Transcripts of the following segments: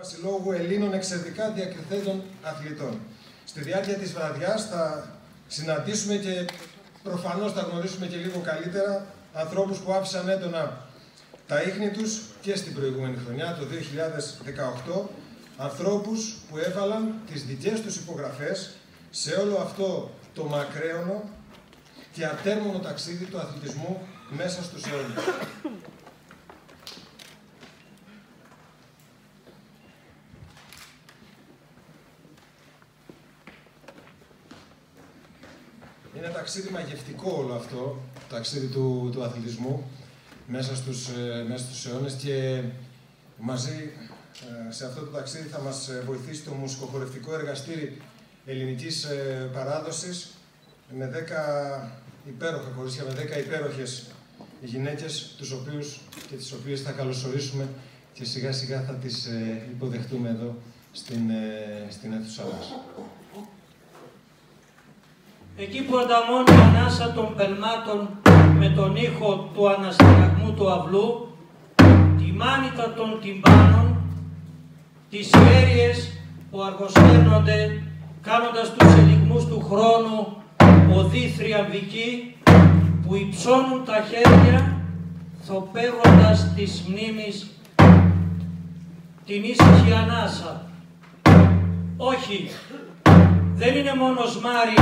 Συλλόγου Ελλήνων εξαιρετικά διακριθέντων αθλητών. Στη διάρκεια της βραδιάς θα συναντήσουμε και προφανώς θα γνωρίσουμε και λίγο καλύτερα ανθρώπους που άφησαν έντονα τα ίχνη τους και στην προηγούμενη χρονιά, το 2018, ανθρώπους που έβαλαν τις δικές τους υπογραφές σε όλο αυτό το μακραίωνο και ατέρμονο ταξίδι του αθλητισμού μέσα στους αιώνες. Είναι ταξίδι μαγευτικό όλο αυτό, το ταξίδι του, του αθλητισμού μέσα στους, ε, μέσα στους αιώνες και μαζί ε, σε αυτό το ταξίδι θα μας ε, βοηθήσει το μουσικοχορευτικό εργαστήρι ελληνικής παράδοσης με 10 υπέροχα κορίτσια, με 10 υπέροχες γυναίκες τους οποίους και τις οποίες θα καλωσορίσουμε και σιγά σιγά θα τις υποδεχτούμε εδώ στην, στην αίθουσά μας. Εκεί που ανταμώνει η ανάσα των περμάτων με τον ήχο του αναστραγμού του αυλού, τη μάνιτα των τυμπάνων, τις χέρειες που αργοσφαίνονται κάνοντας τους ελιγμούς του χρόνου οδοί θριαμβικοί που υψώνουν τα χέρια θοπεύοντας της μνήμης την ήσυχη ανάσα. Όχι, δεν είναι μόνος σμάρι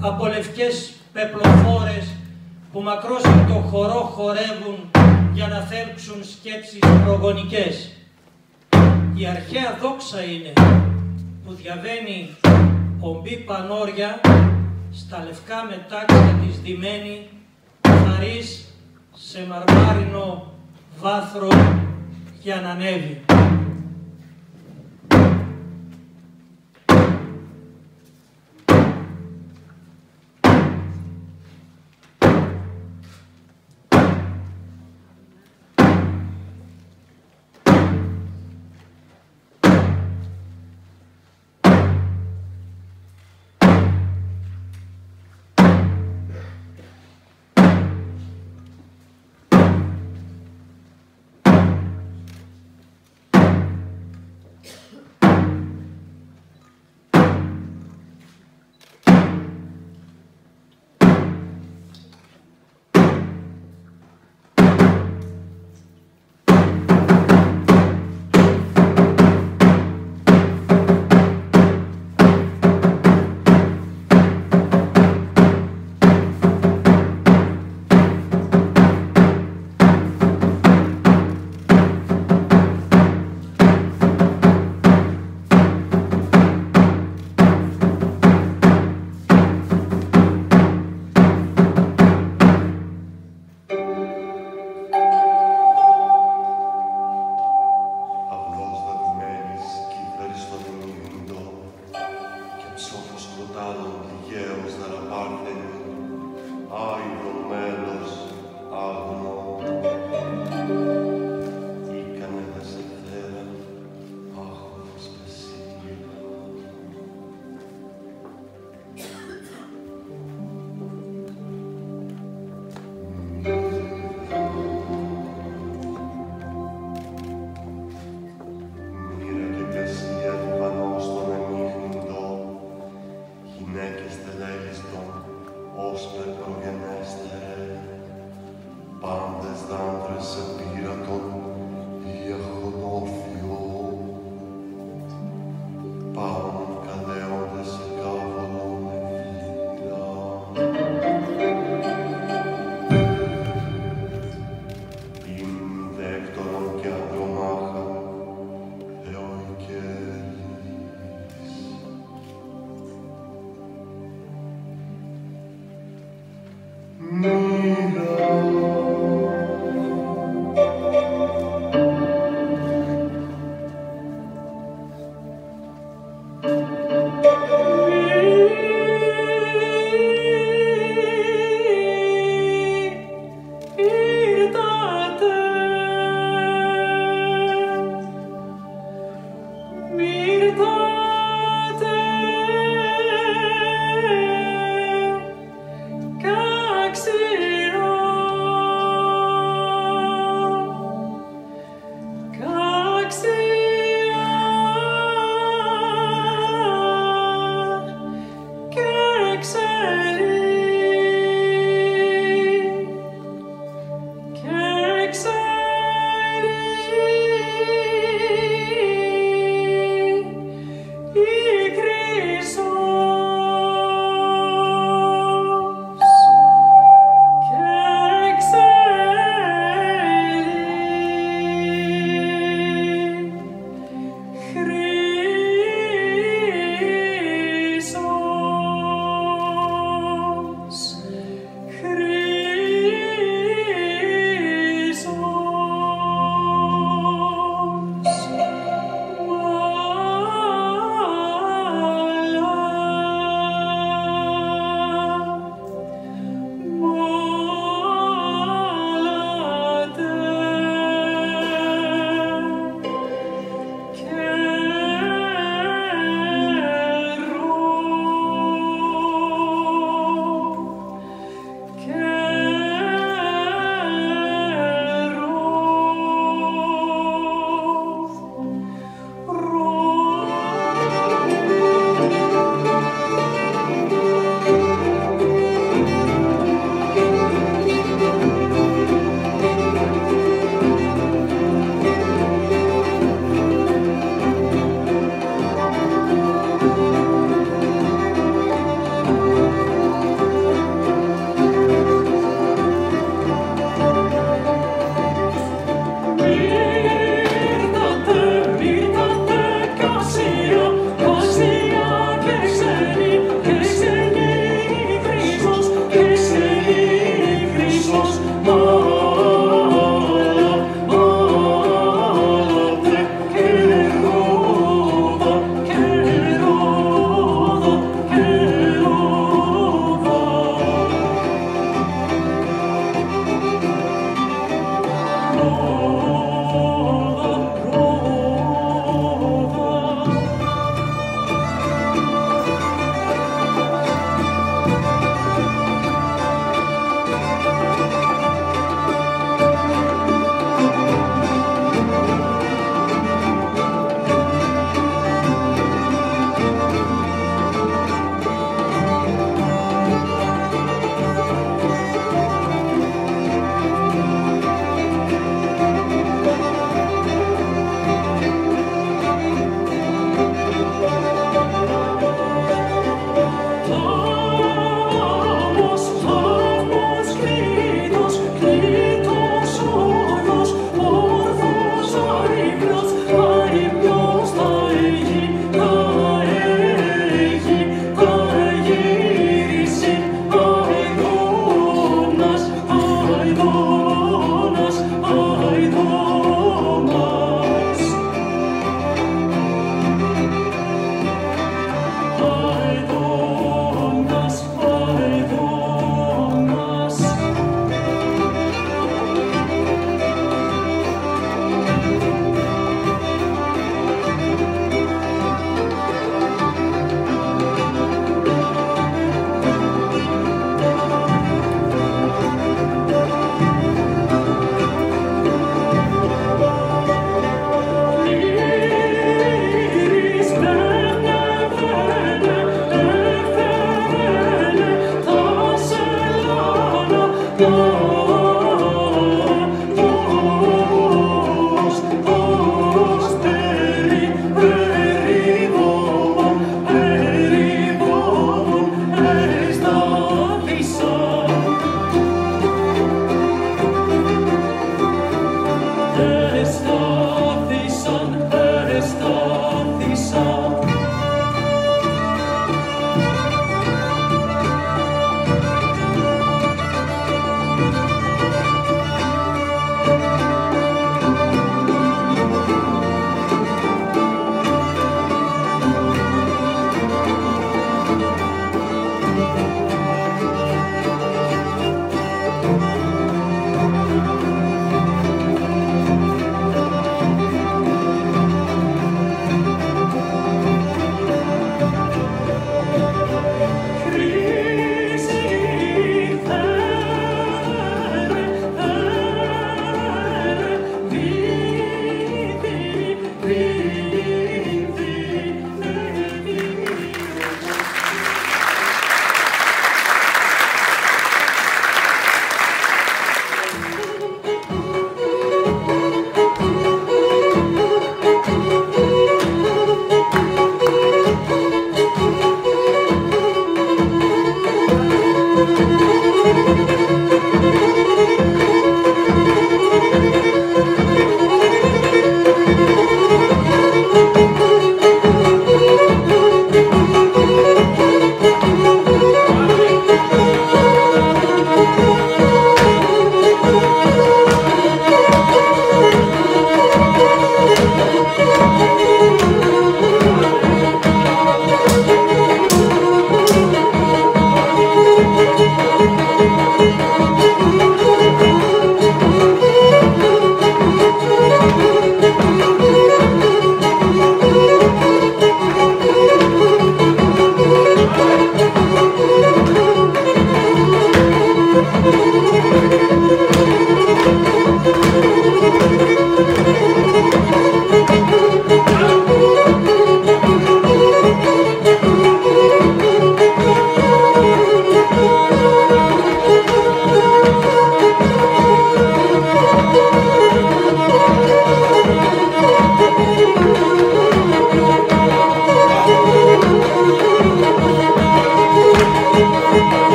από λευκές πεπλοφόρες που μακρός το χορό χορεύουν για να θέλξουν σκέψεις προγονικές. Η αρχαία δόξα είναι που διαβαίνει ομπή πανόρια στα λευκά μετάξια της δημένη χαρίς σε μαρμάρινο βάθρο για να ανέβει.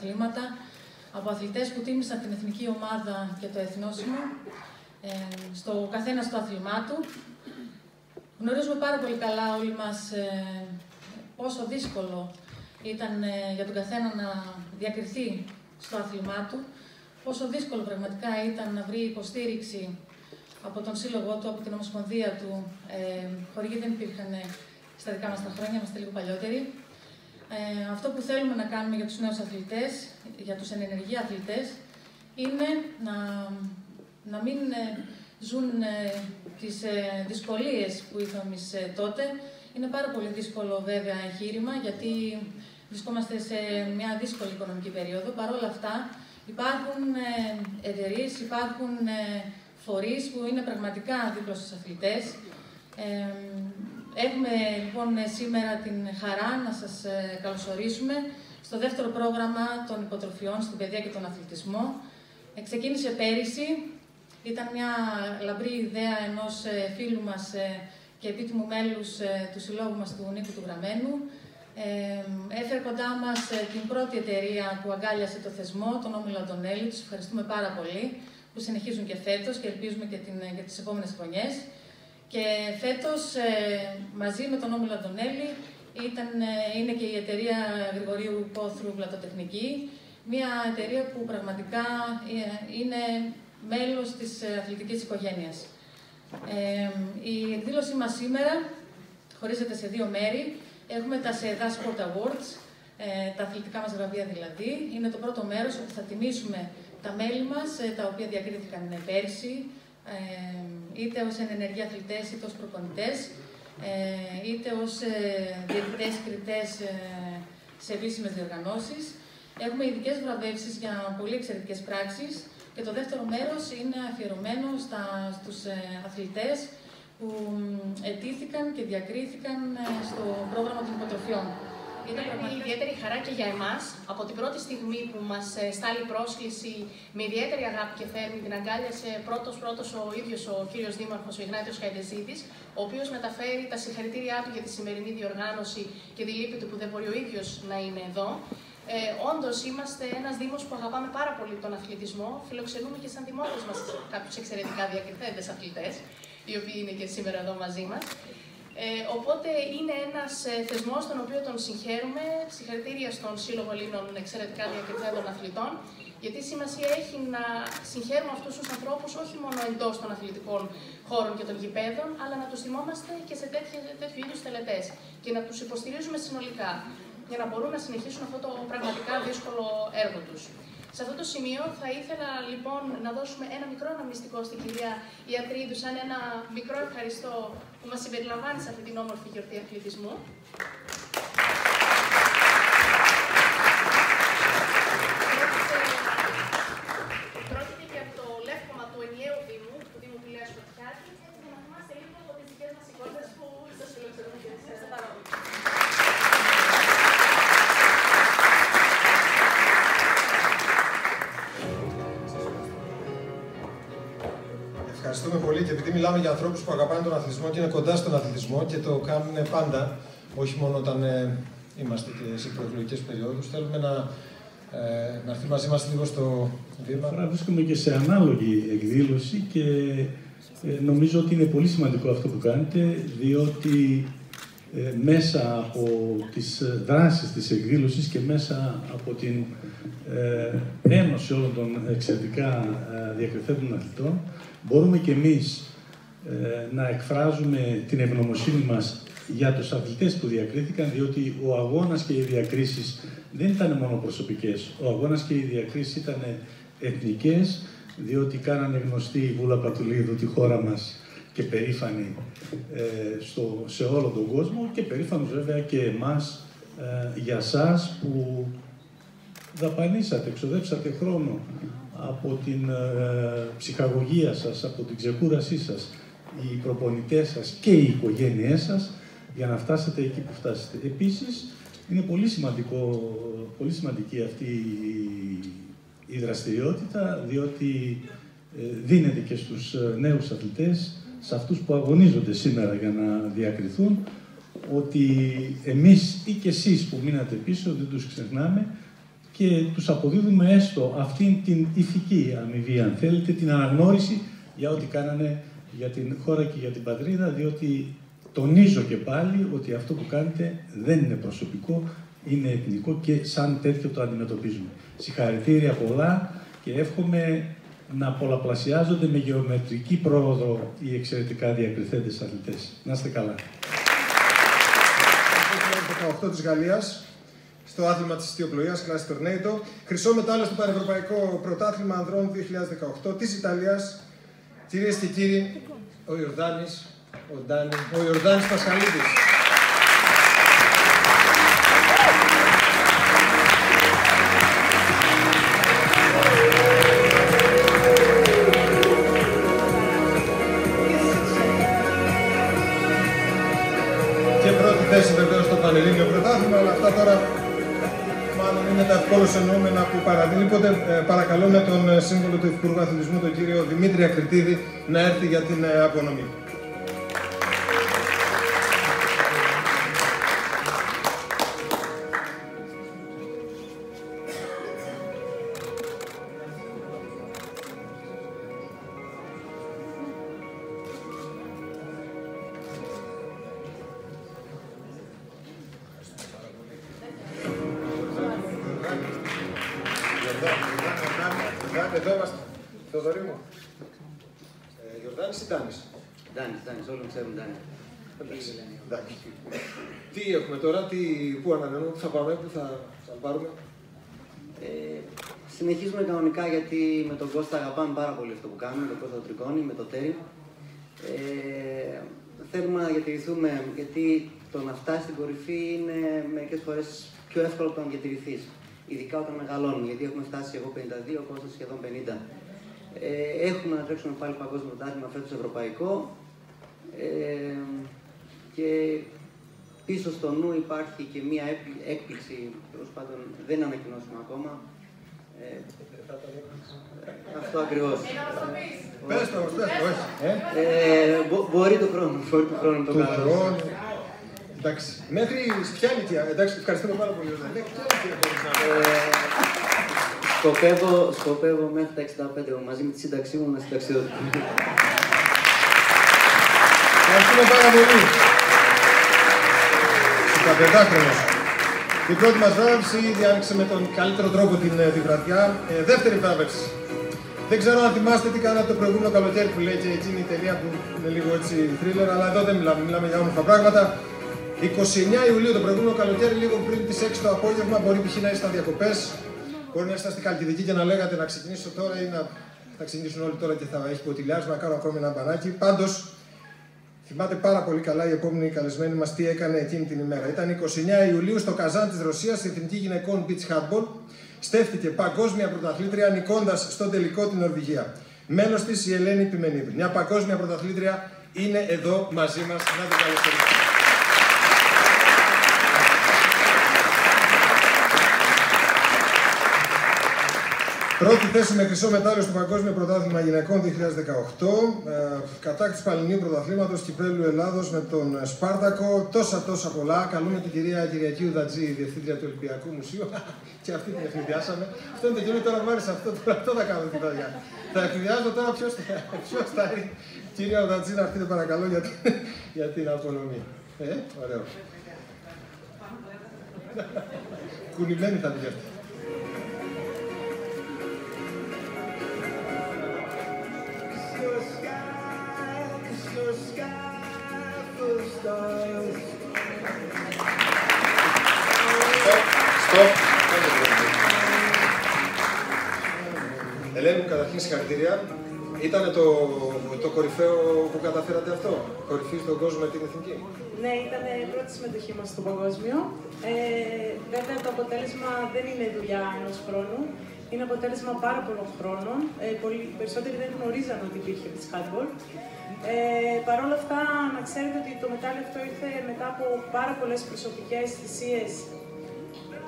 Σε όλα τα αθλήματα, από αθλητές που τίμησαν την εθνική ομάδα και το εθνόσημο, ε, στο καθένας στο άθλημά του. Γνωρίζουμε πάρα πολύ καλά όλοι μας ε, πόσο δύσκολο ήταν ε, για τον καθένα να διακριθεί στο άθλημά του, πόσο δύσκολο πραγματικά ήταν να βρει υποστήριξη από τον σύλλογό του, από την ομοσπονδία του. Ε, χορηγοί δεν υπήρχαν στα δικά μας τα χρόνια, είμαστε λίγο παλιότεροι. Ε, αυτό που θέλουμε να κάνουμε για τους νέους αθλητές, για τους ενεργοί αθλητές, είναι να, να μην ε, ζουν ε, τις ε, δυσκολίες που είχαμε εμείς τότε. Είναι πάρα πολύ δύσκολο βέβαια εγχείρημα, γιατί βρισκόμαστε σε μια δύσκολη οικονομική περίοδο. Παρ' όλα αυτά, υπάρχουν εταιρείες, υπάρχουν φορείς που είναι πραγματικά δίπλα στους αθλητές. Έχουμε λοιπόν σήμερα την χαρά να σας ε, καλωσορίσουμε στο δεύτερο πρόγραμμα των υποτροφιών στην παιδεία και τον αθλητισμό. Ε, ξεκίνησε πέρυσι, ήταν μια λαμπρή ιδέα ενός ε, φίλου μας και επίτιμου μέλους του συλλόγου μας του Νίκου του Γραμμένου. έφερε κοντά μας την πρώτη εταιρεία που αγκάλιασε το θεσμό, τον Όμιλο Αντωνέλη. Τους ευχαριστούμε πάρα πολύ που συνεχίζουν και φέτος και ελπίζουμε και, την, για τις επόμενες χρονιές. Και φέτος, ε, μαζί με τον Όμιλο Αντωνέλη, ήταν, ε, είναι και η εταιρεία Γρηγορίου Πόθρου Βλατοτεχνική, μια εταιρεία που πραγματικά ε, είναι μέλος της αθλητικής οικογένειας. η εκδήλωσή μας σήμερα χωρίζεται σε δύο μέρη. Έχουμε τα ΣΕΔΑ Sport Awards, τα αθλητικά μας βραβεία δηλαδή. Είναι το πρώτο μέρος όπου θα τιμήσουμε τα μέλη μας, τα οποία διακρίθηκαν πέρσι, είτε ως ενεργοί αθλητές, είτε ως προπονητές, ε, είτε ως ε, διαιτητές κριτές ε, σε επίσημες διοργανώσεις. Έχουμε ειδικές βραβεύσεις για πολύ εξαιρετικές πράξεις και το δεύτερο μέρος είναι αφιερωμένο στα, στους αθλητές που ετήθηκαν και διακρίθηκαν στο πρόγραμμα των υποτροφιών. Είναι πραγματικά ιδιαίτερη χαρά και για εμάς. Από την πρώτη στιγμή που μας ε, στάλει πρόσκληση με ιδιαίτερη αγάπη και θέρμη, την αγκάλιασε πρώτος πρώτος ο ίδιος ο κύριος Δήμαρχος, ο Ιγνάτιος Χαϊδεζίδης, ο οποίος μεταφέρει τα συγχαρητήριά του για τη σημερινή διοργάνωση και τη λύπη του που δεν μπορεί ο ίδιος να είναι εδώ. Ε, Όντως, είμαστε ένας Δήμος που αγαπάμε πάρα πολύ τον αθλητισμό. Φιλοξενούμε και σαν δημότες μας κάποιους εξαιρετικά διακριθέντε αθλητές, οι οποίοι είναι και σήμερα εδώ μαζί μας. Ε, οπότε είναι ένας ε, θεσμός τον οποίο τον συγχαίρουμε. Συγχαρητήρια στον Σύλλογο Ελλήνων εξαιρετικά διακριθέντων αθλητών, γιατί σημασία έχει να συγχαίρουμε αυτούς τους ανθρώπους όχι μόνο εντός των αθλητικών χώρων και των γηπέδων, αλλά να τους θυμόμαστε και σε τέτοιου είδους τελετές και να τους υποστηρίζουμε συνολικά για να μπορούν να συνεχίσουν αυτό το πραγματικά δύσκολο έργο τους. Σε αυτό το σημείο θα ήθελα λοιπόν να δώσουμε ένα μικρό αναμνηστικό στην κυρία Ιατρίδου σαν ένα μικρό ευχαριστώ που μας συμπεριλαμβάνει σε αυτή την όμορφη γιορτή αθλητισμού. Αγαπάνε τον αθλητισμό και είναι κοντά στον αθλητισμό και το κάνουν πάντα, όχι μόνο όταν ε, είμαστε και σε προεκλογικές περιόδους. Θέλουμε να, ε, να έρθει μαζί μας λίγο στο βήμα. Τώρα βρίσκομαι και σε ανάλογη εκδήλωση και ε, νομίζω ότι είναι πολύ σημαντικό αυτό που κάνετε, διότι ε, μέσα από τις δράσεις της εκδήλωσης και μέσα από την ε, ένωση όλων των εξαιρετικά ε, διακριθέντων αθλητών μπορούμε και εμείς ε, να εκφράζουμε την ευγνωμοσύνη μας για τους αθλητές που διακρίθηκαν, διότι ο αγώνας και οι διακρίσεις δεν ήταν μόνο προσωπικές. Ο αγώνας και οι διακρίσεις ήταν εθνικές, διότι κάνανε γνωστή η Βούλα Πατουλίδου τη χώρα μας και περήφανη ε, στο, σε όλο τον κόσμο και περήφανος βέβαια και εμάς ε, για σας που δαπανίσατε, εξοδέψατε χρόνο από την ε, ψυχαγωγία σας, από την ξεκούρασή σας οι προπονητές σας και οι οικογένειές σας για να φτάσετε εκεί που φτάσετε. Επίσης, είναι πολύ, σημαντικό, πολύ σημαντική αυτή η δραστηριότητα, διότι ε, δίνεται και στους ε, νέους αθλητές, σε αυτούς που αγωνίζονται σήμερα για να διακριθούν, ότι εμείς ή και εσείς που μείνατε πίσω, δεν τους ξεχνάμε, και τους αποδίδουμε έστω αυτήν την ηθική αμοιβή, αν θέλετε, την αναγνώριση για ό,τι κάνανε για την χώρα και για την πατρίδα, διότι τονίζω και πάλι ότι αυτό που κάνετε δεν είναι προσωπικό, είναι εθνικό και σαν τέτοιο το αντιμετωπίζουμε. Συγχαρητήρια πολλά και εύχομαι να πολλαπλασιάζονται με γεωμετρική πρόοδο οι εξαιρετικά διακριθέντες αθλητές. Να είστε καλά. 18 της Γαλλίας, στο άθλημα της ιστιοπλοείας, κλάση Τορνέιτο. Χρυσό μετάλλιο στο Πανευρωπαϊκό Πρωτάθλημα Ανδρών 2018 της Ιταλίας. Κυρίες και κύριοι, ο Ιορδάνης, ο, Ντάνη, ο Ιορδάνης Πασχαλίδης. Και πρώτη θέση βεβαίως στο Πανελλήνιο Πρωτάθλημα, αλλά αυτά τώρα μάλλον είναι τα ευκόλως εννοούμενα που παραδίνει. Οπότε ε, παρακαλώ με τον ε, σύμβολο του Υπουργού Αθλητισμού, τον κύριο Δημήτρη Ακριτίδη, να έρθει για την ε, απονομή. Γιορδάνης ή Ντάνης. Ντάνις, Ντάνις, όλοι ξέρουν Ντάνι. Εντάξει. Εντάξει. Τι έχουμε τώρα, τι, πού αναμένουμε, πού θα πάμε, πού θα, θα πάρουμε; Ε, συνεχίζουμε κανονικά γιατί με τον Κώστα αγαπάμε πάρα πολύ αυτό που κάνουμε, με τον Κώστα Τρικόνη, με το Τέρι. Ε, θέλουμε να διατηρηθούμε γιατί το να φτάσεις στην κορυφή είναι μερικές φορές πιο εύκολο από το να διατηρηθείς. Ειδικά όταν μεγαλώνουμε, γιατί έχουμε φτάσει εγώ 52, ο Κώστας σχεδόν 50. Ε, έχουμε να τρέξουμε πάλι παγκόσμιο πρωτάθλημα φέτος ευρωπαϊκό. Ε, και πίσω στο νου υπάρχει και μία έκπλη- έκπληξη, τέλος πάντων δεν ανακοινώσουμε ακόμα. Ε, αυτό ακριβώς. Πες το, πες το, όχι. Ε, Ε, μπο- μπορεί το χρόνο, μπορεί το χρόνο να το του κάνω. χρόνου. Εντάξει, μέχρι ποια ηλικία, εντάξει, ευχαριστούμε πάρα πολύ. Γιορδάνη. Μέχρι ποια ηλικία μπορείς να Ε, σκοπεύω, σκοπεύω μέχρι τα 65 μαζί με τη σύνταξή μου να συνταξιδοτηθώ. Ευχαριστούμε πάρα πολύ. 55χρονος. Η πρώτη μας βράβευση ήδη άνοιξε με τον καλύτερο τρόπο την, ε, τη βραδιά. Ε, δεύτερη βράβευση. Δεν ξέρω αν θυμάστε τι κάνατε το προηγούμενο καλοκαίρι που λέει και εκείνη η ταινία που είναι λίγο έτσι thriller, αλλά εδώ δεν μιλάμε, μιλάμε για όμορφα πράγματα. 29 Ιουλίου το προηγούμενο καλοκαίρι, λίγο πριν τις 6 το απόγευμα, μπορεί π.χ. να είστε διακοπές, μπορεί να είστε στη Καλκιδική και να λέγατε να ξεκινήσω τώρα ή να θα ξεκινήσουν όλοι τώρα και θα έχεις ποτηλιάσμα, να κάνω ακόμη ένα μπανάκι. Πάντως, Θυμάται πάρα πολύ καλά η επόμενη καλεσμένη μας τι έκανε εκείνη την ημέρα. Ήταν 29 Ιουλίου στο Καζάν της Ρωσίας, η Εθνική Γυναικών Beach Handball. Στέφτηκε παγκόσμια πρωταθλήτρια νικώντας στον τελικό την Νορβηγία. Μέλος της η Ελένη Πιμενίδου. Μια παγκόσμια πρωταθλήτρια είναι εδώ μαζί μας. Να την καλωσορίσουμε. Πρώτη θέση με χρυσό μετάλλιο στο Παγκόσμιο Πρωτάθλημα Γυναικών 2018. Ε, κατάκτηση Παλαινίου Πρωταθλήματος Κυπρέλου Ελλάδος με τον Σπάρτακο. Τόσα τόσα πολλά. Καλούμε την κυρία Κυριακή Ουδατζή, διευθύντρια του Ολυμπιακού Μουσείου. και αυτή την ευνηδιάσαμε. Αυτό είναι το καινούριο, τώρα μου άρεσε αυτό. Τώρα αυτό θα κάνω την παιδιά. Θα ευνηδιάζω τώρα ποιος ποιος θα είναι. Κυρία Ουδατζή, να έρθετε παρακαλώ για την, για την απονομή. Ε, ωραίο. Κουνημένη θα την αυτή. Στοπ. Ελένη μου, καταρχήν συγχαρητήρια. Ήταν το, το κορυφαίο που καταφέρατε αυτό; Κορυφή στον κόσμο με την εθνική; Ναι, ήταν η πρώτη συμμετοχή μας στο παγκόσμιο. Ε, βέβαια το αποτέλεσμα δεν είναι δουλειά ενός χρόνου. Είναι αποτέλεσμα πάρα πολλών χρόνων. Ε, πολλοί, οι περισσότεροι δεν γνωρίζαν ότι υπήρχε της handball. Ε, Παρ' όλα αυτά, να ξέρετε ότι το μετάλλιο αυτό ήρθε μετά από πάρα πολλές προσωπικές θυσίες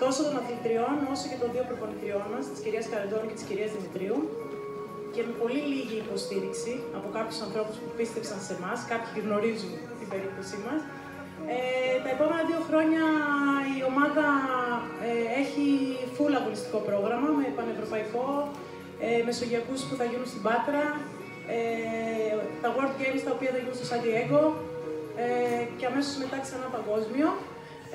τόσο των αθλητριών όσο και των δύο προπονητριών μας, της κυρίας Καρεντών και της κυρίας Δημητρίου και με πολύ λίγη υποστήριξη από κάποιους ανθρώπους που πίστεψαν σε εμά, κάποιοι γνωρίζουν την περίπτωσή μας. Ε, τα επόμενα δύο χρόνια η ομάδα ε, έχει full αγωνιστικό πρόγραμμα με πανευρωπαϊκό, ε, μεσογειακούς που θα γίνουν στην Πάτρα, ε, τα World Games τα οποία θα γίνουν στο San Diego ε, και αμέσως μετά ξανά παγκόσμιο.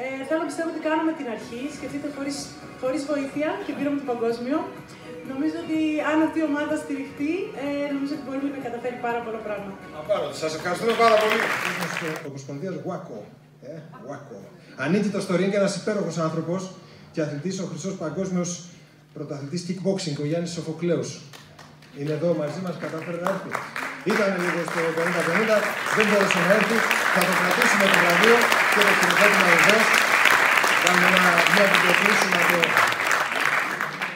Ε, θέλω να πιστεύω ότι κάναμε την αρχή, σκεφτείτε χωρίς, χωρίς βοήθεια και πήραμε το παγκόσμιο. Νομίζω ότι αν αυτή η ομάδα στηριχτεί, ε, νομίζω ότι μπορεί να καταφέρει πάρα πολλά πράγματα. Απάνω, σας ευχαριστούμε πάρα πολύ. Ο Κοσπονδίας Γουάκο. Ε, Γουάκο. Ανήκει το στο ring ένας υπέροχος άνθρωπος και αθλητής, ο χρυσός παγκόσμιος πρωταθλητής kickboxing, ο Γιάννης Σοφοκλέους. Είναι εδώ μαζί μας, κατάφερε να έρθει. Ήταν λίγο στο 50-50, δεν μπόρεσε να έρθει. Θα το κρατήσουμε το βραβείο και το χειροκρότημα βεβαίως. Κάνουμε ένα, μια βιντεοκλήση να το...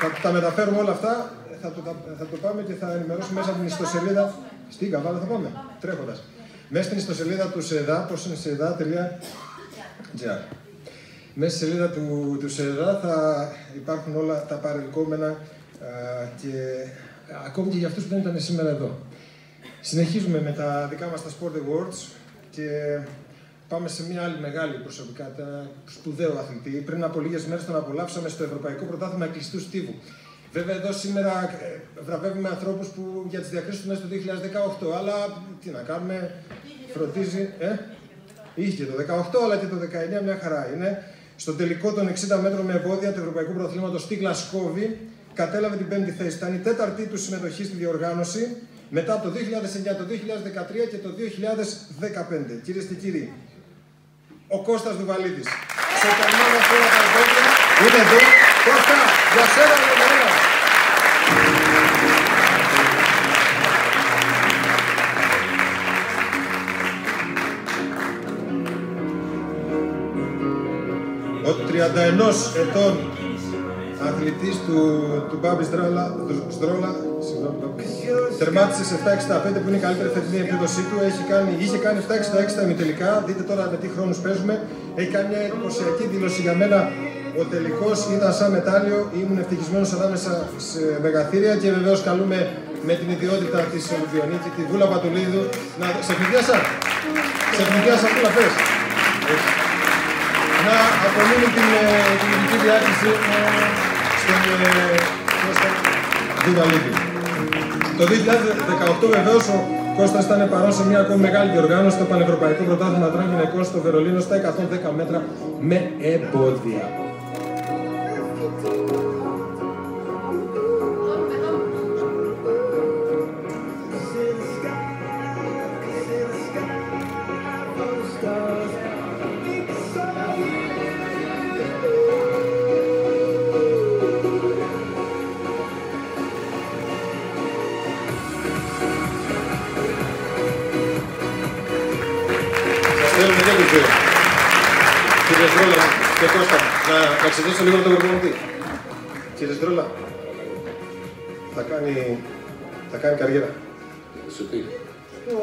Θα τα μεταφέρουμε όλα αυτά, θα το, θα το πάμε και θα ενημερώσουμε μέσα από την ιστοσελίδα. Στην Καβάλα θα πάμε, τρέχοντας. Μέσα στην ιστοσελίδα του ΣΕΔΑ, πώς είναι ΣΕΔΑ.gr. Μέσα στη σελίδα του, του ΣΕΔΑ θα υπάρχουν όλα τα παρελκόμενα α, και ακόμη και για αυτούς που δεν ήταν σήμερα εδώ. Συνεχίζουμε με τα δικά μας τα Sport Awards και πάμε σε μια άλλη μεγάλη προσωπικότητα, σπουδαίο αθλητή. Πριν από λίγες μέρες τον απολαύσαμε στο Ευρωπαϊκό Πρωτάθλημα Κλειστού Στίβου. Βέβαια εδώ σήμερα ε, βραβεύουμε ανθρώπους που για τις διακρίσεις του μέσα του 2018, αλλά τι να κάνουμε, φροντίζει... Ε; Είχε το 18, αλλά και το 19 μια χαρά είναι. Στο τελικό των 60 μέτρων με εμπόδια του Ευρωπαϊκού Πρωταθλήματος στη Γλασκόβη, κατέλαβε την πέμπτη θέση. Ήταν η τέταρτη του συμμετοχής στη διοργάνωση μετά το 2009, το 2013 και το 2015. Κυρίες και κύριοι, ο Κώστας Δουβαλίδης. Σε περνάμε τώρα τα εμπόδια. Είναι εδώ. Κώστα, για σένα είναι Ο 31 ετών αθλητής του, του Μπάμπης Στρόλα, Στρόλα τερμάτισες σε 7.65 που είναι η καλύτερη φετινή επίδοσή του. Έχει κάνει, είχε κάνει 7.66 τα ημιτελικά. Δείτε τώρα με τι χρόνους παίζουμε. Έχει κάνει μια εντυπωσιακή δήλωση για μένα. Ο τελικός ήταν σαν μετάλλιο. Ήμουν ευτυχισμένος ανάμεσα σε μεγαθύρια και βεβαίως καλούμε με την ιδιότητα της Ολυμπιονίκη, τη Βούλα Πατουλίδου. Να... Σε φιλιάσα! Σε φιλιάσα, πού να πες. Να απομείνει την, την ειδική διάκριση στον Δουβαλίδη. Το 2018 βεβαίως ο Κώστας ήταν παρόν σε μια ακόμη μεγάλη διοργάνωση στο Πανευρωπαϊκό Πρωτάθλημα Τραν Γυναικών στο Βερολίνο στα 110 μέτρα με εμπόδια. Να, να ξεδώσω λίγο με τον προπονητή. Κύριε Στρόλα, θα κάνει, θα κάνει καριέρα. Σε τι; Στο,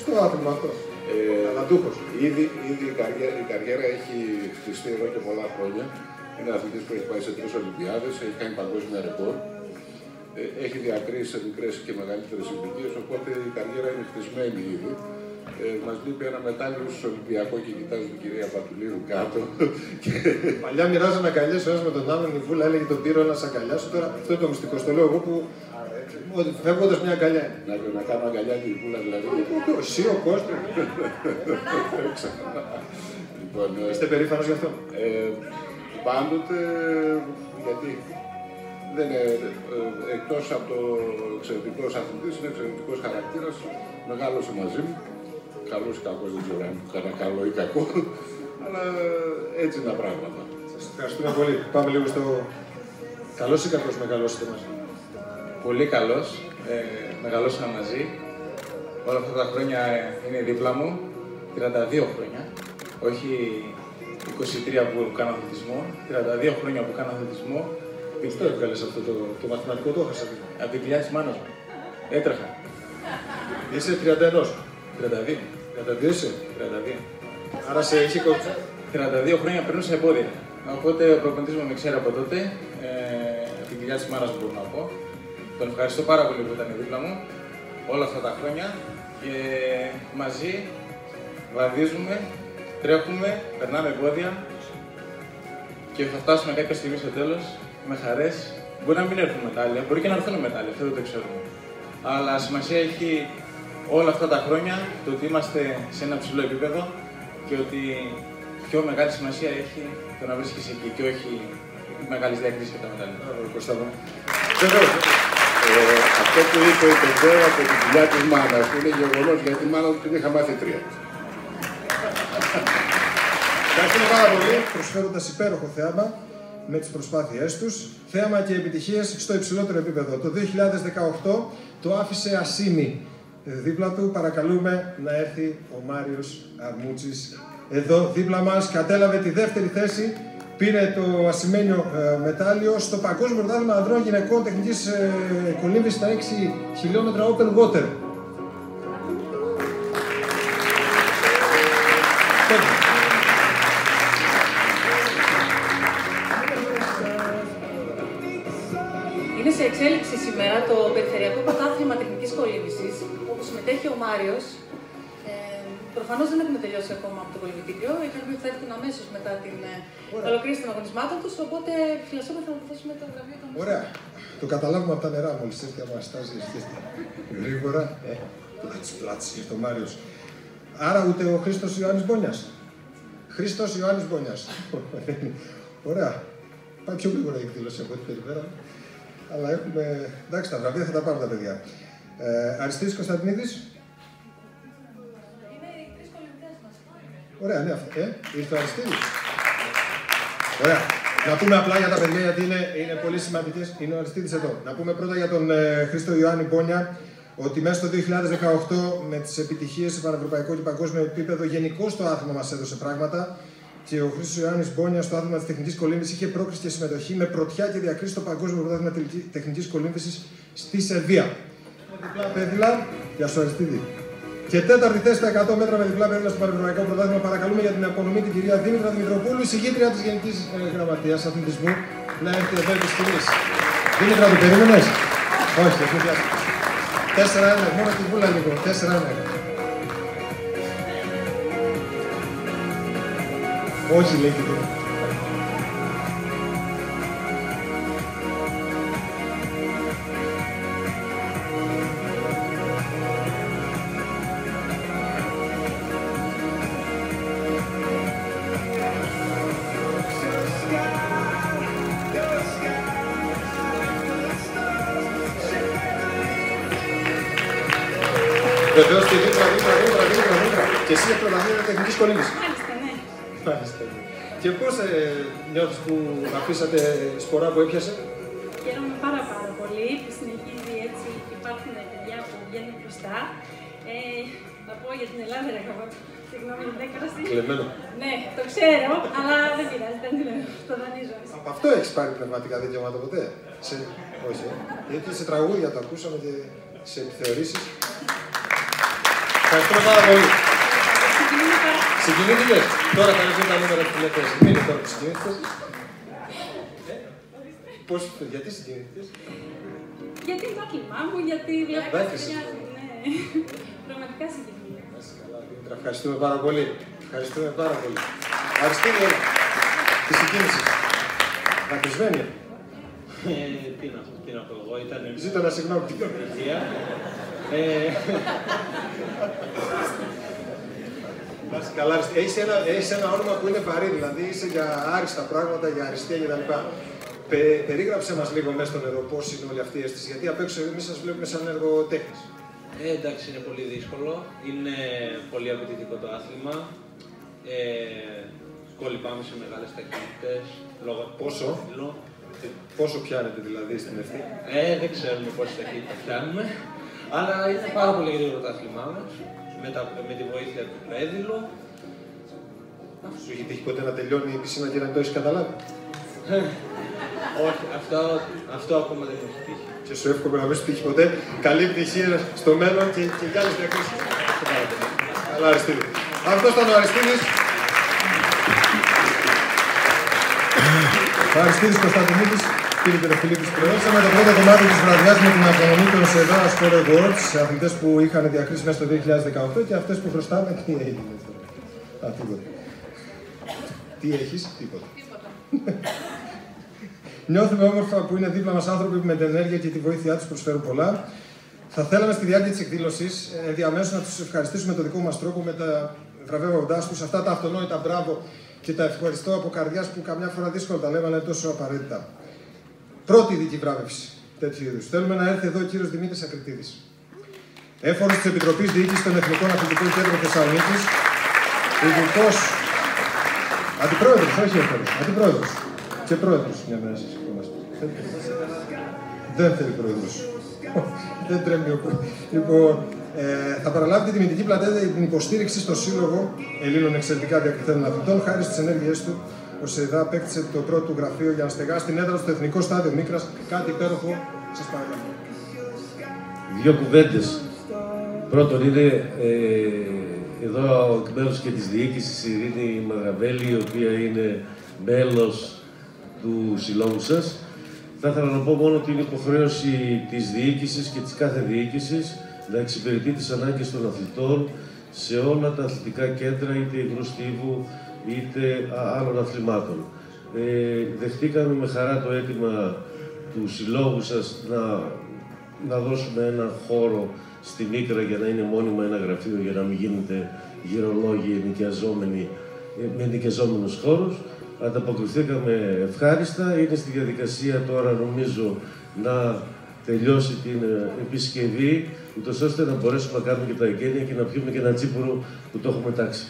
στο άθλημα αυτός. Ε, Αναντούχος. Ήδη, ήδη η, καριέρα, η καριέρα έχει χτιστεί εδώ και πολλά χρόνια. Είναι αθλητής που έχει πάει σε τρεις Ολυμπιάδες, έχει κάνει παγκόσμια ρεκόρ. Ε, έχει διακρίσει σε μικρές και μεγαλύτερες ηλικίες, οπότε η καριέρα είναι χτισμένη ήδη. Ε, Μας λείπει ένα μετάλλιο στο Ολυμπιακό και κοιτάζω την κυρία Πατουλίδου κάτω. Παλιά μοιράζανε αγκαλιέ ο ένας με τον άλλον. Η Βούλα έλεγε τον πύρο ένας αγκαλιάς σου. Τώρα αυτό είναι το μυστικό. Στο λέω εγώ που. Ότι φεύγοντας μια αγκαλιά. να, να κάνω αγκαλιά τη Βούλα δηλαδή. Εσύ ο Κώστα. λοιπόν, ε, Είστε περήφανος γι' αυτό; Ε, πάντοτε, γιατί δεν είναι, ε, εκτός από το εξαιρετικός αθλητής, είναι εξαιρετικός χαρακτήρας, μεγάλωσε μαζί μου, καλός ή κακός, δεν ξέρω αν έκανα καλό ή κακό, αλλά έτσι είναι τα πράγματα. Σας ευχαριστούμε πολύ. Πάμε λίγο στο. Καλός ή κακός μεγαλώσετε μαζί. Πολύ καλός. Ε, μεγαλώσαμε μαζί. Όλα αυτά τα χρόνια ε, είναι δίπλα μου. 32 χρόνια. Όχι 23 που κάνω αθλητισμό. 32 χρόνια που κάνω αθλητισμό. Τι το έβγαλες αυτό το, το μαθηματικό, το έχασα. Από την κοιλιά της μάνας μου. Έτρεχα. Είσαι 31. 32. 32 είσαι. 32. Άρα σε είχε, κο... 32 χρόνια παίρνω σε εμπόδια. Οπότε ο προπονητής μου με ξέρει από τότε, ε, την κοιλιά της μάνας μπορώ να πω. Τον ευχαριστώ πάρα πολύ που ήταν δίπλα μου όλα αυτά τα χρόνια και μαζί βαδίζουμε, τρέχουμε, περνάμε εμπόδια και θα φτάσουμε κάποια στιγμή στο τέλος με χαρές. Μπορεί να μην έρθουν μετάλλια, μπορεί και να έρθουν μετάλλια, αυτό δεν το ξέρουμε. Αλλά σημασία έχει όλα αυτά τα χρόνια το ότι είμαστε σε ένα ψηλό επίπεδο και ότι πιο μεγάλη σημασία έχει το να βρίσκεσαι εκεί και όχι μεγάλης διακρίσης για τα μετάλλια. Βεβαίως. Ε, αυτό που είπε ο Πεντέ από τη δουλειά της μάνας είναι γεγονός γιατί η μάνα του την είχα μάθει Ευχαριστούμε πάρα πολύ προσφέροντας υπέροχο θέαμα με τις προσπάθειές τους. Θέαμα και επιτυχίες στο υψηλότερο επίπεδο. Το 2018 το άφησε ασήμι δίπλα του. Παρακαλούμε να έρθει ο Μάριος Αρμούτσης εδώ δίπλα μας. Κατέλαβε τη δεύτερη θέση. Πήρε το ασημένιο ε, μετάλλιο στο Παγκόσμιο Πρωτάθλημα Ανδρών Γυναικών Τεχνικής ε, Κολύμβησης στα 6 χιλιόμετρα Open Water. Συμμετέχει ο Μάριο. Ε, Προφανώς δεν έχουμε τελειώσει ακόμα από το κολυμβητήριο. Είχαμε πει ότι θα έρθουν αμέσως μετά την ε, ολοκλήρωση των αγωνισμάτων τους. Οπότε επιφυλασσόμαστε να του δώσουμε το βραβείο των Ωραία. Το καταλάβουμε από τα νερά μόλις έρθει άμα στάζει γρήγορα. Ε, πλάτς, πλάτς, ήρθε ο Μάριος. Άρα ούτε ο Χρήστος Ιωάννης Μπόνιας. Χρήστος Ιωάννης Μπόνιας. Ωραία. Πάει πιο γρήγορα η εκδήλωση από ό,τι περιμέναμε. Αλλά έχουμε. Εντάξει, τα βραβεία θα τα πάρουν τα παιδιά. Ε, Αριστίδης Κωνσταντινίδης. Ωραία, ναι, αυτό. Ε, ήρθε ο Αριστίδης. Ωραία. Να πούμε απλά για τα παιδιά γιατί είναι, είναι πολύ σημαντικές. Είναι ο Αριστίδης εδώ. Να πούμε πρώτα για τον ε, Χρήστο Ιωάννη Μπόνια ότι μέσα στο 2018 με τις επιτυχίες σε πανευρωπαϊκό και παγκόσμιο επίπεδο γενικώ το άθλημα μας έδωσε πράγματα και ο Χρήστος Ιωάννης Μπόνια στο άθλημα της τεχνική κολύμβησης είχε πρόκριση και συμμετοχή με πρωτιά και διακρίση στο Παγκόσμιο Πρωτάθλημα Τεχνική Κολύμβησης στη Σερβία. Με διπλά πέδιλα για σου Αριστίδη. Και τέταρτη θέση στα 100 μέτρα με διπλά πέδιλα στο Πανευρωπαϊκό Πρωτάθλημα. Παρακαλούμε για την απονομή την κυρία Δήμητρα Δημητροπούλου, η συγγήτρια της Γενικής Γραμματείας Αθλητισμού, να έρθει εδώ επί στιγμής. Δήμητρα, το περίμενες; Όχι, δεν χρειάζεται. Τέσσερα ένα, μόνο την βούλα λίγο. Τέσσερα ένα. Όχι, λέει και τίποτα. Πρωταθλήτρια τεχνικής κολύμβησης. Μάλιστα, ναι. Μάλιστα. Και πώς ε, νιώθεις που αφήσατε σπορά που έπιασε; Χαίρομαι πάρα πάρα πολύ που συνεχίζει έτσι και υπάρχουν παιδιά που βγαίνουν μπροστά. Ε, θα πω για την Ελλάδα, ρε καβό. Συγγνώμη, δεν έκανα Κλεμμένο. Ναι, το ξέρω, αλλά δεν πειράζει, δεν είναι. Το δανείζω. Από αυτό έχεις πάρει πνευματικά δικαιώματα ποτέ; Σε... Όχι, ε. γιατί σε τραγούδια το ακούσαμε και σε επιθεωρήσεις. Ευχαριστούμε πάρα πολύ. Συγκινήθηκες. Τώρα θα ρίξω τα νούμερα που λέτε. Μην είναι τώρα που συγκινήθηκες. Ε, Πώς, γιατί συγκινήθηκες; Γιατί είναι το άθλημά μου, γιατί βλέπω τα Δάκρυσες. παιδιά μου. Ναι, πραγματικά συγκινούμαι. Να είσαι καλά, Δήμητρα. Ευχαριστούμε πάρα πολύ. Ευχαριστούμε πάρα πολύ. Αριστείλη, όλα. Τη συγκίνηση. Δακρυσμένη. Ε, τι να πω, τι να πω εγώ, ήταν Ζήτω ένα συγγνώμη. επιτυχία. Ε, Να είσαι καλά, Αριστείλη. Έχεις ένα, έχεις ένα όνομα που είναι βαρύ, δηλαδή είσαι για άριστα πράγματα, για αριστεία κτλ. Πε, περίγραψε μας λίγο μέσα στο νερό πώς είναι όλη αυτή η αίσθηση, γιατί απ' έξω εμείς σας βλέπουμε σαν εργοτέχνης. ε, εντάξει, είναι πολύ δύσκολο. Είναι πολύ απαιτητικό το άθλημα. Ε, κολυμπάμε σε μεγάλες ταχύτητες. Λόγω Πόσο; Φύλλο. Πόσο πιάνετε δηλαδή στην ευθύνη; Ε, δεν ξέρουμε πόση ταχύτητα πιάνουμε. Αλλά είναι πάρα πολύ γρήγορο το άθλημά μας. Με, τα, με τη βοήθεια του πέδιλου. Σου έχει τύχει ποτέ να τελειώνει η πισίνα και να μην το έχεις καταλάβει; Όχι, αυτό, αυτό ακόμα δεν έχει τύχει. Και σου εύχομαι να μην σου τύχει ποτέ. Καλή επιτυχία στο μέλλον και, και για άλλες διακρίσεις. Καλά, Αριστείλη. Αυτός ήταν ο Αριστείλης. Ο Αριστίδης Κωνσταντινίδης, κύριε και Φιλίππης, προέξαμε το πρώτο κομμάτι της βραδιάς με την απονομή των ΣΕΔΑ Sport Awards σε αθλητές που είχαν διακρίσεις μέσα στο 2018 και αυτές που χρωστάμε. Τι έγινε αυτό; Α, τίποτα. Τι έχεις, τίποτα. Νιώθουμε όμορφα που είναι δίπλα μας άνθρωποι που με την ενέργεια και τη βοήθειά τους προσφέρουν πολλά. Θα θέλαμε στη διάρκεια της εκδήλωσης διαμέσου να τους ευχαριστήσουμε με τον δικό μας τρόπο, με τα βραβεύοντάς τους αυτά τα αυτονόητα μπράβο και τα ευχαριστώ από καρδιάς που καμιά φορά δύσκολα τα λέμε, αλλά είναι τόσο απαραίτητα. Πρώτη ειδική βράβευση τέτοιου είδους. Θέλουμε να έρθει εδώ ο κύριος Δημήτρης Ακριτήδη. Έφορος της Επιτροπής Διοίκησης των Εθνικών Αθλητικών Κέντρων Θεσσαλονίκης, ειδικός αντιπρόεδρος, όχι έφορος, αντιπρόεδρος και πρόεδρος μια μέρα σας Δεν θέλει πρόεδρος. Δεν τρέμει ο Λοιπόν, ε, θα παραλάβει τη τιμητική πλατεία την υποστήριξη στο Σύλλογο Ελλήνων Εξαιρετικά Διακριθέντων Αθλητών. Χάρη στις ενέργειές του, ο ΣΕΔΑ απέκτησε το πρώτο του γραφείο για να στεγάσει την έδρα στο Εθνικό Στάδιο Μίκρας. Κάτι υπέροχο. Σας παρακαλώ. Δύο κουβέντες. Πρώτον είναι ε, εδώ εκ μέρους και της διοίκησης η Ειρήνη Μαγαβέλη, η οποία είναι μέλος του συλλόγου σας. Θα ήθελα να πω μόνο ότι είναι υποχρέωση της διοίκησης και της κάθε διοίκησης να εξυπηρετεί τις ανάγκες των αθλητών σε όλα τα αθλητικά κέντρα, είτε υγρού στίβου είτε άλλων αθλημάτων. Ε, δεχτήκαμε με χαρά το αίτημα του συλλόγου σας να, να δώσουμε ένα χώρο στη Μίκρα για να είναι μόνιμα ένα γραφείο, για να μην γίνετε γυρολόγοι ενοικιαζόμενοι ε, με ενοικιαζόμενους χώρους. Ανταποκριθήκαμε ευχάριστα. Είναι στη διαδικασία τώρα νομίζω να τελειώσει την ε, επισκευή, ούτως ώστε να μπορέσουμε να κάνουμε και τα εγγένεια και να πιούμε και ένα τσίπουρο που το έχουμε τάξει.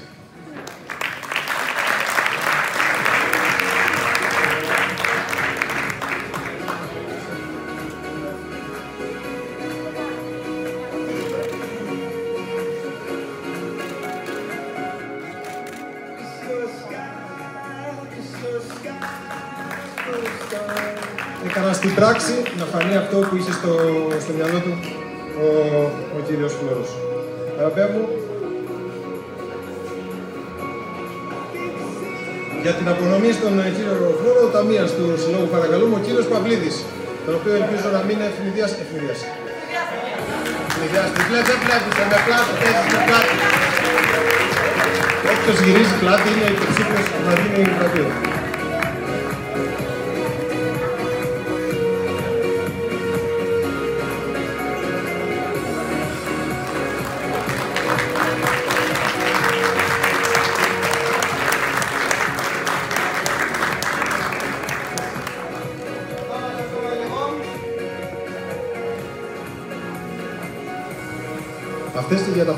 Πράξη να φανεί αυτό που είχε στο, στο μυαλό του ο, ο κύριος Φλόρος. Αγαπητέ μου, για την απονομή στον κύριο Φλόρο, ταμείας του Συλλόγου παρακαλούμε, ο κύριος Παυλίδης, τον οποίο ελπίζω να μην είναι ευνηδιάς, ευνηδιάς. Ευνηδιάς, δεν βλέπεις, με πλάτη, έτσι με πλάτη. Όποιος γυρίζει πλάτη είναι υποψήφιος να δίνει βραβείο.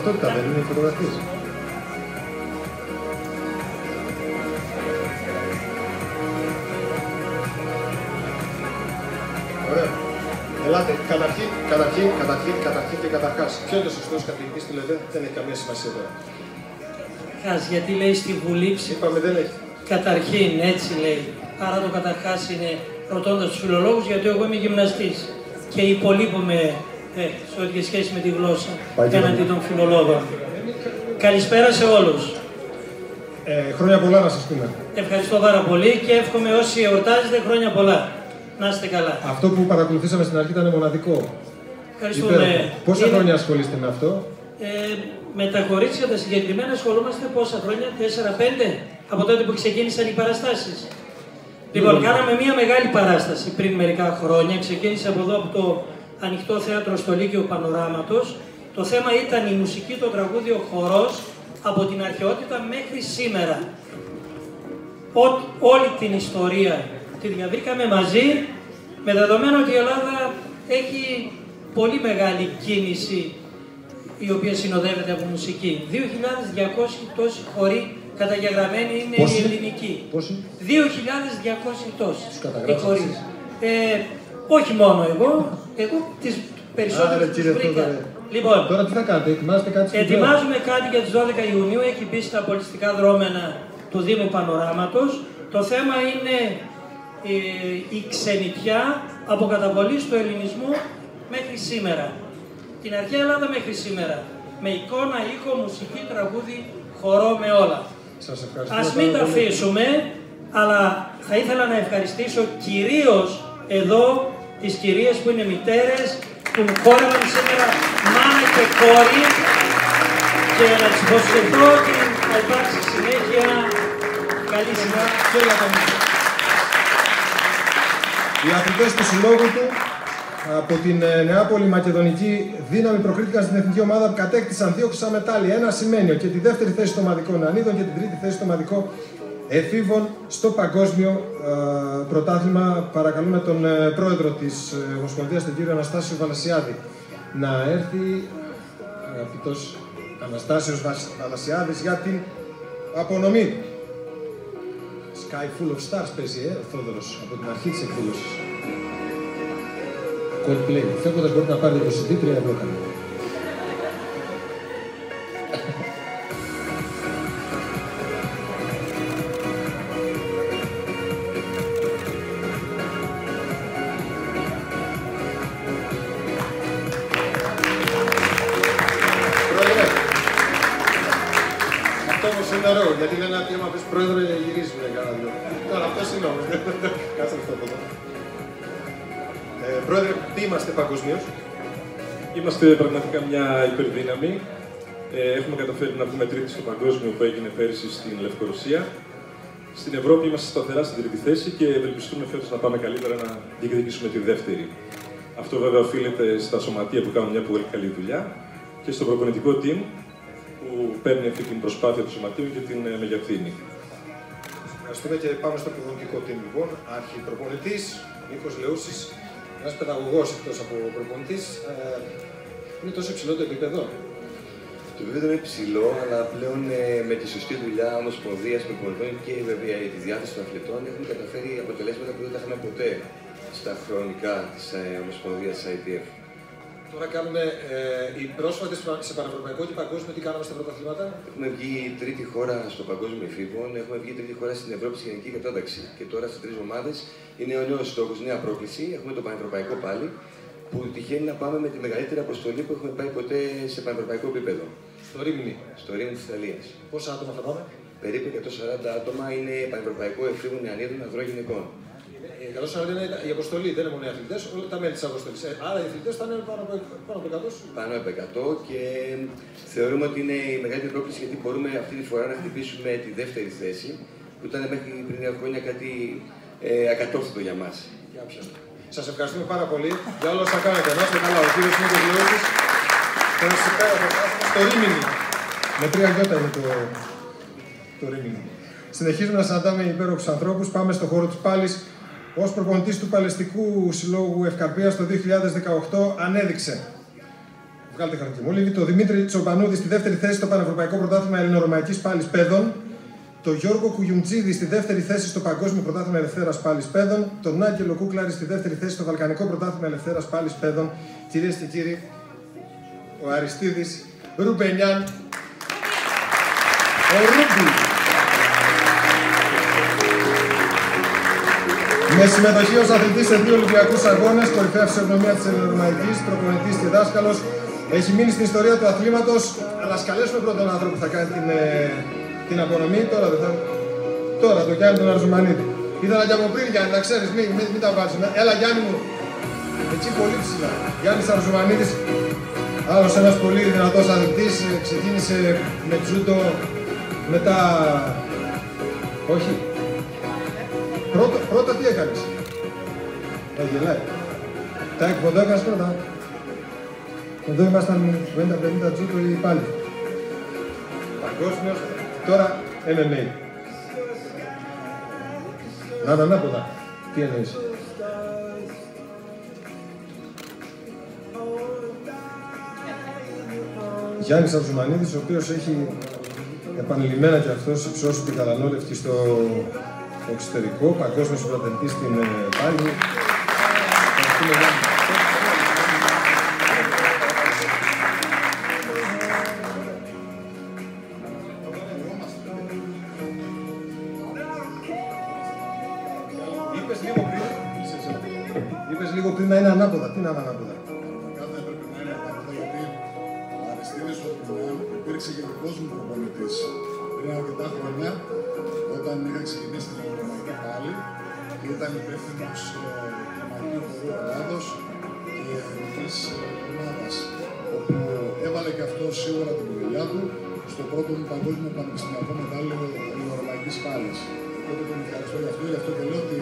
Ταυτότητα δεν είναι οι φωτογραφίες. Ωραία. Ελάτε, καταρχήν, καταρχήν, καταρχήν, καταρχήν και καταρχάς. Ποιο είναι το σωστός καθηγητής του ΛΕΔΕ, δεν έχει καμία σημασία τώρα. Καταρχάς, γιατί λέει στη Βουλή Είπαμε δεν έχει. Καταρχήν, έτσι λέει. Άρα το καταρχάς είναι ρωτώντας τους φιλολόγους, γιατί εγώ είμαι γυμναστής και υπολείπομαι ε, σε ό,τι σχέση με τη γλώσσα έναντι των φιλολόγων. Καλησπέρα σε όλους. Ε, χρόνια πολλά να σας πούμε. Ευχαριστώ πάρα πολύ και εύχομαι όσοι εορτάζετε χρόνια πολλά. Να είστε καλά. Αυτό που παρακολουθήσαμε στην αρχή ήταν μοναδικό. Ευχαριστούμε. Υπέροχο. Πόσα Είναι- χρόνια ασχολείστε με αυτό; Ε, με τα κορίτσια τα συγκεκριμένα ασχολούμαστε πόσα χρόνια, 4-5, από τότε που ξεκίνησαν οι παραστάσεις. Λοιπόν, κάναμε μια μεγάλη παράσταση πριν μερικά χρόνια. Ξεκίνησε από εδώ από το ανοιχτό θέατρο στο Λύκειο Πανοράματος. Το θέμα ήταν η μουσική, το τραγούδι, ο χορός από την αρχαιότητα μέχρι σήμερα. Ό- όλη την ιστορία τη διαβρήκαμε μαζί, με δεδομένο ότι η Ελλάδα έχει πολύ μεγάλη κίνηση η οποία συνοδεύεται από μουσική. 2.200 τόσοι χωροί καταγεγραμμένοι είναι Πόσοι; οι ελληνικοί. Πόσοι; 2.200 τόσοι οι καταγράψατε χωροί. εσείς; Ε, όχι μόνο εγώ, εγώ τις Άρα, περισσότερες κύριε τις βρήκα. Θόδωρε. Λοιπόν, Τώρα τι θα κάνετε, ετοιμάζετε κάτι σπουδαίο. Ετοιμάζουμε κάτι για τις 12 Ιουνίου, έχει μπει στα πολιτιστικά δρόμενα του Δήμου Πανοράματος. Το θέμα είναι ε, η ξενιτιά από καταβολή του ελληνισμού μέχρι σήμερα. Την αρχαία Ελλάδα μέχρι σήμερα. Με εικόνα, ήχο, μουσική, τραγούδι, χορό με όλα. Σας ευχαριστώ. Ας μην πάρα τα πολύ. αφήσουμε, αλλά θα ήθελα να ευχαριστήσω κυρίως εδώ τις κυρίες που είναι μητέρες, που μου χόρευαν σήμερα μάνα και κόρη. Και να τις υποσχεθώ ότι θα υπάρξει συνέχεια. Καλή σειρά και όλα τα μάτια. Οι αθλητές του συλλόγου του από την ε, Νεάπολη Μακεδονική δύναμη προκρίθηκαν στην εθνική ομάδα που κατέκτησαν δύο ξαμετάλλια, ένα σημαίνιο και τη δεύτερη θέση στο ομαδικό Νανίδων και την τρίτη θέση στο ομαδικό εφήβων στο παγκόσμιο ε, πρωτάθλημα. Παρακαλούμε τον ε, πρόεδρο της ε, Ομοσπονδίας, τον κύριο Αναστάσιο Βαλασιάδη, να έρθει αγαπητός Αναστάσιος Βασ- Βαλασιάδης για την απονομή. Sky Full of Stars παίζει, ε, ο Θόδωρος, από την αρχή της εκδήλωσης. Coldplay. Φεύγοντας μπορείτε να πάρετε το CD, 3 ευρώ κάνω. Είμαστε παγκοσμίως. Είμαστε πραγματικά μια υπερδύναμη. Ε, έχουμε καταφέρει να βγούμε τρίτη στο παγκόσμιο που έγινε πέρυσι στην Λευκορωσία. Στην Ευρώπη είμαστε σταθερά στην τρίτη θέση και ευελπιστούμε φέτος να πάμε καλύτερα να διεκδικήσουμε τη δεύτερη. Αυτό βέβαια οφείλεται στα σωματεία που κάνουν μια πολύ καλή δουλειά και στο προπονητικό team που παίρνει αυτή την προσπάθεια του σωματείου και την ε, μεγεθύνει. Ευχαριστούμε και πάμε στο προπονητικό team λοιπόν. Αρχιπροπονητής, Νίκος Λεούσης, ένας παιδαγωγός εκτός από προπονητής. Ε, είναι τόσο υψηλό το επίπεδο. Το επίπεδο είναι ψηλό, αλλά πλέον ε, με τη σωστή δουλειά ομοσπονδία προπονητών και βέβαια τη διάθεση των αθλητών έχουν καταφέρει αποτελέσματα που δεν τα είχαμε ποτέ στα χρονικά της ε, ομοσπονδίας τη IPF. Τώρα κάνουμε ε, οι πρόσφατες σε πανευρωπαϊκό και παγκόσμιο, τι κάναμε στα πρωταθλήματα. Έχουμε βγει τρίτη χώρα στο παγκόσμιο εφήβων, έχουμε βγει τρίτη χώρα στην Ευρώπη στη γενική κατάταξη. Και τώρα στι τρεις ομάδες είναι ο νέος στόχος, νέα πρόκληση. Έχουμε το πανευρωπαϊκό πάλι, που τυχαίνει να πάμε με τη μεγαλύτερη αποστολή που έχουμε πάει ποτέ σε πανευρωπαϊκό επίπεδο. Στο Ρήμνη. Στο Ρήμνη της Ιταλίας. Πόσα άτομα θα πάμε; Περίπου 140 άτομα είναι πανευρωπαϊκό εφήβων νεανίδων ανδρών γυναικών. Ε, Καλώ είναι η αποστολή, δεν είναι μόνο οι αθλητές, όλα τα μέλη της αποστολής. Ε, άρα οι αθλητές θα είναι πάνω από, πάνω από 100. Πάνω από 100 και θεωρούμε ότι είναι η μεγαλύτερη πρόκληση γιατί μπορούμε αυτή τη φορά να χτυπήσουμε τη δεύτερη θέση που ήταν μέχρι πριν δύο χρόνια κάτι ε, ακατόρθωτο για μας. Σας ευχαριστούμε πάρα πολύ για όλα όσα κάνετε. Να είστε καλά, ο κύριος Νίκο Λεώτη. Και να σας κάνω στο Ρήμινι. Με τρία γιώτα είναι το, το Ρήμινι. Συνεχίζουμε να συναντάμε υπέροχους ανθρώπους. Πάμε στο χώρο της πάλι. Ω προπονητής του Παλαιστικού Συλλόγου Ευκαρπίας το 2018 ανέδειξε. Βγάλτε χαρτιμόλυβη. Το Δημήτρη Τσοπανούδη στη δεύτερη θέση στο Πανευρωπαϊκό Πρωτάθλημα Ελληνορωμαϊκής Πάλης Παιδών. Το Γιώργο Κουγιουντζίδη στη δεύτερη θέση στο Παγκόσμιο Πρωτάθλημα Ελευθέρας Πάλης Παιδών. Τον Άγγελο Κούκλαρη στη δεύτερη θέση στο Βαλκανικό Πρωτάθλημα Ελευθέρας Πάλης Παιδών. Κυρίες και κύριοι, ο Αριστίδης Ρουμπενιάν. Ο Ρούμπι. Με συμμετοχή ως αθλητής σε δύο Ολυμπιακούς Αγώνες, κορυφαία φυσιογνωμία της Ελληνορωμαϊκή, προπονητής και δάσκαλος, έχει μείνει στην ιστορία του αθλήματος. Αλλά ας καλέσουμε πρώτα τον άνθρωπο που θα κάνει την, ε, την απονομή. Τώρα δεν θα. Τώρα το Γιάννη τον Αρζουμανίδη. Ήθελα και από πριν Γιάννη, να ξέρεις, μην, μην, μην τα βάζεις. Έλα Γιάννη μου. Έτσι πολύ ψηλά. Γιάννης Αρζουμανίδης, άλλος ένας πολύ δυνατός αθλητής, ξεκίνησε με τζούντο μετά. Όχι, Πρώτα, πρώτα τι έκανες; Τα γελάει. Τα εκποντά έκανες πρώτα. Εδώ ήμασταν 50-50 τζούτο ή πάλι. Παγκόσμιος, τώρα MMA. Να, να, ανάποδα. Τι εννοείς; Γιάννης Αρτζουμανίδης, ο οποίος έχει επανειλημμένα και αυτός υψώσει την καλανόλευτη στο εξωτερικό, παγκόσμιος πρωτευτή στην ε, Πάλη. Ευχαριστούμε, Ευρωπαϊκή πάλι. Οπότε τον ευχαριστώ για αυτό, γι' αυτό και λέω ότι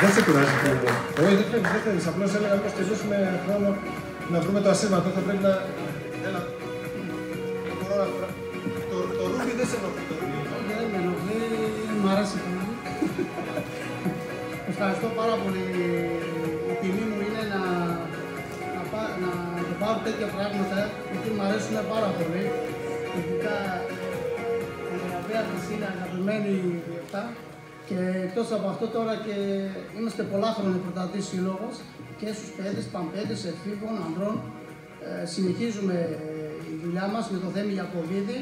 Δεν σε κουράζει αυτό λοιπόν. Όχι, δεν θέλει, δεν θέλεις. Απλώς έλεγα μήπως τελειώσουμε χρόνο να βρούμε το ασύρματο. Θα πρέπει να. Έλα. Το μπορώ να. Το, το ρούχι δεν σε ενοχλεί. Δεν με ενοχλεί, μ' αρέσει πολύ. Ευχαριστώ πάρα πολύ. Να πάρω τέτοια πράγματα γιατί μου αρέσουν πάρα πολύ. Ειδικά η γραφεία της είναι αγαπημένη αυτά. Και εκτός από αυτό τώρα και είμαστε πολλά χρόνια πρωταθλητή σύλλογος και στους παιδες, παμπέδε, εφήβων, ανδρών. Ε, συνεχίζουμε ε, η δουλειά μας με το Θέμη Ιακωβίδη,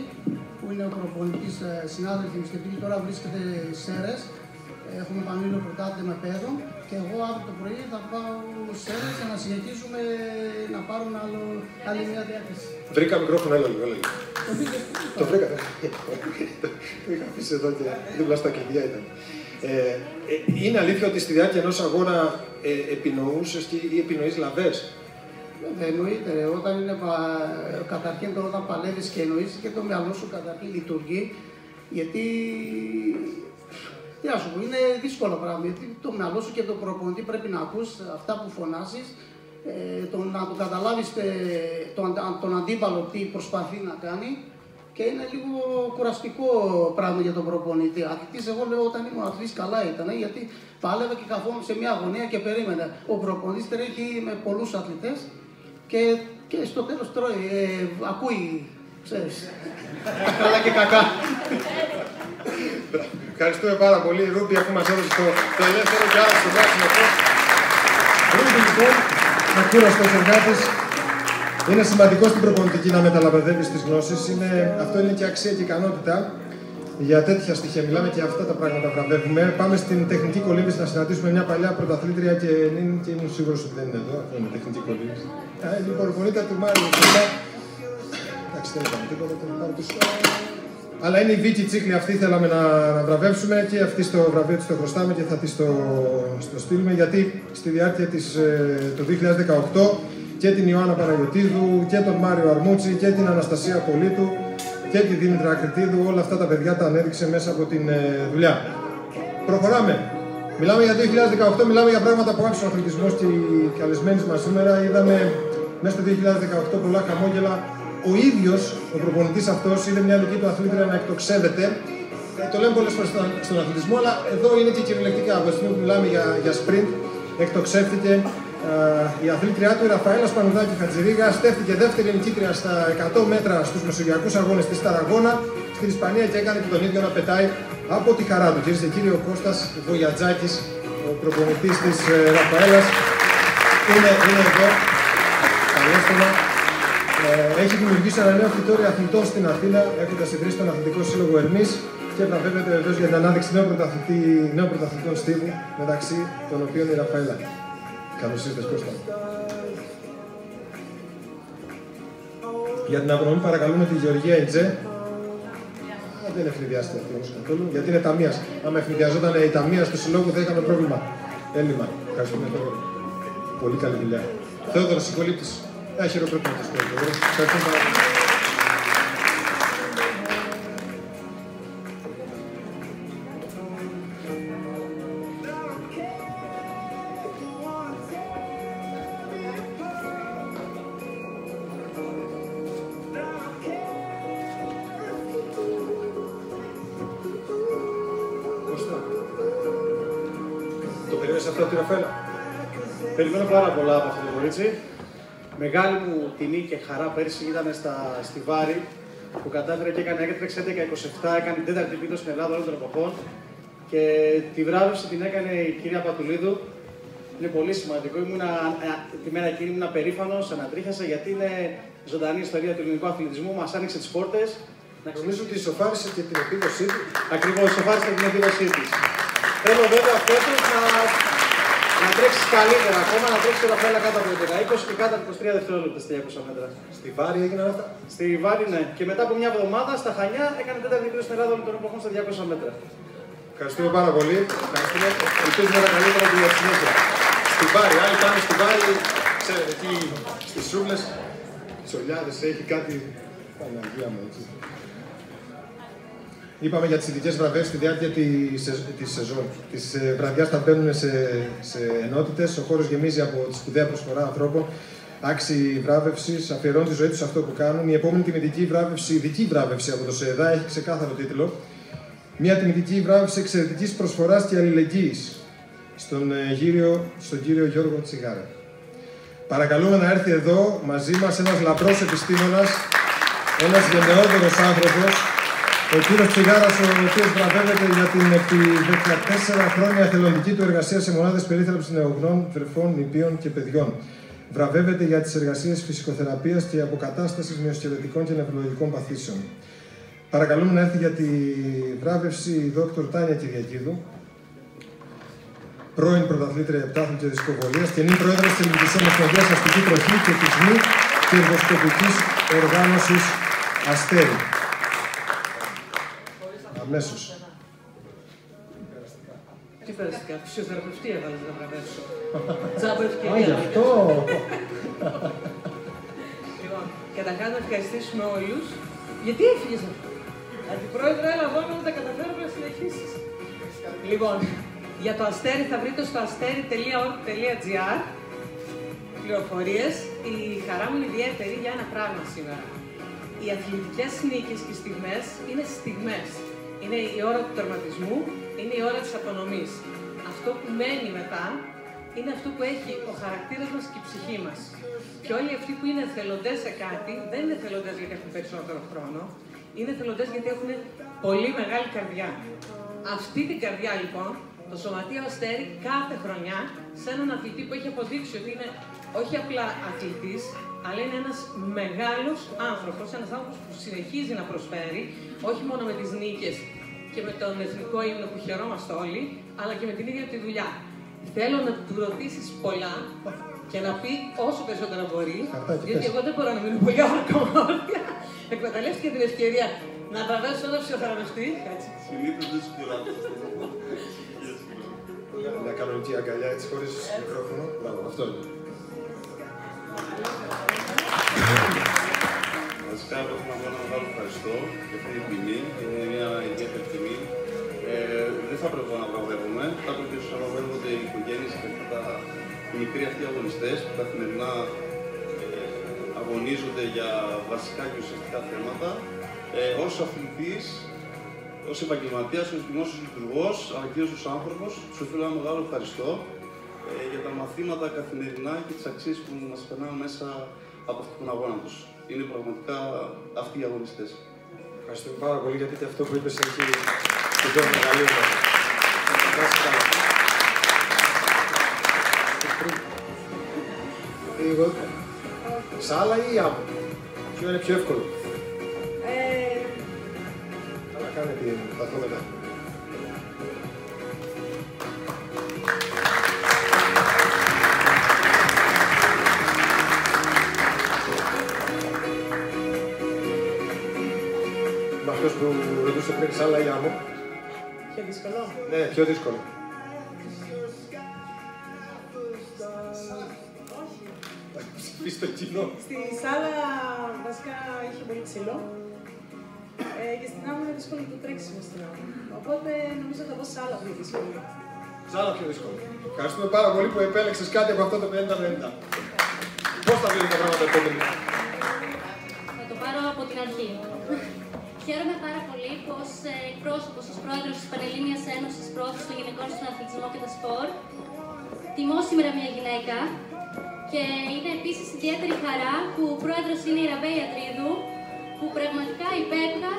που είναι ο προπονητής ε, συνάδελφος και επειδή τώρα βρίσκεται στι ΣΕΡΕΣ. Έχουμε πανελλήνιο πρωτάθλημα παιδών και εγώ αύριο το πρωί θα πάω στι ΣΕΡΕΣ για να συνεχίσουμε να πάρουμε άλλο, άλλη μια διάθεση. Βρήκα μικρόφωνο, έλα λίγο. Έλα. Το βρήκα. Το είχα αφήσει εδώ και δίπλα στα κλειδιά ήταν. Ε, ε, είναι αλήθεια ότι στη διάρκεια ενός αγώνα ε, επινοούσες ή επινοείς λαβές; Βέβαια, εννοείται. Όταν είναι, καταρχήν το, όταν παλεύεις και εννοείς και το μυαλό σου καταρχήν λειτουργεί. Γιατί. Τι να σου πω, είναι δύσκολο πράγμα. Γιατί το μυαλό σου και το προπονητή πρέπει να ακούς αυτά που φωνάζεις, ε, το, να το καταλάβεις ε, τον, τον αντίπαλο τι προσπαθεί να κάνει και είναι λίγο κουραστικό πράγμα για τον προπονητή. Αθλητής, εγώ λέω όταν ήμουν αθλητής, καλά ήταν γιατί πάλευα και καθόμουν σε μια αγωνία και περίμενα. Ο προπονητής τρέχει με πολλούς αθλητές και, και στο τέλος τρώει, ε, ακούει, ξέρεις, καλά και κακά. Ευχαριστούμε πάρα πολύ, Ρούμπι, αφού μας έδωσε το, το ελεύθερο και άλλο στο πράσινο φως. Ρούμπι, λοιπόν, ακούραστο εργάτη, είναι σημαντικό στην προπονητική να μεταλαμπαδεύεις τις γνώσεις. Αυτό είναι και αξία και ικανότητα. Για τέτοια στοιχεία μιλάμε και αυτά τα πράγματα βραβεύουμε. Πάμε στην τεχνική κολύμβηση να συναντήσουμε μια παλιά πρωταθλήτρια και, και ήμουν σίγουρος ότι δεν είναι εδώ. Αυτό είναι τεχνική κολύμβηση. Είναι η προπονήτρια του Μάριου. Εντάξει, δεν είπαμε τίποτα, τον πάρω πίσω. Αλλά είναι η Βίκη Τσίκλη, αυτή θέλαμε να, να βραβεύσουμε και αυτή στο βραβείο της το χρωστάμε και θα τη το, στο στείλουμε γιατί στη διάρκεια της, ε, το 2018 και την Ιωάννα Παναγιωτίδου και τον Μάριο Αρμούτσι και την Αναστασία Πολίτου και τη Δήμητρα Ακριτίδου. Όλα αυτά τα παιδιά τα ανέδειξε μέσα από την ε, δουλειά. Προχωράμε. Μιλάμε για 2018, μιλάμε για πράγματα που άφησε ο αθλητισμός και οι καλεσμένοι μας σήμερα. Είδαμε μέσα στο 2018 πολλά χαμόγελα. Ο ίδιος ο προπονητής αυτός είδε μια δική του αθλήτρια να εκτοξεύεται. Ε, το λέμε πολλές φορές στον αθλητισμό, αλλά εδώ είναι και κυριολεκτικά. Από τη στιγμή που μιλάμε για, για sprint, εκτοξεύτηκε η αθλήτριά του, η Ραφαέλα Σπανουδάκη Χατζηρίγα, στέφτηκε δεύτερη νικήτρια στα 100 μέτρα στους Μεσογειακούς Αγώνες της Ταραγώνα στην Ισπανία και έκανε και τον ίδιο να πετάει από τη χαρά του. Κυρίε και κύριοι, ο Κώστας Βογιατζάκης, ο προπονητής της ε, Ραφαέλας, είναι, είναι εδώ. Καλώς ε, έχει δημιουργήσει ένα νέο φυτόριο αθλητών στην Αθήνα, έχοντας ιδρύσει τον Αθλητικό Σύλλογο Ερμής και βραβεύεται βεβαίως για την ανάδειξη νέων, νέων πρωταθλητών στίβου, μεταξύ των οποίων η Ραφαέλα. Καλώς ήρθες Κώστα. Για την αγνομή παρακαλούμε τη Γεωργία Εντζέ. Δεν είναι ευνηδιάστη αυτή όμως καθόλου, γιατί είναι ταμείας. Αν ευνηδιαζόταν η ταμεία του συλλόγου θα είχαμε πρόβλημα. Έλλειμμα. Ευχαριστούμε Πολύ καλή δουλειά. Θεόδωρος Σικολίπτης. Ένα χειροκρότημα του Ευχαριστούμε πάρα πολύ. Περιμένω πάρα πολλά από αυτό το κορίτσι. Μεγάλη μου τιμή και χαρά πέρσι ήταν στα, στη Βάρη που κατάφερε και έκανε έτρεξε 11-27, έκανε την τέταρτη πίτο στην Ελλάδα όλων των εποχών και τη βράβευση την έκανε η κυρία Πατουλίδου. Είναι πολύ σημαντικό. Ήμουνα, τη μέρα εκείνη ήμουν περήφανος, ανατρίχασα γιατί είναι ζωντανή ιστορία του ελληνικού αθλητισμού. Μας άνοιξε τις πόρτες. Νομίζω ότι ισοφάρισε και την επίδοσή τη. Ακριβώς, ισοφάρισε και την επίδοσή της. Θέλω βέβαια φέτος να, να τρέξεις καλύτερα ακόμα, να τρέξεις τα φέλα κάτω από το 20 και κάτω από 23 δευτερόλεπτα στα 200 μέτρα. Στη Βάρη έγιναν αυτά; Στη Βάρη, ναι. Και μετά από μια εβδομάδα στα Χανιά έκανε τέταρτη κύριο στην Ελλάδα όλων των εποχών στα 200 μέτρα. Ευχαριστούμε πάρα πολύ. Ευχαριστούμε. Ελπίζουμε τα καλύτερα και για τη συνέχεια. Στη Βάρη, άλλοι πάνε στη Βάρη, ξέρετε, εκεί στις σούβλες, στι ολιάδε έχει κάτι. Παναγία μου, έτσι. Είπαμε για τις ειδικές βραβεύσει στη διάρκεια τη της σεζόν. Τη βραδιάς θα μπαίνουν σε, σε ενότητες. Ο χώρος γεμίζει από τη σπουδαία προσφορά ανθρώπων. Άξιοι βράβευσης, αφιερώνουν τη ζωή τους σε αυτό που κάνουν. Η επόμενη τιμητική βράβευση, ειδική βράβευση από το ΣΕΔΑ, έχει ξεκάθαρο τίτλο. Μια τιμητική βράβευση εξαιρετικής προσφοράς και αλληλεγγύης στον, ε, κύριο, στον κύριο Γιώργο Τσιγάρα. Παρακαλούμε να έρθει εδώ μαζί μας ένας λαμπρός επιστήμονας, ένας γενναιόδωρος άνθρωπος, ο κύριος Τσιγάρας, ο οποίος βραβεύεται για την επί 14 χρόνια εθελοντική του εργασία σε μονάδες περίθαλψης νεογνών, βρεφών, νηπίων και παιδιών. Βραβεύεται για τις εργασίες φυσικοθεραπείας και αποκατάστασης μυοσκελετικών και νευρολογικών παθήσεων. Παρακαλούμε να έρθει για τη βράβευση η δόκτωρ Τάνια Κυριακίδου, πρώην πρωταθλήτρια επτάθλου και δισκοβολίας και νυν πρόεδρος της Ελληνικής Ομοσπονδία Αστική Τροχή και της μη κερδοσκοπικής οργάνωσης Αστέρι. Αμέσως. Τι περαστικά, φυσιοθεραπευτή έβαλες να βραβεύσω. Τζάμπο Α, ευκαιρία. γι' αυτό. Λοιπόν, καταρχάς να ευχαριστήσουμε όλους. Γιατί έφυγες Αντιπρόεδρε, έλα εδώ να τα καταφέρουμε να συνεχίσεις. Λοιπόν, για το αστέρι θα βρείτε στο αστέρι.org.gr πληροφορίες. Η χαρά μου είναι ιδιαίτερη για ένα πράγμα σήμερα. Οι αθλητικές νίκες και στιγμές είναι στιγμές. Είναι η ώρα του τερματισμού, είναι η ώρα της απονομής. Αυτό που μένει μετά είναι αυτό που έχει ο χαρακτήρας μας και η ψυχή μας. Και όλοι αυτοί που είναι εθελοντές σε κάτι, δεν είναι εθελοντές γιατί έχουν περισσότερο χρόνο, είναι εθελοντές γιατί έχουν πολύ μεγάλη καρδιά. Αυτή την καρδιά λοιπόν, το Σωματείο Αστέρι κάθε χρονιά σε έναν αθλητή που έχει αποδείξει ότι είναι όχι απλά αθλητής, αλλά είναι ένας μεγάλος άνθρωπος, ένας άνθρωπος που συνεχίζει να προσφέρει, όχι μόνο με τις νίκες και με τον εθνικό ύμνο που χαιρόμαστε όλοι, αλλά και με την ίδια τη δουλειά. Θέλω να του ρωτήσεις πολλά και να πει όσο περισσότερα μπορεί, διότι εγώ δεν μπορώ να μείνω πολύ ώρα ακόμα όρθια. Εκμεταλλεύτηκε την ευκαιρία να βραβεύσω ένα ψυχοθεραπευτή. Έτσι. Συνήθως δεν Μια κανονική αγκαλιά έτσι χωρίς μικρόφωνο. Μπράβο, αυτό είναι. Βασικά, εγώ θέλω να πω ένα μεγάλο ευχαριστώ για αυτή την τιμή. Είναι μια ιδιαίτερη τιμή. Ε, δεν θα πρέπει να βραβεύουμε. Θα πρέπει ίσω να βραβεύονται οι οικογένειες και αυτά τα μικροί αυτοί αγωνιστές που καθημερινά ε, αγωνίζονται για βασικά και ουσιαστικά θέματα. Ε, ως αθλητής, ως επαγγελματίας, ως δημόσιος λειτουργός, αλλά και ω άνθρωπος, σου οφείλω ένα μεγάλο ευχαριστώ ε, για τα μαθήματα καθημερινά και τις αξίες που μας περνάνε μέσα από αυτόν τον αγώνα τους. Είναι πραγματικά αυτοί οι αγωνιστές. Ευχαριστούμε πάρα πολύ γιατί και αυτό που είπες έχει την πιο μεγαλύτερη. Να είσαι καλά. Εγώ, σάλα ή άμμο. Ποιο είναι πιο εύκολο; Ε, Καλά κάνε την θα δω μετά. Ρωτούσε πριν σάλα ή άμμο. πιο δύσκολο. Ναι, πιο δύσκολο. Πεις στο κοινό. Στη σάλα βασικά είχε πολύ ξύλο. Ε, και στην άμμο είναι δύσκολο το τρέξιμο στην άμμο. Οπότε νομίζω θα πω σάλα πιο δύσκολη. Σάλα πιο δύσκολο. Ευχαριστούμε πάρα πολύ που επέλεξες κάτι από αυτό το 50-50. Πώς θα βγει τα πράγματα επόμενη. Θα το πάρω από την αρχή. Χαίρομαι πάρα πολύ πως εκπρόσωπος ως πρόεδρος της Πανελλήνιας Ένωσης Πρόθεσης των Γυναικών στον Αθλητισμό και το Σπορ τιμώ σήμερα μια γυναίκα και είναι επίσης ιδιαίτερη χαρά που πρόεδρος είναι η Ραμπέη Ατρίδου που πραγματικά υπέροχα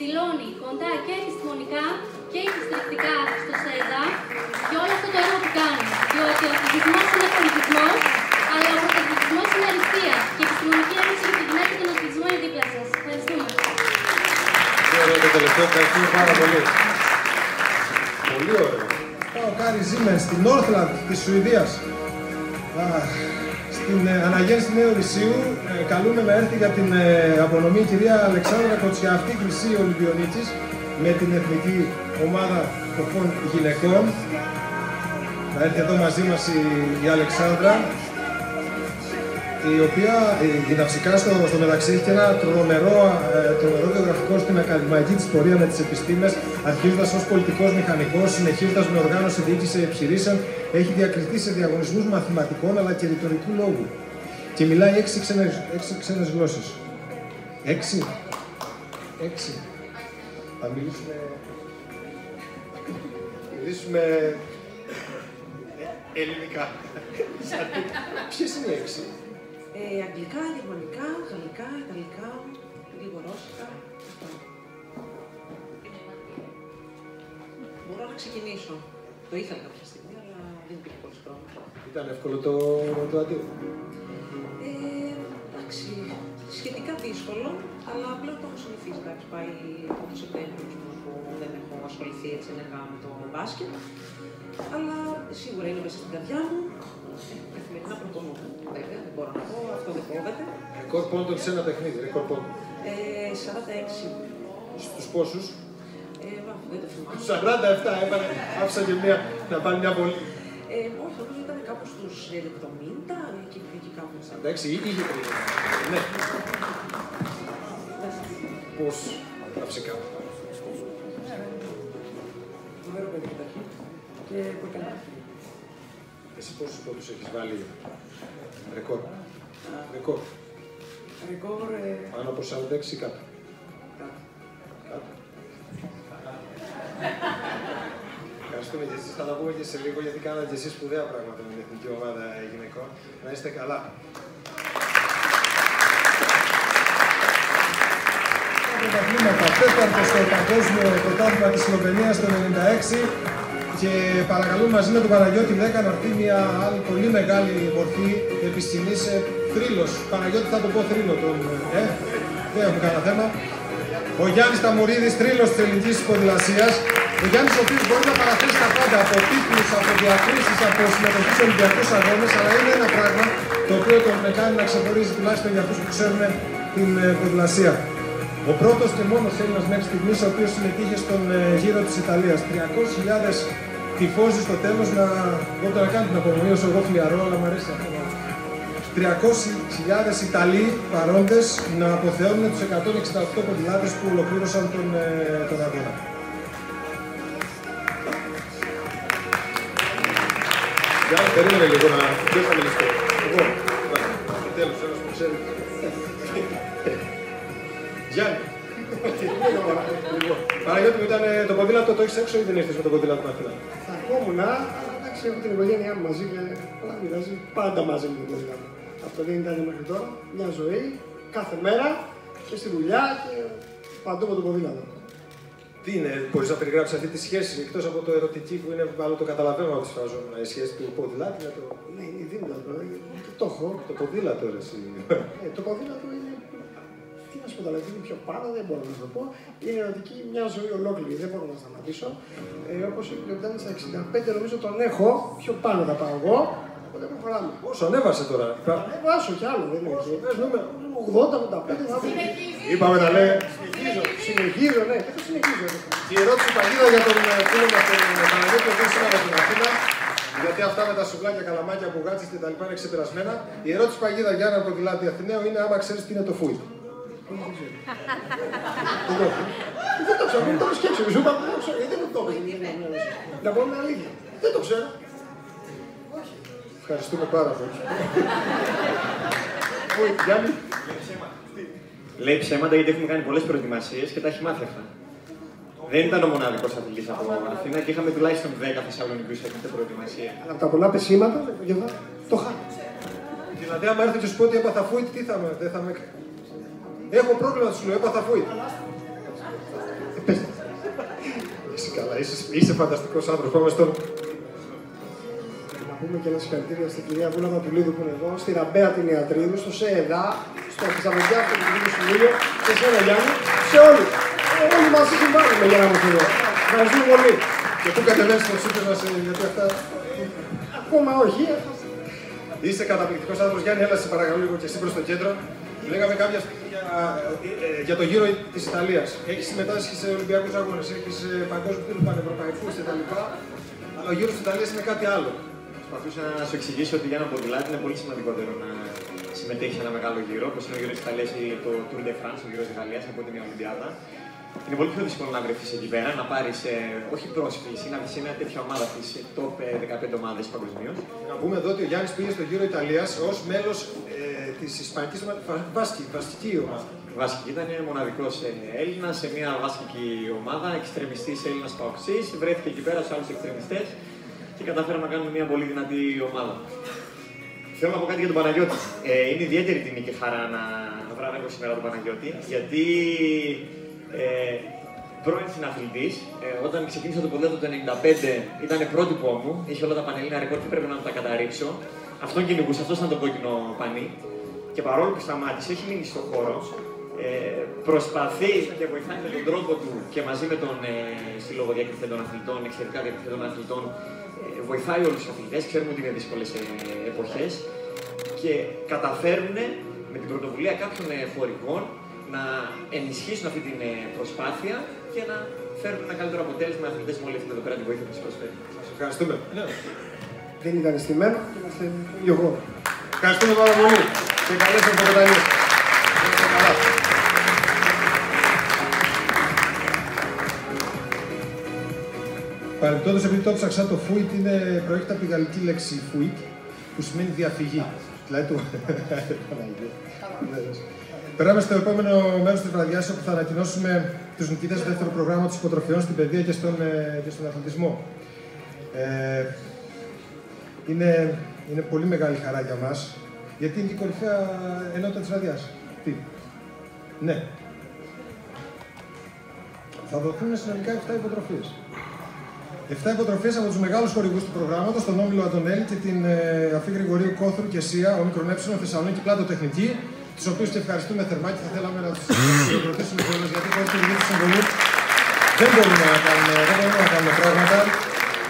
δηλώνει κοντά και επιστημονικά και υποστηρικτικά στο ΣΕΔΑ για όλο αυτό το έργο που κάνει. Διότι ο αθλητισμός είναι πολιτισμός, αλλά ο πρωταθλητισμός είναι αριστεία και η Επιστημονική Ένωση ωραίο το τελευταίο, ευχαριστούμε πάρα πολύ. Πολύ ωραίο. Πάρα Κάρι Ζήμεν στην Northland της Σουηδίας. Αχ, Στην ε, αναγέννηση του Νέου Ρησίου ε, καλούμε να έρθει για την ε, απονομή η κυρία Αλεξάνδρα Κοτσιαυτή Χρυσή Ολυμπιονίκης με την εθνική ομάδα κωφών γυναικών. Θα έρθει εδώ μαζί μας η, η Αλεξάνδρα η οποία ε, η Ναυσικά στο, στο μεταξύ έχει και ένα τρομερό, ε, τρομερό βιογραφικό στην ακαδημαϊκή της πορεία με τις επιστήμες, αρχίζοντας ως πολιτικός μηχανικός, συνεχίζοντας με οργάνωση διοίκησης επιχειρήσεων, έχει διακριθεί σε διαγωνισμούς μαθηματικών αλλά και ρητορικού λόγου. Και μιλάει έξι ξένες, έξι ξένες γλώσσες. Έξι. Έξι. Θα μιλήσουμε... θα μιλήσουμε ε, ελληνικά. Ποιες είναι οι έξι; Ε, αγγλικά, γερμανικά, γαλλικά, ιταλικά, λίγο ρώσικα. αυτά. Μπορώ να ξεκινήσω. Το ήθελα κάποια στιγμή, αλλά δεν υπήρχε πολύ χρόνο. Ήταν εύκολο το, το αντίθετο. Ε, εντάξει, σχετικά δύσκολο, αλλά πλέον το έχω συνηθίσει. Εντάξει, πάει από το Σεπτέμβριο ας πούμε, που δεν έχω ασχοληθεί έτσι ενεργά με το μπάσκετ. Αλλά σίγουρα είναι μέσα στην καρδιά μου. Ε, καθημερινά προτιμώ. Βέβαια, δεν μπορώ να πω, αυτό δεν κόβεται. Ρεκόρ πόντων σε ένα παιχνίδι, ρεκόρ πόντων. Ε, 46. Στους πόσους; Ε, βα, δεν το θυμάμαι. Στους 47 έβαλε, άφησα και μια, να πάρει μια βολή. Ε, όχι, νομίζω ήταν κάπου στους 70, εκεί, εκεί κάπου. Εντάξει, είχε πριν. Ναι. Πώς, τα φυσικά. Νούμερο 5 καταρχήν. Και που έκανε. Εσύ πόσους πόντους έχεις βάλει; Ρεκόρ. Ρεκόρ. Ρεκόρ, ε, Πάνω από 46 ή κάτω. Κάτω. Ευχαριστούμε και εσείς. Θα τα πούμε και σε λίγο γιατί κάνατε και εσείς σπουδαία πράγματα με την Εθνική Ομάδα Γυναικών. Να είστε καλά. Τα πρωταθλήματα. Τέταρτος στο παγκόσμιο πρωτάθλημα της Σλοβενίας το 96 και παρακαλούμε μαζί με τον Παναγιώτη 10 να έρθει μια άλλη πολύ μεγάλη μορφή επιστημής ε, θρύλος. Παναγιώτη θα το πω θρύλο τον, ε, δεν έχουμε κανένα θέμα. Ο Γιάννης Ταμουρίδης, θρύλος της ελληνικής ποδηλασίας. Ο Γιάννης ο οποίος μπορεί να παραθέσει τα πάντα από τίτλους, από διακρίσεις, από συμμετοχής σε Ολυμπιακούς αγώνες, αλλά είναι ένα πράγμα το οποίο τον κάνει να ξεχωρίζει τουλάχιστον για αυτούς που ξέρουν την ε, ποδηλασία. Ο πρώτος και μόνος Έλληνας μέχρι στιγμής, ο οποίος συμμετείχε στον ε, γύρο της Ιταλίας. 300.000 τυφώζοι στο τέλος να μπορείτε να κάνετε την απομονή όσο εγώ φλιαρώ, αλλά μου αρέσει αυτό. 300.000 Ιταλοί παρόντες να αποθεώνουν τους 168 ποδηλάτες που ολοκλήρωσαν τον, ε, τον αγώνα. Για περίμενε λίγο να ποιος θα μιλήσει τώρα. Εγώ. Τέλος, ένας που ξέρει. Γιάννη. Λοιπόν, Παναγιώτη μου ήταν ε, το ποδήλατο, το έχεις έξω ή δεν ήρθες με το ποδήλατο να Αθήνα. Θα ερχόμουν, αλλά εντάξει, έχω την οικογένειά μου μαζί και όλα μοιράζει πάντα μαζί με το ποδήλατο. Αυτό δεν ήταν μέχρι τώρα. Μια ζωή, κάθε μέρα και στη δουλειά και παντού με το ποδήλατο. Τι είναι, μπορείς να περιγράψεις αυτή τη σχέση εκτός από το ερωτική που είναι, μάλλον το καταλαβαίνω ότι φανταζόμουν, η σχέση του ποδηλάτη με το. Ναι, είναι δίπλα τώρα. Το έχω. Το ποδήλατο, ρε, εσύ. Ε, το ποδήλατο είναι. Τι να σου πω τώρα, είναι πιο πάνω, δεν μπορώ να το πω. Είναι ερωτική μια ζωή ολόκληρη, δεν μπορώ να σταματήσω. Ε, Όπω είπε ο Ντάνη στα 65, νομίζω τον έχω. Πιο πάνω θα πάω εγώ. Οπότε προχωράμε. Όσο ανέβασε τώρα. Ανέβασω κι άλλο, δεν είναι. 80, 85, θα Είπαμε να λέει. Συνεχίζω, συνεχίζω, ναι, και θα συνεχίζω. Η ερώτηση παγίδα για τον ε, φίλο μα τον Παναγιώτη, ο οποίο είναι από την Αθήνα, γιατί αυτά με τα σουβλάκια, καλαμάκια, μπουγάτσε και τα λοιπά είναι ξεπερασμένα. Η ερώτηση παγίδα για έναν ποδηλάτη Αθηναίο είναι άμα ξέρει τι είναι το φούι. Δεν το ξέρω, δεν το έχω σκέψει. Ζω δεν το ξέρω, γιατί δεν το έχω. Να πω μια αλήθεια. Δεν το ξέρω. Ευχαριστούμε πάρα πολύ. Oi, Γιάννη. Λέει ψέματα γιατί έχουμε κάνει πολλές προετοιμασίες και τα έχει μάθει αυτά. Δεν ήταν ο μοναδικό αθλητής από Αθήνα και είχαμε τουλάχιστον 10 Θεσσαλονικού σε κάθε προετοιμασία. Αλλά από τα πολλά πεσήματα, για να το χάνω. Δηλαδή, άμα έρθει και σου πω ότι έπαθα φούιτ, τι θα με, δεν θα με. Έχω πρόβλημα, σου λέω, έπαθα φούιτ. Είσαι καλά, είσαι, είσαι φανταστικός άνθρωπος. Πάμε στον. Να πούμε και ένα συγχαρητήριο στην κυρία Βούλα Πατουλίδου που είναι εδώ, στη Ραμπέα την Ιατρίδου, στο ΣΕΕΔΑ, στο Θεσσαλονικιάκο του Κοινωνικού Συμβούλιο και σε ένα Γιάννη, σε όλους. Όλοι μαζί συμβάλλουμε για να είμαστε εδώ. Ευχαριστούμε πολύ. Και πού κατεβαίνεις στο σούπερ μας, ε, γιατί αυτά. Ακόμα όχι. Είσαι καταπληκτικός άνθρωπος. Γιάννη, έλα σε παρακαλώ λίγο και εσύ προς το κέντρο. Λέγαμε κάποια στιγμή για, ε, ε, για το γύρο της Ιταλίας. Έχεις συμμετάσχει σε Ολυμπιακούς Αγώνες, έχεις παγκόσμιους τίτλου πανευρωπαϊκούς κτλ. Αλλά ο γύρος της Ιταλίας είναι κάτι άλλο. Προσπαθούσα να σου εξηγήσω ότι για ένα ποδηλάτη είναι πολύ σημαντικότερο να συμμετέχεις σε ένα μεγάλο γύρο, όπως είναι ο γύρος της Ιταλίας ή το Tour de France, ο γύρος της Γαλλίας από την Ολυμπιάδα. Είναι πολύ πιο δύσκολο να βρεθείς εκεί πέρα, να πάρεις ε, όχι πρόσκληση, να βρεις μια τέτοια ομάδα τη top 15 ομάδες παγκοσμίως. Να πούμε εδώ ότι ο Γιάννης πήγε στο γύρο Ιταλίας ως μέλος ε, της Ισπανικής βάσκη, βασκική ομάδα. Βάσκη ήταν μοναδικός Έλληνας σε μια βάσκικη ομάδα, εξτρεμιστής Έλληνας παοξής. Βρέθηκε εκεί πέρα στου άλλους εξτρεμιστές και καταφέραμε να κάνουμε μια πολύ δυνατή ομάδα. Θέλω να πω κάτι για τον Παναγιώτη. Ε, είναι ιδιαίτερη τιμή και χαρά να βράβευω σήμερα τον Παναγιώτη, γιατί ε, πρώην συναθλητής, ε, όταν ξεκίνησα το ποδήλατο το 1995 ήταν πρότυπό μου, είχε όλα τα πανελλήνια ρεκόρ και πρέπει να τα καταρρίψω. Αυτόν κυνηγούσε, αυτός ήταν το κόκκινο πανί. Και παρόλο που σταμάτησε, έχει μείνει στον χώρο. Ε, προσπαθεί και βοηθάει με τον τρόπο του και μαζί με τον ε, Σύλλογο Διακριθέντων Αθλητών, εξαιρετικά διακριθέντων αθλητών, ε, βοηθάει όλους τους αθλητές. Ξέρουμε ότι είναι δύσκολες ε, εποχές και καταφέρουν με την πρωτοβουλία κάποιων ε, χωρικών να ενισχύσουν αυτή την ε, προσπάθεια και να φέρουν ένα καλύτερο αποτέλεσμα οι αθλητές με όλη αυτή εδώ πέρα την βοήθεια που του προσφέρει. Σας ευχαριστούμε. Δεν ήταν στημένο, είμαστε εγώ. Ευχαριστούμε πάρα πολύ και καλές αποκαταλήσει. Παρεμπιπτόντως, επειδή το ψάξα, το fuit είναι, προέρχεται από τη γαλλική λέξη fuit, που σημαίνει διαφυγή. Δηλαδή το. Περάμε στο επόμενο μέρος της βραδιάς, όπου θα ανακοινώσουμε τους νικητές του δεύτερου προγράμματος υποτροφιών στην παιδεία και στον, ε, και στον αθλητισμό. Ε, είναι, είναι πολύ μεγάλη χαρά για μας, γιατί είναι και η κορυφαία ενότητα της βραδιάς. Τι; Ναι. Θα δοθούν συνολικά 7 υποτροφίες. 7 υποτροφίες από τους μεγάλους χορηγούς του προγράμματος, τον Όμιλο Αντωνέλη και την ε, Αφή Γρηγορίου Κόθρου και Σία, ο Ε, Θεσσαλονίκη Πλάτο Τεχνική, τους οποίους και ευχαριστούμε θερμά και θα θέλαμε να τους χειροκροτήσουμε κιόλα γιατί χωρί τη δική τους συμβολή δεν μπορούμε να κάνουμε, δεν μπορούμε να κάνουμε πράγματα.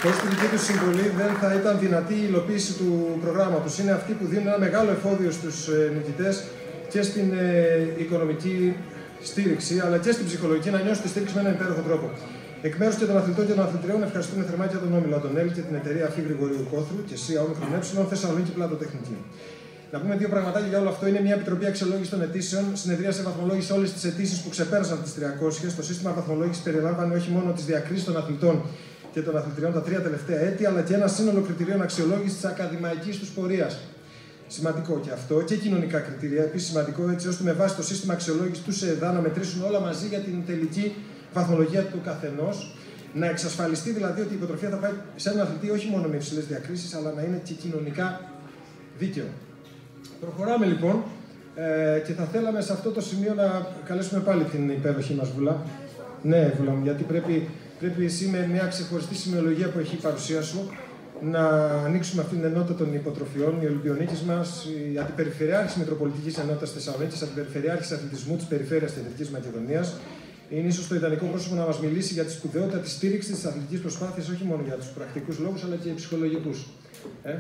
Χωρί τη δική τους συμβολή δεν θα ήταν δυνατή η υλοποίηση του προγράμματος. Είναι αυτοί που δίνουν ένα μεγάλο εφόδιο στους ε, νικητές και στην ε, οικονομική στήριξη αλλά και στην ψυχολογική να νιώσουν τη στήριξη με έναν υπέροχο τρόπο. Εκ μέρους και των αθλητών και των αθλητριών, ευχαριστούμε θερμά και τον Όμιλο Αντωνέλη και την εταιρεία Αφή Γρηγορίου Κόθρου και ΣΥΑ Όμικρον Ε, Θεσσαλονίκη Πλάτο Τεχνική. Να πούμε δύο πραγματάκια για όλο αυτό. Είναι μια επιτροπή αξιολόγησης των αιτήσεων. Συνεδρίασε βαθμολόγηση όλες τις αιτήσεις που ξεπέρασαν τις 300. Το σύστημα βαθμολόγησης περιλάμβανε όχι μόνο τις διακρίσεις των αθλητών και των αθλητριών τα τρία τελευταία έτη, αλλά και ένα σύνολο κριτηρίων αξιολόγησης της ακαδημαϊκής τους πορείας. Σημαντικό και αυτό και κοινωνικά κριτήρια. Επίσης σημαντικό έτσι ώστε με βάση το σύστημα αξιολόγησης τους ΣΕΔΑ να μετρήσουν όλα μαζί για την τελική βαθμολογία του καθενός. Να εξασφαλιστεί δηλαδή ότι η υποτροφία θα πάει σε έναν αθλητή όχι μόνο με υψηλές διακρίσεις, αλλά να είναι και κοινωνικά δίκαιο. Προχωράμε λοιπόν ε, και θα θέλαμε σε αυτό το σημείο να καλέσουμε πάλι την υπέροχη μας Βουλά. Ναι, Βουλά μου, γιατί πρέπει, πρέπει εσύ με μια ξεχωριστή σημειολογία που έχει η παρουσία σου να ανοίξουμε αυτήν την ενότητα των υποτροφιών. Οι Ολυμπιονίκη μας, η Αντιπεριφερειάρχης Μητροπολιτικής Ενότητας Θεσσαλονίκης, Αντιπεριφερειάρχης Αθλητισμού της Περιφέρειας Κεντρική Μακεδονίας, είναι ίσως το ιδανικό πρόσωπο να μας μιλήσει για τη σπουδαιότητα της στήριξης της αθλητικής προσπάθειας, όχι μόνο για τους πρακτικούς λόγους, αλλά και ψυχολογικούς. Ε;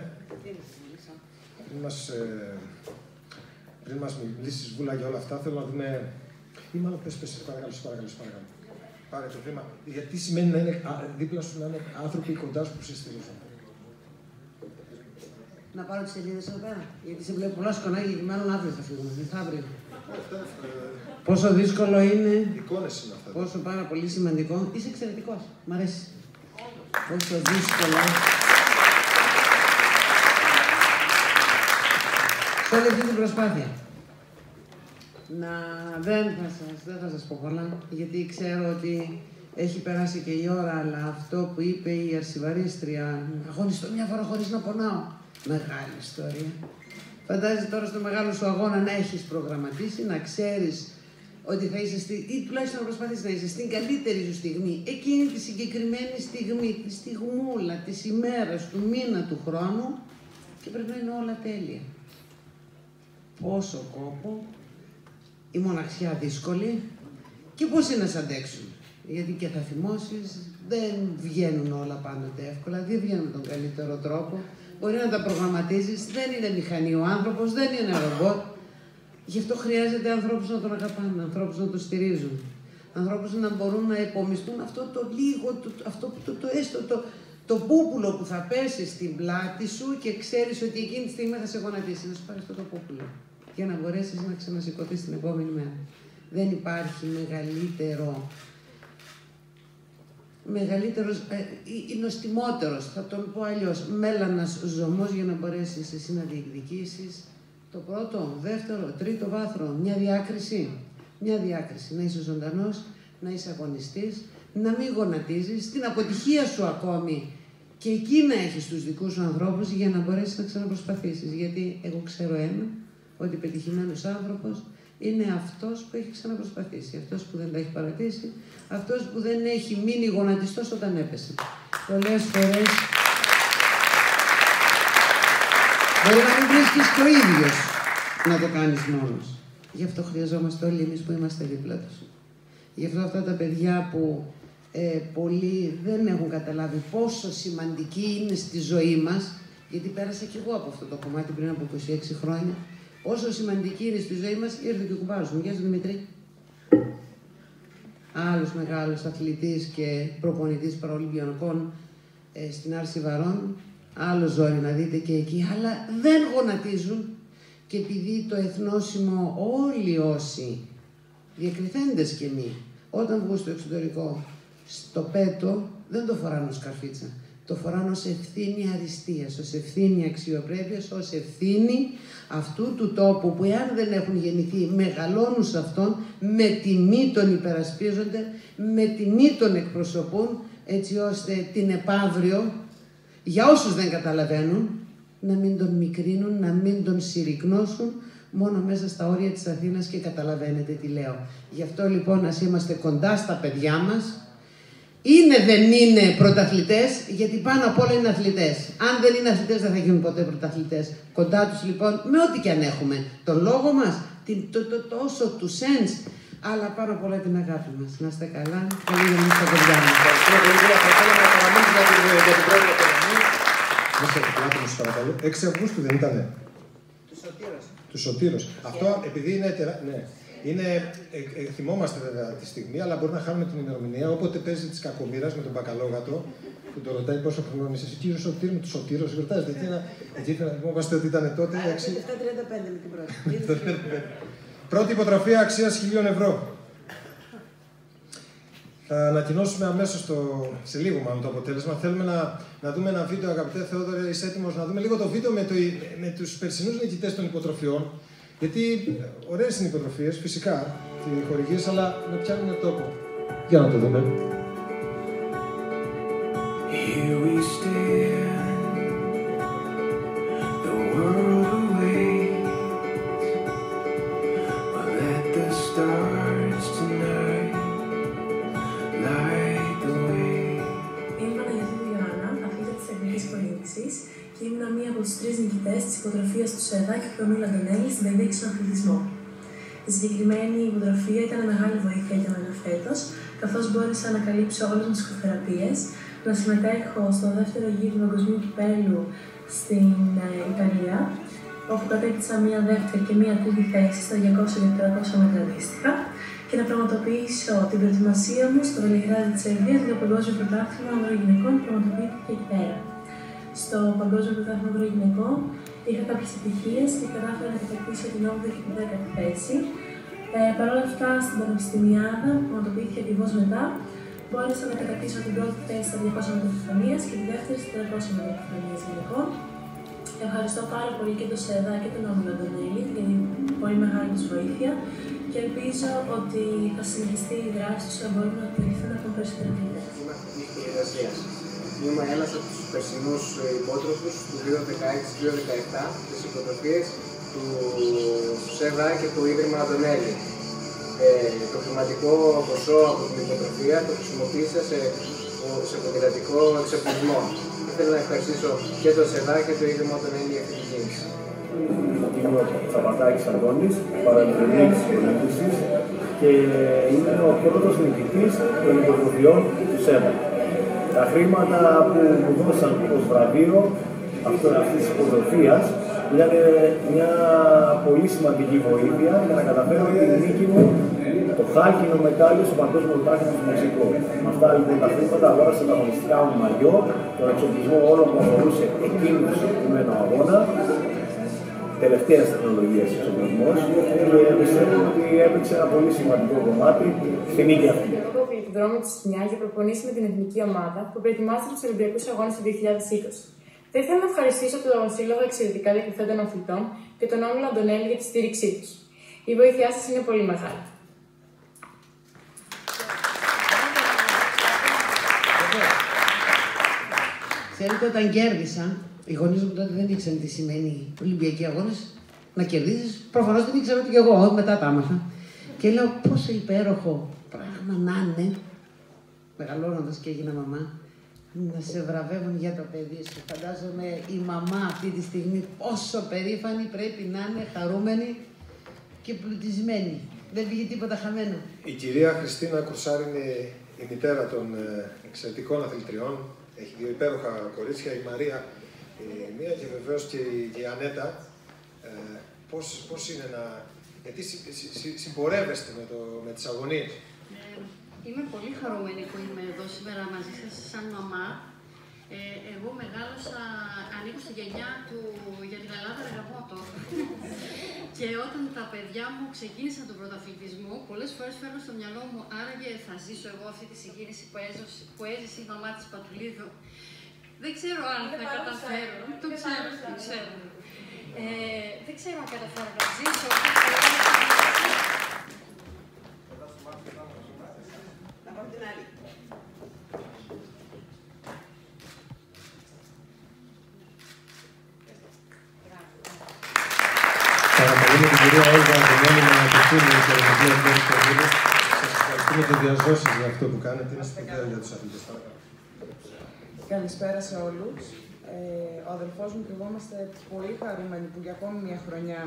μας, ε, πριν μας μιλήσεις Βούλα για όλα αυτά, θέλω να δούμε... Ή μάλλον πες, πες, παρακαλώ, παρακαλώ, παρακαλώ. Πάρε το βήμα. Γιατί σημαίνει να είναι δίπλα σου να είναι άνθρωποι κοντά σου που σε στηρίζουν; Να πάρω τις σελίδες εδώ πέρα. Γιατί σε βλέπω πολλά σκονάκια, γιατί μάλλον αύριο θα φύγουμε. Δεν θα αύριο. Πόσο δύσκολο είναι. Εικόνες είναι αυτά. Πόσο πάρα πολύ σημαντικό. Είσαι εξαιρετικός. Μ' αρέσει. Πόσο δύσκολο. Όλη αυτή την προσπάθεια; Να δεν θα σας, δεν θα σας πω πολλά, γιατί ξέρω ότι έχει περάσει και η ώρα, αλλά αυτό που είπε η αρσιβαρίστρια, αγωνιστώ μια φορά χωρίς να πονάω. Μεγάλη ιστορία. Φαντάζεσαι τώρα στο μεγάλο σου αγώνα να έχεις προγραμματίσει, να ξέρεις ότι θα είσαι στη, ή τουλάχιστον να προσπαθείς να είσαι στην καλύτερη σου στιγμή, εκείνη τη συγκεκριμένη στιγμή, τη στιγμούλα, της ημέρας, του μήνα, του χρόνου και πρέπει να είναι όλα τέλεια πόσο κόπο, η μοναξιά δύσκολη και πώς είναι να σε αντέξουν; Γιατί και θα θυμώσεις, δεν βγαίνουν όλα πάντοτε εύκολα, δεν βγαίνουν με τον καλύτερο τρόπο. Μπορεί να τα προγραμματίζεις, δεν είναι μηχανή ο άνθρωπος, δεν είναι ρομπότ. Γι' αυτό χρειάζεται ανθρώπους να τον αγαπάνε, ανθρώπους να τον στηρίζουν. Ανθρώπους να μπορούν να υπομισθούν αυτό το λίγο, το, αυτό το, το, έστω, το, το πούπουλο που θα πέσει στην πλάτη σου και ξέρεις ότι εκείνη τη στιγμή θα σε γονατίσει. Να σου πάρει αυτό το πούπουλο. Για να μπορέσεις να ξανασηκωθείς την επόμενη μέρα. Δεν υπάρχει μεγαλύτερο μεγαλύτερος, ε, ή νοστιμότερος, θα τον πω αλλιώς, μέλανας ζωμός για να μπορέσεις εσύ να διεκδικήσεις το πρώτο, δεύτερο, τρίτο βάθρο, μια διάκριση, μια διάκριση, να είσαι ζωντανός, να είσαι αγωνιστής, να μην γονατίζεις, την αποτυχία σου ακόμη και εκεί να έχεις τους δικούς σου ανθρώπους για να μπορέσεις να ξαναπροσπαθήσεις. Γιατί εγώ ξέρω ένα, ότι πετυχημένος άνθρωπος είναι αυτός που έχει ξαναπροσπαθήσει, αυτός που δεν τα έχει παρατήσει, αυτός που δεν έχει μείνει γονατιστός όταν έπεσε. Πολλές φορές μπορεί να μην βρίσκεις το ίδιος να το κάνεις μόνος. Γι' αυτό χρειαζόμαστε όλοι εμείς που είμαστε δίπλα τους. Γι' αυτό αυτά τα παιδιά που ε, πολλοί δεν έχουν καταλάβει πόσο σημαντική είναι στη ζωή μας, γιατί πέρασα κι εγώ από αυτό το κομμάτι πριν από 26 χρόνια, όσο σημαντική είναι στη ζωή μας, ήρθε και ο κουμπάρος μου. Γεια σου Δημητρή. Άλλος μεγάλος αθλητής και προπονητής παραολυμπιονικών ε, στην Άρση Βαρών. Άλλο ζόρι να δείτε και εκεί, αλλά δεν γονατίζουν. Και επειδή το εθνόσημο όλοι όσοι, διακριθέντες και μη, όταν βγουν στο εξωτερικό, στο πέτο, δεν το φοράνε ως καρφίτσα. Το φοράνε ως ευθύνη αριστείας, ως ευθύνη αξιοπρέπειας, ως ευθύνη αυτού του τόπου που εάν δεν έχουν γεννηθεί μεγαλώνουν σε αυτόν, με τιμή τον υπερασπίζονται, με τιμή τον εκπροσωπούν, έτσι ώστε την επαύριο, για όσους δεν καταλαβαίνουν, να μην τον μικρύνουν, να μην τον συρρυκνώσουν, μόνο μέσα στα όρια της Αθήνας και καταλαβαίνετε τι λέω. Γι' αυτό λοιπόν ας είμαστε κοντά στα παιδιά μας, είναι δεν είναι πρωταθλητές, γιατί πάνω απ' όλα είναι αθλητές. Αν δεν είναι αθλητές, δεν θα γίνουν ποτέ πρωταθλητές. Κοντά τους λοιπόν, με ό,τι και αν έχουμε, τον λόγο μας, το, το, το, όσο του σένς, αλλά πάνω απ' όλα την αγάπη μας. Να είστε καλά. Καλή γενιά στα παιδιά μας. Ευχαριστούμε πολύ. Θα θέλαμε να παραμείνει για την, για την πρώτη ακαδημία. Δεν σε πλάτη μου, παρακαλώ. 6 Αυγούστου δεν ήτανε. Του Σωτήρος. Του Σωτήρος. Αυτό επειδή είναι τερα... ναι. Είναι, ε, ε, θυμόμαστε βέβαια τη στιγμή, αλλά μπορεί να χάνουμε την ημερομηνία. Όποτε παίζει τη κακομοίρα με τον Μπακαλόγατο, που το ρωτάει πόσο χρόνο είσαι, εσύ κύριο Σωτήρ με τους Σωτήρο, γιορτάζετε. Εκεί, να, εκεί να θυμόμαστε ότι ήταν τότε. 7.35 με την πρώτη. Πρώτη υποτροφία αξίας χιλίων ευρώ. Θα ανακοινώσουμε αμέσως σε λίγο μάλλον το αποτέλεσμα. Θέλουμε να, να δούμε ένα βίντεο, αγαπητέ Θεόδωρε, είσαι έτοιμος να δούμε λίγο το βίντεο με, το, με τους περσινούς νικητές των υποτροφιών. Γιατί ωραίες είναι οι υποτροφίε, φυσικά, τι χορηγίες, αλλά με πιάνουν τόπο. Για να το δούμε. Here we stand, the world ήμουν μία από τους τρεις νικητές της υποτροφίας του ΣΕΔΑ και του Καμίλα Αντωνέλη στην παιδεία και στον αθλητισμό. Η συγκεκριμένη υποτροφία ήταν μεγάλη βοήθεια για μένα φέτος, καθώς μπόρεσα να καλύψω όλες τις ψυχοθεραπείες, να συμμετέχω στο δεύτερο γύρο του παγκοσμίου κυπέλου στην ε, Ιταλία, όπου κατέκτησα μία δεύτερη και μία τρίτη θέση στα 200 και 400 μέτρα αντίστοιχα, και να πραγματοποιήσω την προετοιμασία μου στο Βελιγράδι της Σερβίας για το Παγκόσμιο Πρωτάθλημα Αγρογυναικών Γυναικών που πραγματοποιήθηκε εκεί πέρα. Στο Παγκόσμιο Πρωτάθλημα Αγρογυναικών Γυναικών είχα κάποιες επιτυχίες και κατάφερα να κατακτήσω την 8η και την 10η θέση. Ε, Παρ' όλα αυτά, στην Πανεπιστημιάδα που πραγματοποιήθηκε ακριβώς μετά, μπόρεσα να κατακτήσω την πρώτη θέση στα 200 μετροφωνία και τη δεύτερη στα 400 μετροφωνία γυναικών. Ευχαριστώ πάρα πολύ και τον ΣΕΔΑ και τον Όμιλο Αντωνέλη για την πολύ μεγάλη τους βοήθεια και ελπίζω ότι θα συνεχιστεί η δράση τους να μπορούν να βοηθούν ακόμα περισσότερο εργασία. Είμαι ένα από τους περσινούς υπότροφους του 2016-2017 τις υποτροφίε του ΣΕΔΑ και του Ίδρυμα Αντωνέλη. Ε, το χρηματικό ποσό από την υποτροφία το χρησιμοποίησα σε, σε ποδηλατικό εξοπλισμό. Θέλω να ευχαριστήσω και το ΣΕΔΑ και το Ίδρυμα Αντωνέλη για αυτή την κίνηση. Είμαι ο Τσαπατάκης Αντώνης, παραλυμνική της και είναι ο πρώτος νικητής των υποτροφιών του ΣΕΒΑ. Τα χρήματα που μου δώσαν ως βραβείο αυτό, αυτής της υποτροφίας ήταν μια πολύ σημαντική βοήθεια για να καταφέρω την νίκη μου το χάλκινο μετάλλιο στο Παγκόσμιο Πρωτάθλημα του Μεξικό. Με αυτά λοιπόν τα χρήματα αγόρασα τα αγωνιστικά μου μαγιό, τον εξοπλισμό όλο που αφορούσε εκείνο το συγκεκριμένο αγώνα, τελευταία τεχνολογία εξοπλισμό και πιστεύω ότι έπαιξε ένα πολύ σημαντικό κομμάτι στη νίκη αυτή. Εγώ δρόμο της Χινιά για προπονήσεις με την εθνική ομάδα που προετοιμάστηκε τους Ολυμπιακούς Αγώνες του 2020. Θα ήθελα να ευχαριστήσω τον Σύλλογο Εξαιρετικά Διακριθέντων Αθλητών και τον Όμιλο Αντωνέλη για τη στήριξή τους. Η βοήθειά σας είναι πολύ μεγάλη. Ξέρετε, όταν κέρδισα, οι γονείς μου τότε δεν ήξεραν τι σημαίνει Ολυμπιακοί αγώνες. Να κερδίσει. Προφανώς δεν ήξερα ότι και εγώ, μετά τα άμαθα. Και λέω πόσο υπέροχο πράγμα να είναι, μεγαλώνοντας και έγινα μαμά, να σε βραβεύουν για το παιδί σου. Φαντάζομαι η μαμά αυτή τη στιγμή πόσο περήφανη πρέπει να είναι, χαρούμενη και πλουτισμένη. Δεν πήγε τίποτα χαμένο. Η κυρία Χριστίνα Κουρσάρη είναι η μητέρα των ε, εξαιρετικών αθλητριών. Έχει δύο υπέροχα κορίτσια, η Μαρία η μία και βεβαίως και η, και η Ανέτα. Ε, πώς, πώς είναι να... Γιατί συ, συ, συ, συμπορεύεστε με, το, με τις αγωνίες; Ε, είμαι πολύ χαρούμενη που είμαι εδώ σήμερα μαζί σας σαν μαμά. Ε, εγώ μεγάλωσα, ανήκω στη γενιά του για την Ελλάδα Ρεγαμότο. και όταν τα παιδιά μου ξεκίνησαν τον πρωταθλητισμό, πολλές φορές φέρνω στο μυαλό μου, άραγε θα ζήσω εγώ αυτή τη συγκίνηση που, έζωσε, που έζησε η μαμά της Πατουλίδου. Δεν ξέρω αν θα καταφέρω. Το ξέρω, το ξέρω. Ε, δεν ξέρω αν καταφέρω να ζήσω. Να πάω την άλλη. Παρακαλούμε την κυρία Όλγα Αντωνέλη να απευθύνει η χειρουργική εκδόση του Αγγέλου. Σας ευχαριστούμε και διαζώσεις για αυτό που κάνετε. Είναι σπουδαίο για τους αθλητές. Παρακαλώ. Καλησπέρα σε όλους. Ε, ο αδελφός μου και εγώ είμαστε πολύ χαρούμενοι που για ακόμη μια χρονιά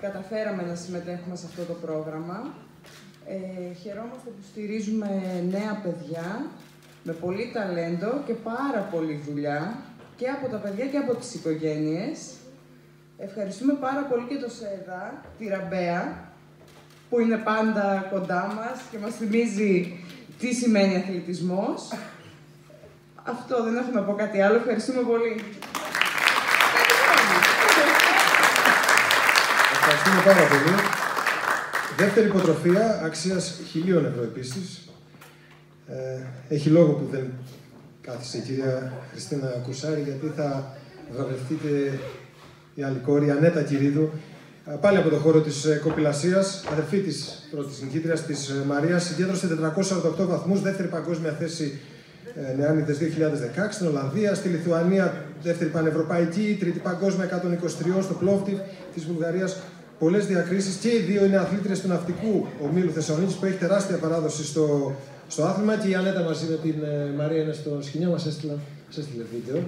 καταφέραμε να συμμετέχουμε σε αυτό το πρόγραμμα. Ε, χαιρόμαστε που στηρίζουμε νέα παιδιά με πολύ ταλέντο και πάρα πολύ δουλειά και από τα παιδιά και από τις οικογένειες. Ευχαριστούμε πάρα πολύ και το ΣΕΔΑ, τη Ραμπέα, που είναι πάντα κοντά μας και μας θυμίζει τι σημαίνει αθλητισμός. Αυτό, δεν έχω να πω κάτι άλλο. Ευχαριστούμε πολύ. Ευχαριστούμε πάρα πολύ. Δεύτερη υποτροφία, αξίας χιλίων ευρώ επίσης. Ε, έχει λόγο που δεν κάθισε η κυρία Χριστίνα Κουρσάρη, γιατί θα βραβευτείτε η άλλη κόρη, η Ανέτα Κυρίδου, ε, πάλι από το χώρο της ε, κοπηλασίας, αδερφή της πρώτης νικήτριας, της ε, Μαρίας, συγκέντρωσε 448 βαθμούς, δεύτερη παγκόσμια θέση ε, Νεάνιδες 2016 στην Ολλανδία, στη Λιθουανία δεύτερη πανευρωπαϊκή, τρίτη παγκόσμια 123 στο Πλόφτιβ της Βουλγαρίας. Πολλές διακρίσεις και οι δύο είναι αθλήτριες του ναυτικού ομίλου Θεσσαλονίκης που έχει τεράστια παράδοση στο, στο άθλημα και η Ανέτα μαζί με την ε, Μαρία είναι στο σκηνιά μας έστειλε, έστειλε βίντεο.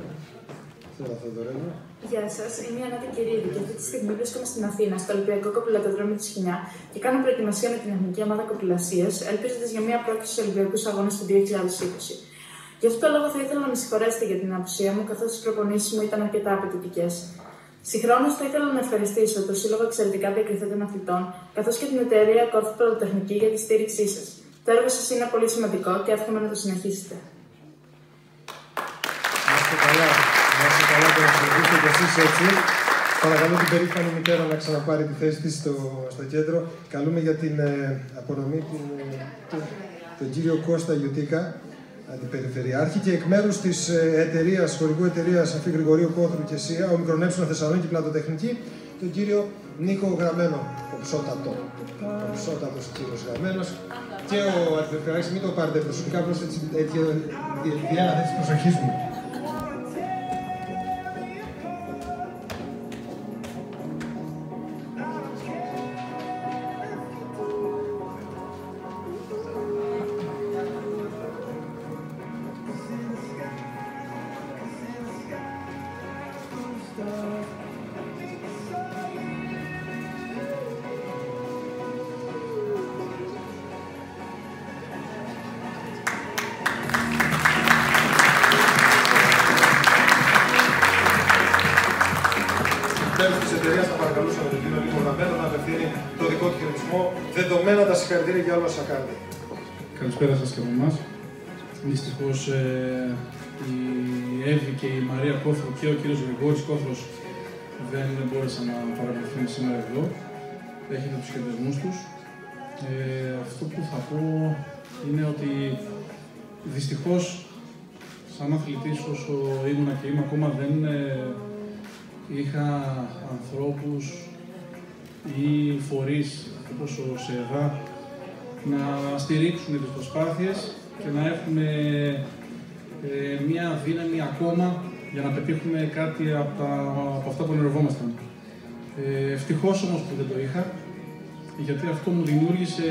Θέλω Θοδωρέλο. Γεια σας, είμαι η Ανάτα Κυρίδη και αυτή τη στιγμή βρίσκομαι στην Αθήνα, στο Ολυμπιακό Κοπηλατοδρόμιο του Σχοινιά και κάνω προετοιμασία με την Εθνική Ομάδα Κοπηλασίας, ελπίζοντας για μια πρόκληση στους Ολυμπιακούς Αγώνες του 2020. Γι' αυτό το λόγο θα ήθελα να με συγχωρέσετε για την απουσία μου, καθώς οι προπονήσεις μου ήταν αρκετά απαιτητικές. Συγχρόνως, θα ήθελα να ευχαριστήσω το Σύλλογο Εξαιρετικά Διακριθέντων Αθλητών, καθώς και την εταιρεία Κόρφου Πρωτοτεχνική για τη στήριξή σας. Το έργο σας είναι πολύ σημαντικό και εύχομαι να το συνεχίσετε. Να είστε καλά, να είστε καλά και να συνεχίσετε κι εσείς έτσι. Παρακαλώ την περήφανη μητέρα να ξαναπάρει τη θέση της στο, στο κέντρο. Καλούμε για την ε, απονομή την, ε, τον, τον κύριο Κώστα Γιουτίκα, αντιπεριφερειάρχη και εκ μέρους της εταιρείας, χορηγού εταιρείας Αφή Γρηγορίου Κόθρου και ΣΥΑ, ο Μικρονέψινο Θεσσαλονίκη Πλατοτεχνική, τον κύριο Νίκο Γραμμένο, ο ψότατο. Ο ψότατο κύριος Γραμμένος. Και ο αντιπεριφερειάρχη, μην το πάρετε προσωπικά, απλώ έτσι διένα της προσοχής μου. Καλησπέρα σας και από εμάς. Δυστυχώς ε, η Εύη και η Μαρία Κόφρο και ο κύριος Γρηγόρης Κόφρος δεν μπόρεσαν να παρακολουθούν σήμερα εδώ. Έχετε τους χαιρετισμούς τους. Ε, αυτό που θα πω είναι ότι δυστυχώς σαν αθλητής όσο ήμουνα και είμαι ακόμα δεν ε, είχα ανθρώπους ή φορείς όπως ο ΣΕΔΑ να στηρίξουν τις προσπάθειες και να έχουμε ε, μια δύναμη ακόμα για να πετύχουμε κάτι από, τα, από αυτά που ονειρευόμασταν. Ε, ευτυχώς όμως που δεν το είχα, γιατί αυτό μου δημιούργησε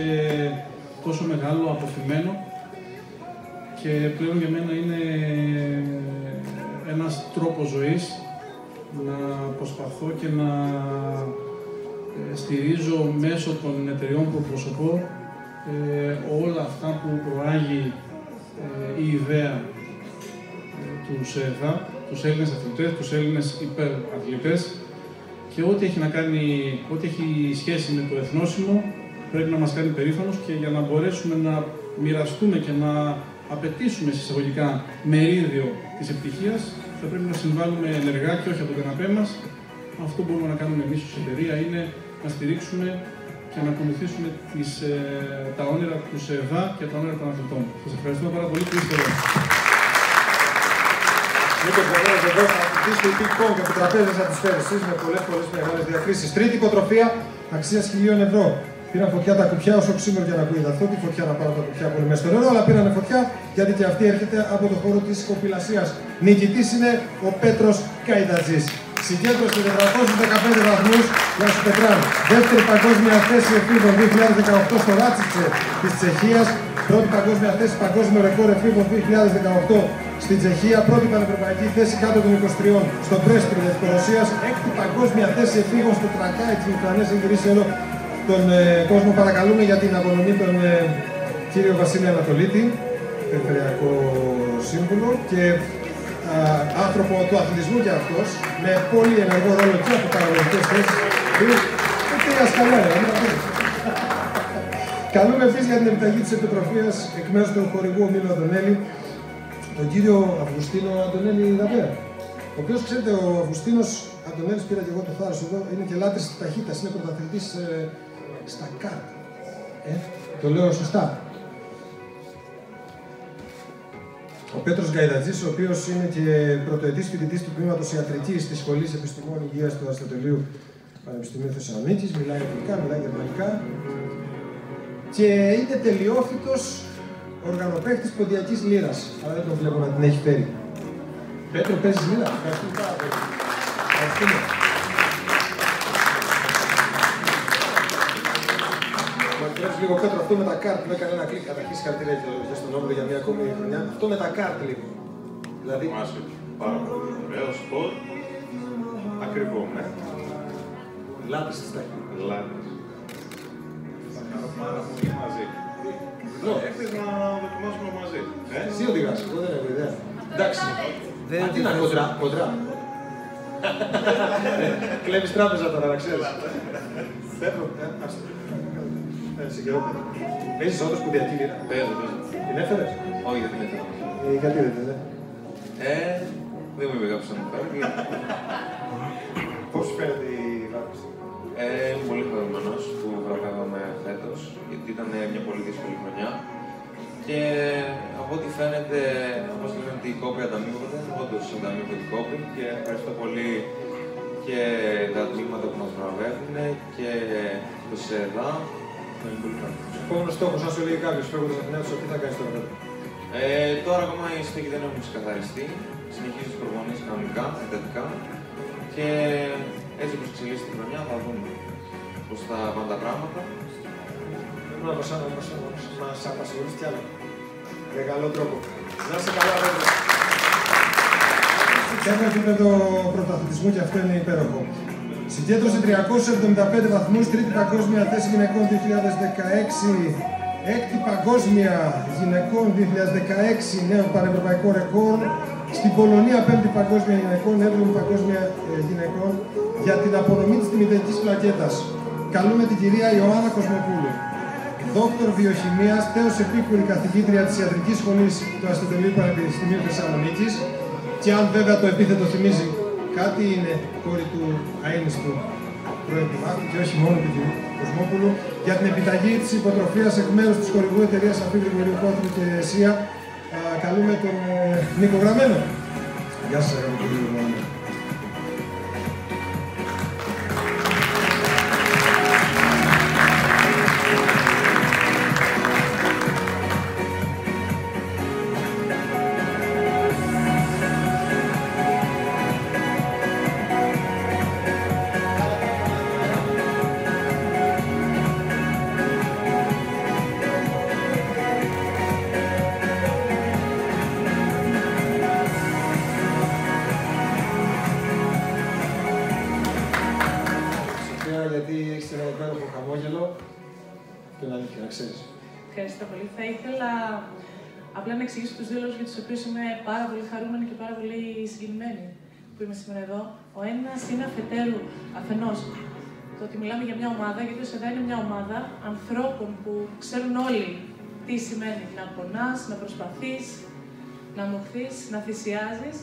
τόσο μεγάλο αποθυμένο και πλέον για μένα είναι ένας τρόπος ζωής να προσπαθώ και να ε, στηρίζω μέσω των εταιριών που προσωπώ ε, όλα αυτά που προάγει ε, η ιδέα ε, του ΣΕΔΑ, τους Έλληνες αθλητές, τους Έλληνες υπεραθλητές και ό,τι έχει να κάνει, ό,τι έχει σχέση με το εθνόσημο πρέπει να μας κάνει περήφανος και για να μπορέσουμε να μοιραστούμε και να απαιτήσουμε συσταγωγικά μερίδιο της επιτυχίας θα πρέπει να συμβάλλουμε ενεργά και όχι από τον καναπέ μας. Αυτό που μπορούμε να κάνουμε εμείς ως εταιρεία είναι να στηρίξουμε και να ακολουθήσουμε τις, ε, τα όνειρα του ΣΕΒΑ και τα όνειρα των αθλητών. Σας ευχαριστώ πάρα πολύ που είστε εδώ. Νίκος Βερόνας εδώ θα αποκτήσει το πινκ και το τραπέζι θα τις φέρει εσείς με πολλές πολλές μεγάλες διακρίσεις. Τρίτη υποτροφία αξίας χιλίων ευρώ. Πήραν φωτιά τα κουπιά όσο ξύμερο για να ακούγεται αυτό, τη φωτιά να πάρουν τα κουπιά πολύ μέσα στο νερό, αλλά πήραν φωτιά γιατί και αυτή έρχεται από το χώρο της κοπηλασίας. Νικητής είναι ο Πέτρος Καϊτατζής. Συγκέντρωσε 415 βαθμούς για σου Πετράν. Δεύτερη παγκόσμια θέση εφήβων 2018 στο Ράτσιτσε της Τσεχίας. Πρώτη παγκόσμια θέση, παγκόσμιο ρεκόρ εφήβων 2018 στην Τσεχία. Πρώτη πανευρωπαϊκή θέση κάτω των 23 στο Πρέστρι της Ρωσίας. Έκτη παγκόσμια θέση εφήβων στο Τρακάι της Ουκρανίας. Έχει γυρίσει όλο τον ε, κόσμο. Παρακαλούμε για την απονομή τον ε, κύριο Βασίλη Ανατολίτη, Περιφερειακό Σύμβουλο και α, άνθρωπο του αθλητισμού και αυτός, με πολύ ενεργό ρόλο και από παραγωγικές θέσεις. Ούτε η ασκαλέρα, μην τα πούμε. Καλούμε επίσης για την επιταγή της επιτροφίας εκ μέρους του χορηγού Μίλου Αντωνέλη, τον κύριο Αυγουστίνο Αντωνέλη Δαβέα. Ο οποίος ξέρετε, ο Αυγουστίνος Αντωνέλης, πήρα και εγώ το θάρρος εδώ, είναι και λάτρης της ταχύτητας, είναι πρωταθλητής ε, στα κάρτ. Ε, το λέω σωστά. Ο Πέτρος Γκαϊδατζής, ο οποίος είναι και πρωτοετής φοιτητής του Τμήματος Ιατρικής της Σχολής Επιστημών Υγείας του Αριστοτελείου Πανεπιστημίου Θεσσαλονίκης, μιλάει αγγλικά, μιλάει γερμανικά και είναι τελειόφυτος οργανοπαίχτης ποντιακής λύρας, αλλά δεν τον βλέπω να την έχει φέρει. Πέτρο, παίζεις λύρα; Ευχαριστούμε πάρα πολύ. Ευχαριστούμε. Μου επιτρέψει λίγο Πέτρο αυτό με τα κάρτ που έκανε ένα κλικ. Καταρχήν συγχαρητήρια και στον Όμιλο για μια ακόμη χρονιά. Αυτό με τα κάρτ λίγο. Δηλαδή. Μάσκε. Πάρα πολύ ωραίο σπορ. Ακριβό, ναι. Λάτρης της τέχνης. Λάτρης. Θα κάνω πάρα πολύ μαζί. Ναι. Έρθεις να δοκιμάσουμε μαζί. Ε; Εσύ οδηγάς, εγώ δεν έχω ιδέα. Εντάξει. Αντί να κοντρά, κοντρά. Κλέβεις τράπεζα τώρα, να ξέρεις. Πέτρο, ε, άστο. Ε, σε καιρό. Παίζεις όντως σπουδιακή λίρα. Παίζω, παίζω. Την έφερες; Όχι, δεν την έφερα. Ε, γιατί δεν την Ε, δεν μου είπε κάποιος να μου φέρει. Πώς σου φαίνεται η βράβευση. Ε, είμαι πολύ χαρούμενος που βραβεύαμε φέτος, γιατί ήταν μια πολύ δύσκολη χρονιά. Και από ό,τι φαίνεται, όπως λένε ότι οι κόποι ανταμείβονται, όντως ανταμείβονται οι κόποι και ευχαριστώ πολύ και τα τμήματα που μας βραβεύουν και το ΣΕΔΑ. Είναι πολύ χαρούμενος. Επόμενος στόχος, αν σου λέει κάποιος φεύγοντας από την αίθουσα, τι θα κάνεις τώρα; Ε, τώρα ακόμα οι στόχοι δεν έχουν ξεκαθαριστεί. Συνεχίζω τις προπονήσεις κανονικά, εντατικά. Και έτσι όπως εξελίσσεται τη χρονιά θα δούμε πώς θα πάνε τα πράγματα. Πρέπει να μας, μας, μας απασχολήσει κι άλλο. Με καλό τρόπο. Να είσαι καλά, βέβαια. Σε ένα επίπεδο πρωταθλητισμού και αυτό είναι υπέροχο. Συγκέντρωσε 375 βαθμούς, τρίτη παγκόσμια θέση γυναικών 2016, έκτη παγκόσμια γυναικών 2016, νέο πανευρωπαϊκό ρεκόρ, Στην Πολωνία, 5η Παγκόσμια Γυναικών, 7η Παγκόσμια ε, Γυναικών, για την απονομή της τιμητικής πλακέτας. Καλούμε την κυρία Ιωάννα Κοσμοπούλου, δόκτωρ βιοχημίας, τέος επίκουρη καθηγήτρια της Ιατρικής Σχολής του Αστυνομικού Πανεπιστημίου Θεσσαλονίκης. Και αν βέβαια το επίθετο θυμίζει κάτι είναι κόρη του αείνιστου πρώην Δημάρχου και όχι μόνο του κ. Κοσμόπουλου για την επιταγή της υποτροφίας εκ μέρους της χορηγού εταιρείας Αφήγου Γρηγορίου Κόθρου και Εσία. Καλούμε τον ε, Νίκο Γραμμένο. Γεια σας αγαπητοί που είμαι σήμερα εδώ. Ο ένας είναι αφετέρου αφενός το ότι μιλάμε για μια ομάδα, γιατί ο ΣΕΔΑ είναι μια ομάδα ανθρώπων που ξέρουν όλοι τι σημαίνει να πονάς, να προσπαθείς, να μοχθεί, να θυσιάζεις.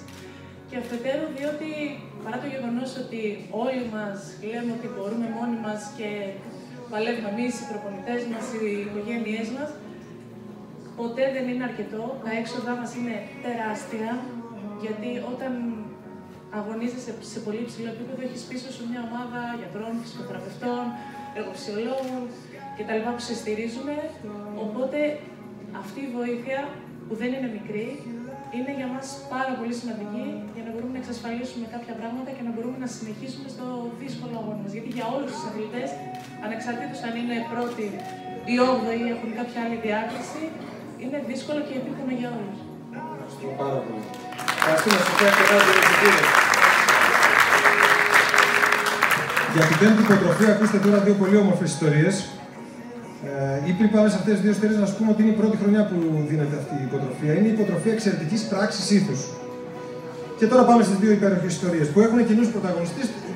Και αφετέρου, διότι παρά το γεγονός ότι όλοι μας λέμε ότι μπορούμε μόνοι μας και παλεύουμε εμείς, οι προπονητές μας, οι οικογένειές μας, ποτέ δεν είναι αρκετό. Τα έξοδα μας είναι τεράστια, γιατί όταν αγωνίζεσαι σε πολύ ψηλό επίπεδο, έχεις πίσω σου μια ομάδα γιατρών, φυσικοθεραπευτών, εργοψιολόγων κτλ. που σε στηρίζουν. Οπότε αυτή η βοήθεια που δεν είναι μικρή, είναι για μας πάρα πολύ σημαντική για να μπορούμε να εξασφαλίσουμε κάποια πράγματα και να μπορούμε να συνεχίσουμε στο δύσκολο αγώνα μας. Γιατί για όλους τους αθλητές, ανεξαρτήτως αν είναι πρώτη ή όγδοη ή έχουν κάποια άλλη διάκριση, είναι δύσκολο και επίπονο για όλους. Ευχαριστώ πάρα πολύ. Ευχαριστούμε, Σοφία, και πάλι κύριε. Για την πέμπτη υποτροφία ακούστε τώρα δύο πολύ όμορφες ιστορίες. Ε, ή πριν πάμε σε αυτές τις δύο ιστορίες, να σου πούμε ότι είναι η πρώτη χρονιά που δίνεται αυτή η υποτροφία. Είναι η υποτροφία εξαιρετικής πράξης ήθους. Και τώρα πάμε στις δύο υπέροχες ιστορίες που έχουν κοινού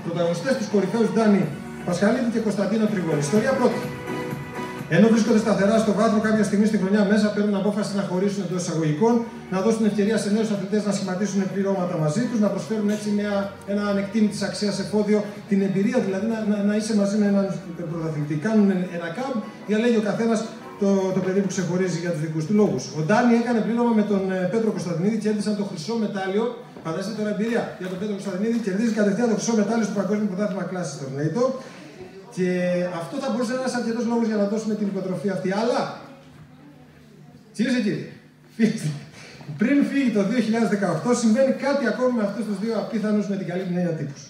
πρωταγωνιστές τους κορυφαίους Ντάνι Πασχαλίδη και Κωνσταντίνο Τριγόρη. Ιστορία πρώτη. Ενώ βρίσκονται σταθερά στο βάθρο κάποια στιγμή στη χρονιά μέσα, παίρνουν απόφαση να χωρίσουν εντός εισαγωγικών, να δώσουν ευκαιρία σε νέους αθλητές να σχηματίσουν πληρώματα μαζί τους, να προσφέρουν έτσι μια, ένα ανεκτήμητη αξίας εφόδιο, την εμπειρία δηλαδή να, να, να είσαι μαζί με έναν πρωταθλητή. Κάνουν ένα κάμπ, διαλέγει ο καθένας το, το παιδί που ξεχωρίζει για τους δικούς του λόγους. Ο Ντάνι έκανε πλήρωμα με τον ε, Πέτρο Κωνσταντινίδη και έδωσαν το χρυσό μετάλλιο. Φανταστείτε τώρα εμπειρία για τον Πέτρο Κωνσταντινίδη, κερδίζει κατευθείαν το χρυσό μετάλλιο στο Παγκόσμιο Πρωτάθλημα Κλάσης Tornado. Και αυτό θα μπορούσε να είναι ένας αρκετός λόγος για να δώσουμε την υποτροφία αυτή. Αλλά, κυρίε και κύριοι, πριν φύγει το 2018, συμβαίνει κάτι ακόμη με αυτούς τους δύο απίθανους με την καλή έννοια τύπους.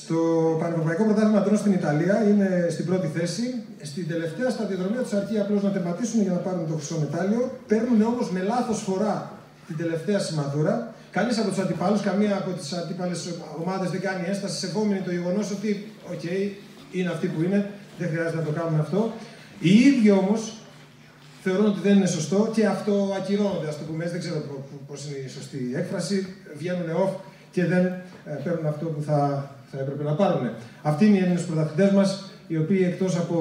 Στο Πανευρωπαϊκό Πρωτάθλημα Αντρών στην Ιταλία είναι στην πρώτη θέση. Στην τελευταία σταδιοδρομία τους αρκεί απλώς να τερματίσουν για να πάρουν το χρυσό μετάλλιο. Παίρνουν όμως με λάθος φορά την τελευταία σημαδούρα. Κανείς από τους αντιπάλους, καμία από τις αντίπαλε ομάδες δεν κάνει ένσταση, σεβόμενη το γεγονός ότι, OK, okay, είναι αυτοί που είναι, δεν χρειάζεται να το κάνουμε αυτό. Οι ίδιοι όμως θεωρούν ότι δεν είναι σωστό και αυτό ακυρώνονται, ας το πούμε, δεν ξέρω πώς είναι η σωστή έκφραση. Βγαίνουν off και δεν ε, παίρνουν αυτό που θα, θα έπρεπε να πάρουν. Αυτοί είναι οι Έλληνες πρωταθλητές μας, οι οποίοι εκτός από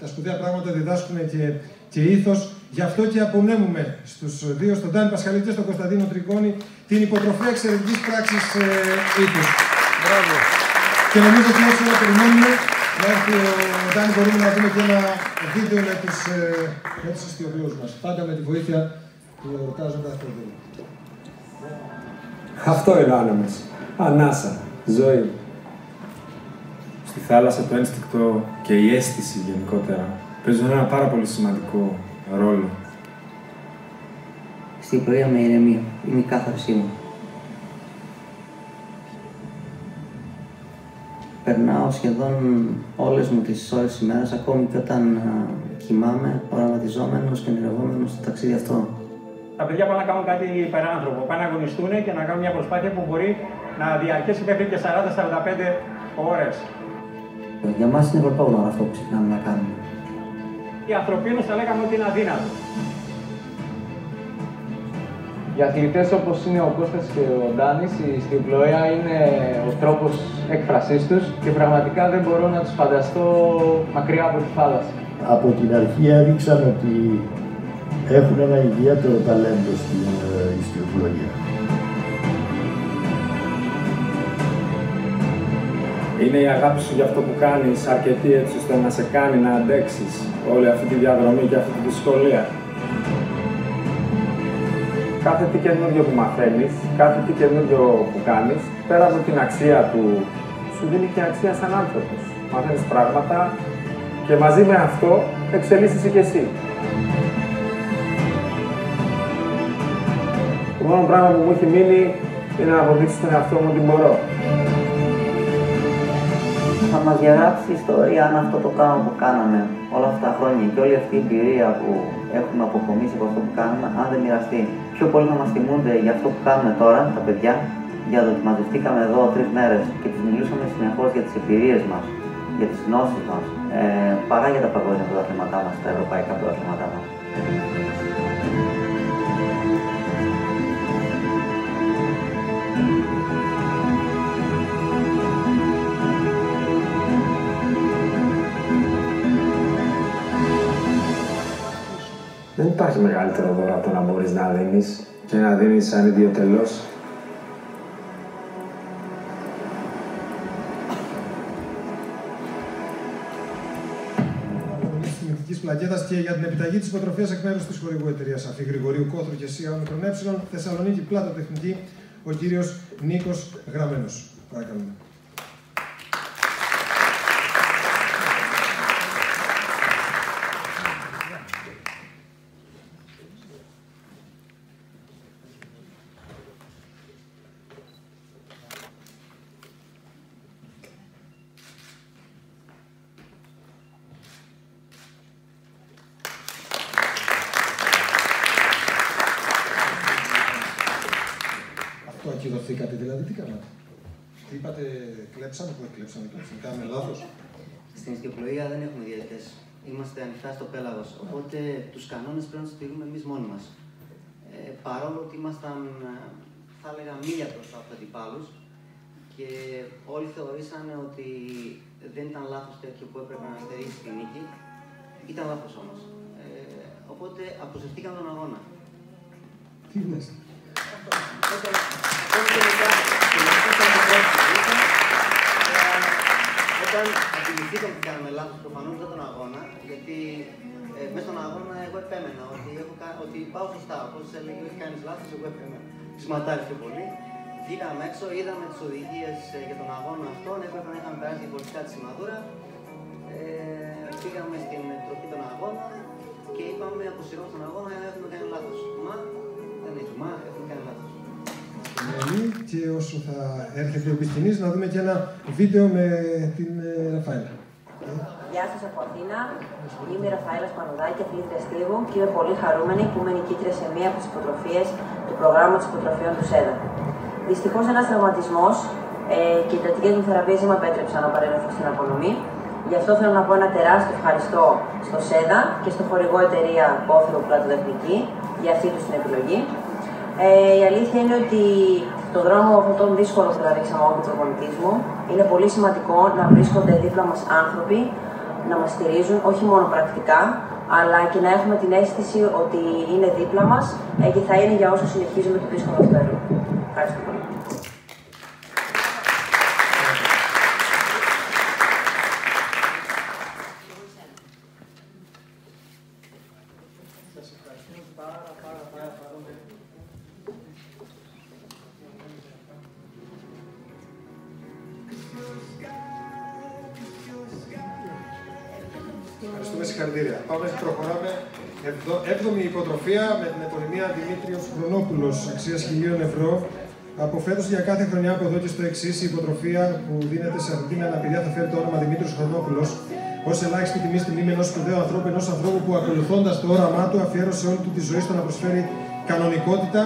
τα σπουδαία πράγματα διδάσκουν και, και ήθος. Γι' αυτό και απονέμουμε στους δύο, στον Τάνι Πασχαλή και στον Κωνσταντίνο Τρικόνη, την υποτροφία εξαιρετικής πράξης ε, ήθου. Μπράβο. Και νομίζω ότι όσο να περιμένουμε να έρθει ο Ντάνι, μπορούμε να δούμε και ένα βίντεο με του ε, τους αστυνομικού μας. Πάντα με τη βοήθεια του εορτάζοντας αυτό το Αυτό είναι ο άνεμος. Ανάσα. Ζωή. Στη θάλασσα το ένστικτο και η αίσθηση γενικότερα παίζουν ένα πάρα πολύ σημαντικό ρόλο. Στην πορεία με ηρεμία. Είναι η κάθαρσή μου. Περνάω σχεδόν όλες μου τις ώρες της ημέρας, ακόμη και όταν α, κοιμάμαι, οραματιζόμενος και ονειρευόμενος στο ταξίδι αυτό. Τα παιδιά πάνε να κάνουν κάτι υπεράνθρωπο. Πάνε να αγωνιστούν και να κάνουν μια προσπάθεια που μπορεί να διαρκέσει μέχρι και 40-45 ώρες. Για μας είναι πρωτόγνωρο αυτό που ξεκινάμε να κάνουμε. Οι ανθρωπίνους θα λέγαμε ότι είναι αδύνατο. Για αθλητές όπως είναι ο Κώστας και ο Ντάνης, η στιπλοεία είναι ο τρόπος έκφρασής τους και πραγματικά δεν μπορώ να τους φανταστώ μακριά από τη θάλασσα. Από την αρχή έδειξαν ότι έχουν ένα ιδιαίτερο ταλέντο στην ε, ιστιοπλοεία. Είναι η αγάπη σου για αυτό που κάνεις αρκετή έτσι ώστε να σε κάνει να αντέξεις όλη αυτή τη διαδρομή και αυτή τη δυσκολία. Κάθε τι καινούριο που μαθαίνεις, κάθε τι καινούριο που κάνεις, πέρα από την αξία του, σου δίνει και αξία σαν άνθρωπος. Μαθαίνεις πράγματα και μαζί με αυτό εξελίσσεσαι και εσύ. Το μόνο πράγμα που μου έχει μείνει είναι να αποδείξω στον εαυτό μου ότι μπορώ. Θα μας διαγράψει ιστορία αν αυτό το πράγμα που κάναμε όλα αυτά τα χρόνια και όλη αυτή η εμπειρία που έχουμε αποκομίσει από αυτό που κάνουμε, αν δεν μοιραστεί. Πιο πολύ θα μας θυμούνται για αυτό που κάνουμε τώρα, τα παιδιά, για το ότι μαζευτήκαμε εδώ τρεις μέρες και τους μιλούσαμε συνεχώς για τις εμπειρίες μας, για τις γνώσεις μας, ε, παρά για τα παγκόσμια πρωταθλήματά μας, τα ευρωπαϊκά πρωταθλήματά μας. Δεν υπάρχει μεγαλύτερο δώρο από το να μπορείς να δίνεις και να δίνεις σαν ιδιωτελώς. Τιμητική πλακέτας και για την επιταγή της υποτροφίας εκ μέρους της χορηγού εταιρείας Αφή Γρηγορίου Κόθρου και ΣΥΑ Ομικρον Ε, Θεσσαλονίκη Πλάτο Τεχνική, ο κύριος Νίκος Γραμμένος. Παρακαλούμε. Αυτό ακυρωθήκατε, δηλαδή τι κάνατε. Τι είπατε, κλέψαμε, που κλέψαμε, κλέψαμε, κάναμε λάθος. Στην ιστιοπλοεία δεν έχουμε διαιτητέ. Είμαστε ανοιχτά στο πέλαγος. Οπότε τους κανόνες πρέπει να τους τηρούμε εμείς μόνοι μας. Ε, παρόλο ότι ήμασταν, ε, θα έλεγα, μίλια μπροστά από του αντιπάλου και όλοι θεωρήσανε ότι δεν ήταν λάθος τέτοιο που έπρεπε να στερήσει τη νίκη. Ήταν λάθος όμως. Ε, οπότε αποσυρθήκαν τον αγώνα. Τι λες; Όταν αντιληφθήκαμε ότι κάναμε λάθος προφανώς για τον αγώνα, γιατί ε, μέσα στον αγώνα εγώ επέμενα ότι, έχω, κα- ότι πάω σωστά. Όπως έλεγε, όχι κάνεις λάθος, εγώ επέμενα. Σηματάρει πιο πολύ. Βγήκαμε έξω, είδαμε τις οδηγίες για τον αγώνα αυτόν. Έπρεπε να είχαμε περάσει πολιτικά της σημαδούρα. Ε, πήγαμε στην τροπή των αγώνα και είπαμε αποσυρώμαστε τον αγώνα γιατί έχουμε κάνει λάθος. Μα δεν έχει, μα έχουμε κάνει λάθος. Μελή και όσο θα έρχεται ο Πιστινής να δούμε και ένα βίντεο με την ε, Ραφαέλα. Γεια σας από Αθήνα. Είμαι η Ραφαέλα Σπανουδάκη, αθλήτρια στίβου και είμαι πολύ χαρούμενη που είμαι νικήτρια σε μία από τις υποτροφίες του προγράμματος υποτροφιών του ΣΕΔΑ. Δυστυχώς, ένας τραυματισμός ε, και οι κρατικές μου θεραπείες δεν με επέτρεψαν να παρέλθω στην απονομή. Γι' αυτό θέλω να πω ένα τεράστιο ευχαριστώ στο ΣΕΔΑ και στο χορηγό εταιρεία Πόθρο Πλατοδεχνική για αυτή τους την επιλογή. Ε, η αλήθεια είναι ότι το δρόμο αυτόν τον δύσκολο που τραβήξαμε όλοι του προπονητή μου είναι πολύ σημαντικό να βρίσκονται δίπλα μας άνθρωποι να μας στηρίζουν όχι μόνο πρακτικά, αλλά και να έχουμε την αίσθηση ότι είναι δίπλα μας ε, και θα είναι για όσους συνεχίζουμε το δύσκολο αυτό έργο. Ευχαριστώ πολύ. Δημήτριος Χρονόπουλος, αξίας χιλίων ευρώ. Από φέτος για κάθε χρονιά από εδώ και στο εξής, η υποτροφία που δίνεται σε αυτή την αναπηρία θα φέρει το όνομα Δημήτρης Χρονόπουλος ως ελάχιστη τιμή στη μνήμη ενός σπουδαίου ανθρώπου, ενός ανθρώπου που ακολουθώντας το όραμά του αφιέρωσε όλη του τη ζωή στο να προσφέρει κανονικότητα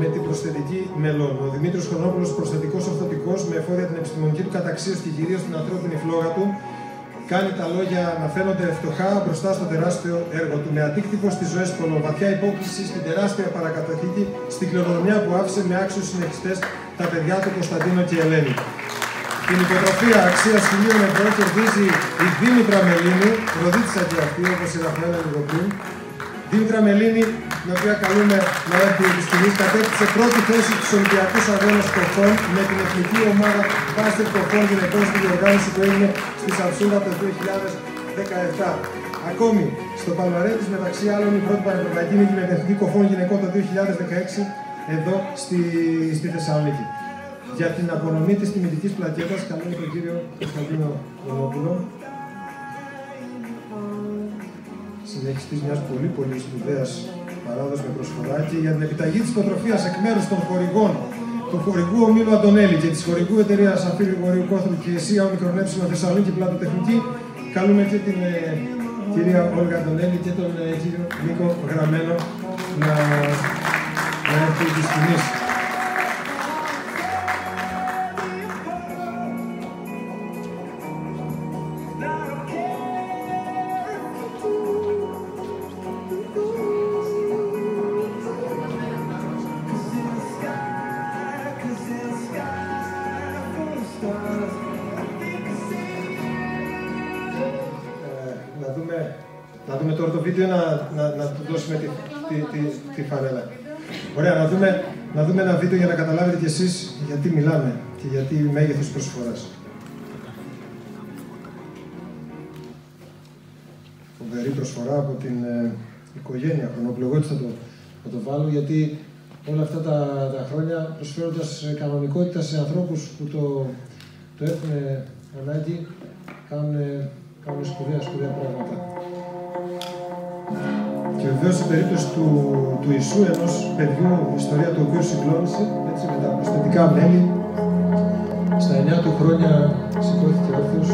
με την προσθετική μελών. Ο Δημήτρης Χρονόπουλος, προσθετικός ορθωτικός με εφόδια την επιστημονική του καταξίωση και κυρίως την ανθρώπινη φλόγα του, κάνει τα λόγια να φαίνονται φτωχά μπροστά στο τεράστιο έργο του. Με αντίκτυπο στις ζωές πολλών, βαθιά υπόκληση στην τεράστια παρακαταθήκη, στην κληρονομιά που άφησε με άξιους συνεχιστές τα παιδιά του Κωνσταντίνο και Ελένη. Την υποτροφία αξίας χιλίων ευρώ κερδίζει η Δήμητρα Μελίνη, προδίτησα και αυτή όπως η Ραφαέλα λίγο πριν. Δήμητρα Μελίνη, την οποία καλούμε να έρθει τη στιγμή, κατέκτησε πρώτη θέση στου Ολυμπιακού Αγώνε Κοφών με την εθνική ομάδα μπάσκετ Κοφών γυναικών στη διοργάνωση που έγινε στη Σαμσούγα το 2017. Ακόμη, στο Παλμαρέ της, μεταξύ άλλων, η πρώτη πανευρωπαϊκή νίκη με την εθνική Κοφών γυναικών το 2016 εδώ στη, στη Θεσσαλονίκη. Για την απονομή της τιμητικής πλακέτας καλούμε τον κύριο Κωνσταντίνο Γονόπουλο, συνεχιστής μιας πολύ πολύ σπουδαίας παράδοσης με προσφορά και για την επιταγή της υποτροφίας εκ μέρους των χορηγών του χορηγού ομίλου Αντωνέλη και της χορηγού εταιρείας Αφήριου Βορείου Κόθρου και ΕΣΥΑ Ομικρονέψη Έψιλο Θεσσαλονίκη Πλατοτεχνική καλούμε και την ε, κυρία Όλγα Αντωνέλη και τον ε, κύριο Νίκο Γραμμένο να, να έρθει τη στιγμή. Να δούμε τώρα το βίντεο να, να, να του δώσουμε τη, τη, τη, τη φανέλα. Ωραία, να δούμε, να δούμε ένα βίντεο για να καταλάβετε κι εσείς γιατί μιλάμε και γιατί μέγεθος προσφοράς. Φοβερή προσφορά από την ε, οικογένεια Χρονόπουλου. Εγώ έτσι θα το, θα το βάλω γιατί όλα αυτά τα, τα χρόνια προσφέροντας ε, κανονικότητα σε ανθρώπους που το, το έχουν ανάγκη κάνουν, κάνουν σπουδαία, σπουδαία πράγματα. Και βεβαίως στην περίπτωση του, του Ιησού, ενός παιδιού, η ιστορία του οποίου συγκλώνησε, έτσι με τα προσθετικά μέλη, στα 9 του χρόνια σηκώθηκε όρθιος.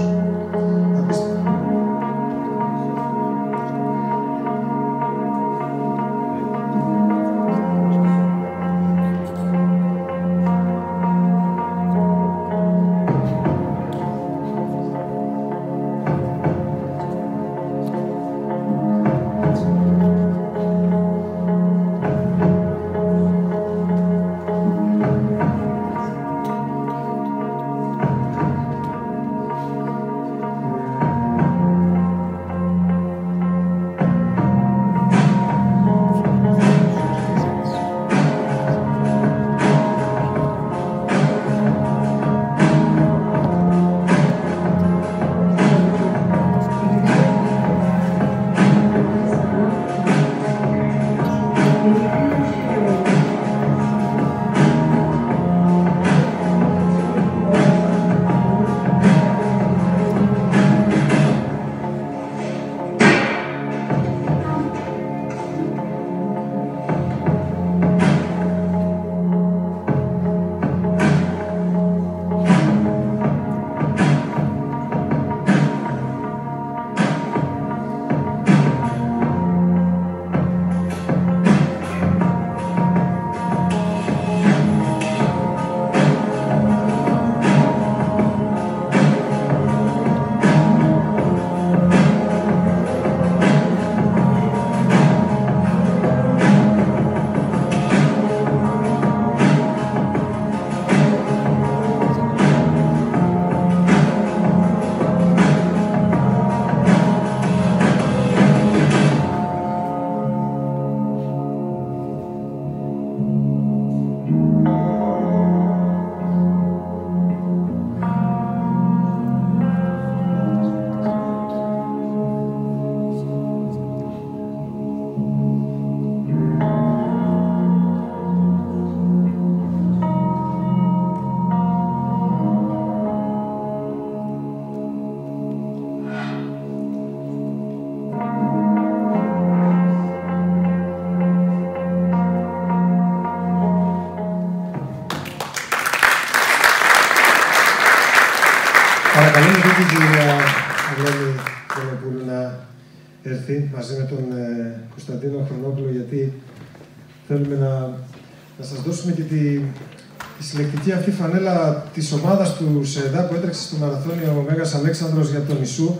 Της ομάδας του ΣΕΔΑ που έτρεξε στο μαραθώνιο ο Μέγας Αλέξανδρος για τον Ισού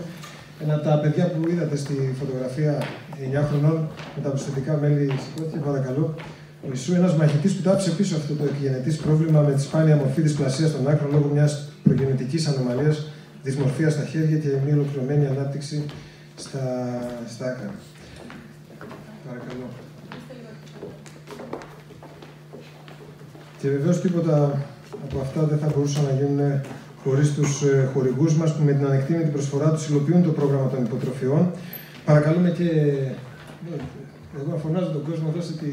Ένα από τα παιδιά που είδατε στη φωτογραφία 9 χρονών με τα προσθετικά μέλη σηκώθηκε, παρακαλώ. Ο Ισού, ένας μαχητής που το άφησε πίσω αυτό το εκγενετής πρόβλημα με τη σπάνια μορφή δυσπλασίας των άκρων λόγω μιας προγενετικής ανομαλίας, δυσμορφίας στα χέρια και μη ολοκληρωμένη ανάπτυξη στα, στα άκρα. Παρακαλώ. Και βεβαίως τίποτα από αυτά δεν θα μπορούσαν να γίνουν χωρίς τους ε, χορηγούς μας που με την ανεκτήμητη προσφορά τους υλοποιούν το πρόγραμμα των υποτροφιών. Παρακαλούμε και. Εγώ φωνάζω τον κόσμο, δώστε τη,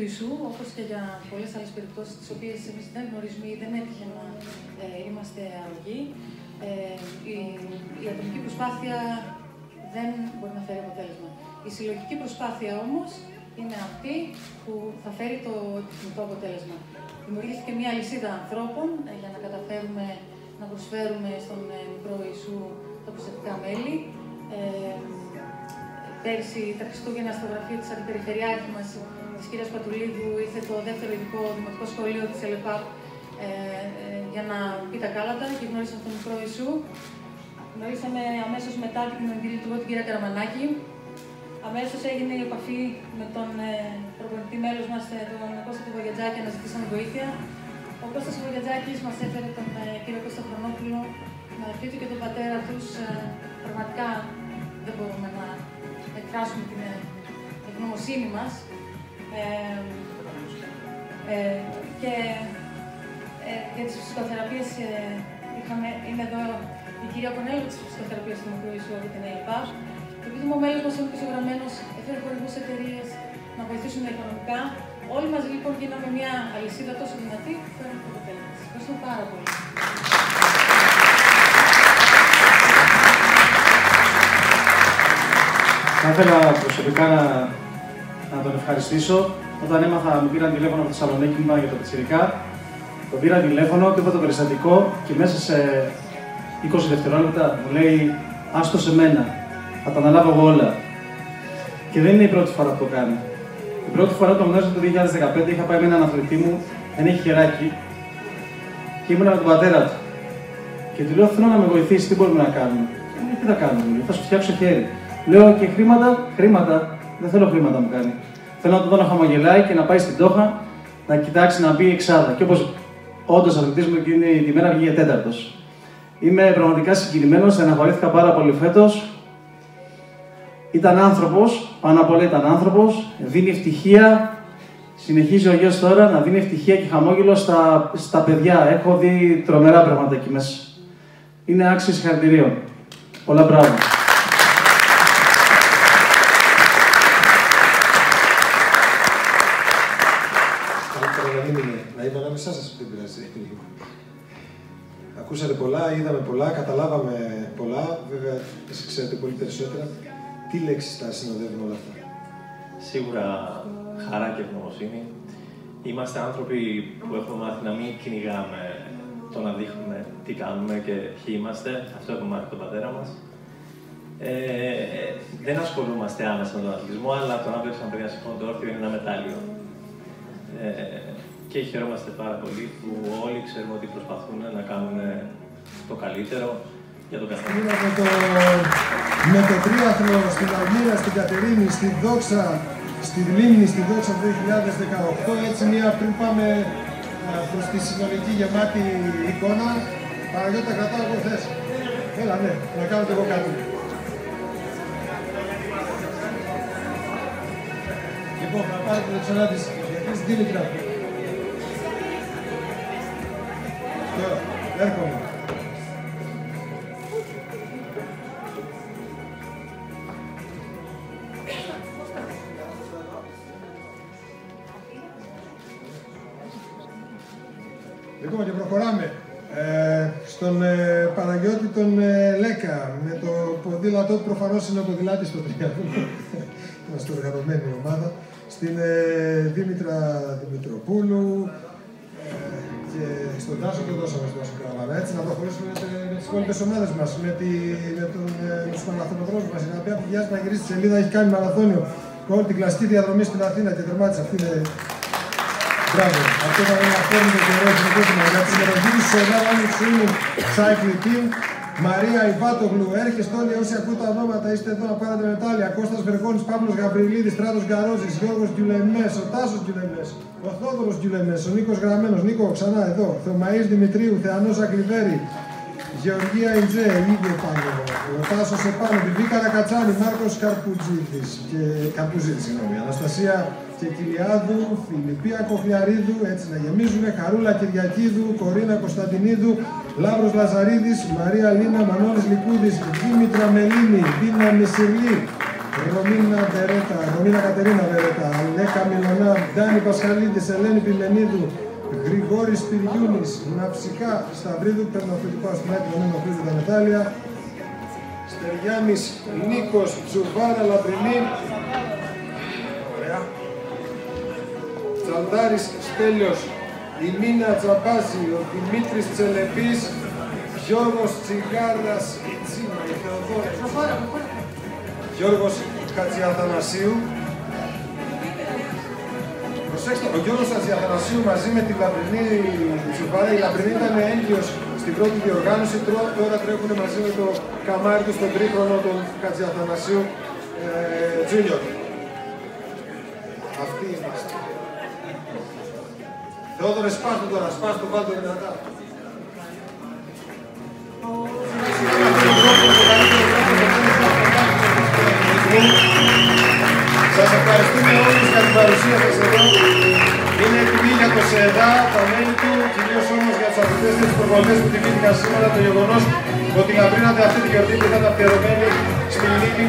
περίπτωση του Ιησού, όπως και για πολλές άλλες περιπτώσεις, τις οποίες εμείς δεν γνωρίζουμε ή δεν έτυχε να ε, είμαστε αρρωγοί, ε, η, η ατομική προσπάθεια δεν μπορεί να φέρει αποτέλεσμα. Η συλλογική προσπάθεια όμως είναι αυτή που θα φέρει το επιθυμητό αποτέλεσμα. Δημιουργήθηκε μια λυσίδα ανθρώπων ε, για να καταφέρουμε να προσφέρουμε στον ε, μικρό Ιησού τα προσεκτικά μέλη. Ε, Πέρσι τα Χριστούγεννα στο γραφείο της Αντιπεριφερειάρχης μας, της κυρίας Πατουλίδου, ήρθε το δεύτερο ειδικό δημοτικό σχολείο της ΕΛΕΠΑΠ ε, ε, για να πει τα κάλατα και γνώρισαμε τον μικρό Ιησού. Γνωρίσαμε αμέσως μετά την του την κυρία Καραμανάκη. Αμέσως έγινε η επαφή με τον ε, προπονητή μέλος μας, ε, τον Κώστα του Βογιατζάκη, να ζητήσαμε βοήθεια. Ο Κώστας Βογιατζάκης μας έφερε τον ε, κύριο Κώστα Χρονόπουλο, τον αδερφή του και τον πατέρα τους. Ε, πραγματικά δεν μπορούμε να εκφράσουμε την ε, ευγνωμοσύνη μας. Ε, ε, και ε, για τις ψυχοθεραπείες ε, είχαμε, είναι εδώ η κυρία Κονέλου της ψυχοθεραπείας του Μικρού Ιησού από την ΕΙΠΑ. Το επίδημο μέλος μας είναι πισωγραμμένος, έφερε χορηγούς εταιρείες να βοηθήσουν οικονομικά. Όλοι μαζί λοιπόν γίναμε μια αλυσίδα τόσο δυνατή που φέρνει το αποτέλεσμα. Σας Ευχαριστώ πάρα πολύ. Θα ήθελα προσωπικά να, να τον ευχαριστήσω. Όταν έμαθα, μου πήραν τηλέφωνο από τη Θεσσαλονίκη μου για το Πιτσιρικά. Τον πήρα τηλέφωνο, του είπα το περιστατικό και μέσα σε 20 δευτερόλεπτα μου λέει Άστο σε μένα, θα τα αναλάβω εγώ όλα. Και δεν είναι η πρώτη φορά που το κάνει. Την πρώτη φορά το γνώρισα το 2015, είχα πάει με έναν αθλητή μου, δεν έχει χεράκι και ήμουν με τον πατέρα του. Και του λέω: Θέλω να με βοηθήσεις, τι μπορούμε να κάνουμε. Και μου λέει: Τι θα κάνουμε, μου λέει, θα σου φτιάξω χέρι. Λέω και χρήματα, χρήματα, δεν θέλω χρήματα μου κάνει. Θέλω να το δω να χαμογελάει και να πάει στην Τόχα να κοιτάξει να μπει εξάδα. Και όπως όντως αθλητής μου εκείνη τη μέρα βγήκε τέταρτος. Είμαι πραγματικά συγκινημένος, στεναχωρήθηκα πάρα πολύ φέτος. Ήταν άνθρωπος, πάνω απ' όλα ήταν άνθρωπος, δίνει ευτυχία. Συνεχίζει ο γιος τώρα να δίνει ευτυχία και χαμόγελο στα, στα παιδιά. Έχω δει τρομερά πράγματα εκεί μέσα. Είναι άξιο συγχαρητηρίων. Πολλά μπράβο. Ακούσατε πολλά, είδαμε πολλά, καταλάβαμε πολλά. Βέβαια, εσείς ξέρετε πολύ περισσότερα. Τι λέξεις θα συνοδεύουν όλα αυτά. Σίγουρα χαρά και ευγνωμοσύνη. Είμαστε άνθρωποι που έχουμε μάθει να μην κυνηγάμε το να δείχνουμε τι κάνουμε και ποιοι είμαστε. Αυτό έχουμε μάθει τον πατέρα μας. Ε, δεν ασχολούμαστε άμεσα με τον αθλητισμό, αλλά το να βλέπεις ένα παιδί να σηκώνει το όρθιο είναι ένα μετάλλιο. Ε, και χαιρόμαστε πάρα πολύ που όλοι ξέρουμε ότι προσπαθούν να κάνουν το καλύτερο για τον καθένα. Είναι με το, με το τρίαθλο στην Αλμύρα, στην Κατερίνη, στην Δόξα, στη Λίμνη, στη Δόξα 2018. Έτσι μια πριν πάμε α, προς τη συνολική γεμάτη εικόνα. Παναγιώτα, κρατάω εγώ θες. Έλα, ναι, να κάνω και εγώ κάτι. Λοιπόν, να πάρει τη δεξιά της γιατρής Τώρα, έρχομαι. Λοιπόν, και προχωράμε. Ε, στον ε, Παναγιώτη τον ε, Λέκα, με το ποδήλατό του προφανώς είναι ο ποδηλάτης στο τριάθλο. Είμαστε οργανωμένη ομάδα. Στην ε, Δήμητρα Δημητροπούλου ε, και στον Τάσο το δώσαμε στον Τάσο Καραβάνα. Έτσι να προχωρήσουμε με, τε- με τις υπόλοιπες ομάδες μας. Με, τη, με τον ε, τους μαραθωνοδρόμους μας. Η οποία πηγαίνει να γυρίσει τη σελίδα έχει κάνει μαραθώνιο και όλη την κλασική διαδρομή στην Αθήνα και τερμάτισε αυτή. Είναι... Μπράβο. Αυτό ήταν ένα φόρμα και ωραίο συνεχίσμα για τη συμμετοχή της Ελλάδα Army Swimming Cycling Team. Μαρία Ιβάτογλου, έρχεστε όλοι όσοι ακούτε τα ονόματα, είστε εδώ να πάρετε μετάλλια. Κώστας Βεργόνης, Παύλος Γαβριλίδης, Στράτος Γκαρόζης, Γιώργος Γκιουλεμές, ο Τάσος Γκιουλεμές, ο Θόδωρος Γκιουλεμές, ο Νίκος Γραμμένος, Νίκο ξανά εδώ, Θεομαής Δημητρίου, Θεανός Ακλιβέρη, Γεωργία Ιντζέ, ίδιο πάνω, ο Τάσος Επάνω, Βιβίκα Ρακατσάνη, Μάρκος Καρπουτζίδης και Καρπουζίδης, συγγνώμη, Αναστασία Κεκυλιάδου, Φιλιππία Κοχλιαρίδου, έτσι να γεμίζουμε, Χαρούλα Κυριακίδου, Κορίνα Κωνσταντινίδου, Λάβρος Λαζαρίδης, Μαρία Λίνα, Μανώλης Λικούδης, Δήμητρα Μελίνη, Δίνα Μεσηλή, Ρωμίνα Βερέτα, Ρωμίνα Κατερίνα Βερέτα, Λέκα Μιλωνά, Ντάνη Πασχαλίδης, Ελένη Πιμενίδου, Γρηγόρη Σπυριούνης, Ναψικά Σταυρίδου, παίρνω αυτό που πάω στην άκρη, να μην οφείλει τα μετάλλια. Στεριάνης Νίκος Τζουβάρα Λαμπρινή. Τσαλδάρης Στέλιος, η Μίνα Τζαμπάζη, ο Δημήτρης Τσελεπής, Γιώργος Τσιγάρας, η Τσίμα, η Θεοδόρα. Γιώργος Χατζιαθανασίου. Προσέξτε, ο Γιώργος Χατζιαθανασίου μαζί με τη Λαμπρινή Τσουβάρα, η Λαμπρινή ήταν έγκυος στην πρώτη διοργάνωση, τρω- τώρα τρέχουν μαζί με το καμάρι τους στον τρίχρονο του Χατζιαθανασίου ε, Junior. Αυτοί είμαστε. Θεόδωρε, σπάστο τώρα, σπάστο, βάλτε δυνατά. Σας ευχαριστούμε όλους για την παρουσία σας εδώ. Είναι τιμή για το ΣΕΔΑ, τα μέλη του, κυρίως όμως για τους αθλητές και τους προπονητές που τιμήθηκαν σήμερα το γεγονός ότι λαμπρίνατε αυτή τη γιορτή και ήταν αφιερωμένη στη νίκη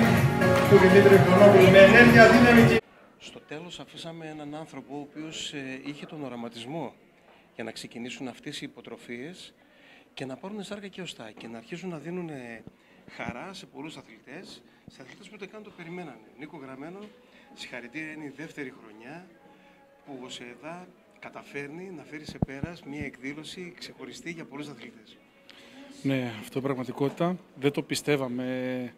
του Δημήτρη Χρονόπουλου με ενέργεια, δύναμη και Στο τέλος αφήσαμε έναν άνθρωπο ο οποίος ε, είχε τον οραματισμό για να ξεκινήσουν αυτές οι υποτροφίες και να πάρουν σάρκα και οστά και να αρχίσουν να δίνουν ε, χαρά σε πολλούς αθλητές, σε αθλητές που ούτε καν το περιμένανε. Νίκο Γραμμένο, συγχαρητήρια είναι η δεύτερη χρονιά που ο ΣΕΔΑ καταφέρνει να φέρει σε πέρας μια εκδήλωση ξεχωριστή για πολλούς αθλητές. Ναι, αυτό είναι πραγματικότητα. Δεν το πιστεύαμε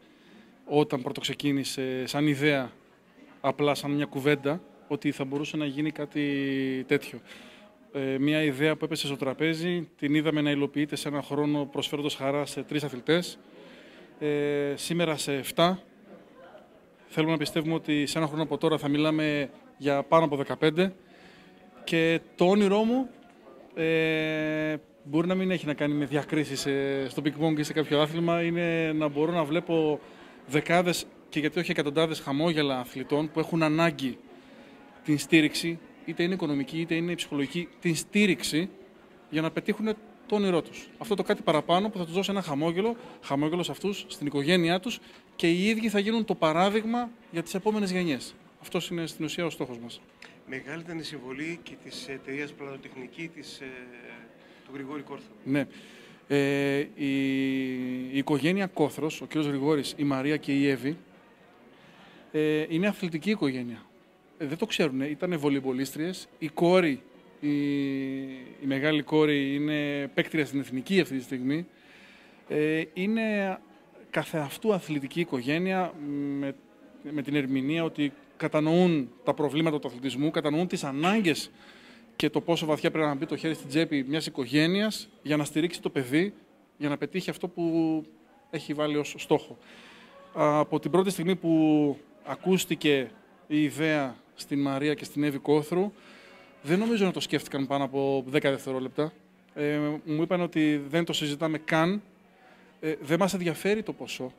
όταν πρώτο ξεκίνησε σαν ιδέα, απλά σαν μια κουβέντα, ότι θα μπορούσε να γίνει κάτι τέτοιο. Ε, μια ιδέα που έπεσε στο τραπέζι, την είδαμε να υλοποιείται σε ένα χρόνο προσφέροντας χαρά σε τρεις αθλητές. Ε, σήμερα σε 7. Θέλουμε να πιστεύουμε ότι σε ένα χρόνο από τώρα θα μιλάμε για πάνω από 15. Και το όνειρό μου ε, μπορεί να μην έχει να κάνει με διακρίσεις ε, στο ping pong ή σε κάποιο άθλημα. Είναι να μπορώ να βλέπω δεκάδες και γιατί όχι εκατοντάδες χαμόγελα αθλητών που έχουν ανάγκη την στήριξη, είτε είναι οικονομική είτε είναι ψυχολογική, την στήριξη για να πετύχουν το όνειρό τους. Αυτό το κάτι παραπάνω που θα τους δώσει ένα χαμόγελο, χαμόγελος σε αυτούς, στην οικογένειά τους και οι ίδιοι θα γίνουν το παράδειγμα για τις επόμενες γενιές. Αυτός είναι στην ουσία ο στόχος μας. Μεγάλη ήταν η συμβολή και της εταιρεία Πλατοτεχνική της, ε, του Γρηγόρη Κόρθου. Ναι. Ε, η, η οικογένεια Κόθρος, ο κύριος Γρηγόρης, η Μαρία και η Εύη, ε, είναι αθλητική οικογένεια. Ε, δεν το ξέρουν. Ήταν βολυμπολίστριες. Η κόρη, η, η μεγάλη κόρη είναι παίκτρια στην εθνική αυτή τη στιγμή. Ε, είναι καθεαυτού αθλητική οικογένεια με, με την ερμηνεία ότι κατανοούν τα προβλήματα του αθλητισμού, κατανοούν τις ανάγκες και το πόσο βαθιά πρέπει να μπει το χέρι στην τσέπη μιας οικογένειας για να στηρίξει το παιδί, για να πετύχει αυτό που έχει βάλει ως στόχο. Από την πρώτη στιγμή που ακούστηκε η ιδέα στην Μαρία και στην Εύη Κόθρου, δεν νομίζω να το σκέφτηκαν πάνω από 10 δευτερόλεπτα. Ε, μου είπαν ότι δεν το συζητάμε καν. Ε, δεν μας ενδιαφέρει το ποσό.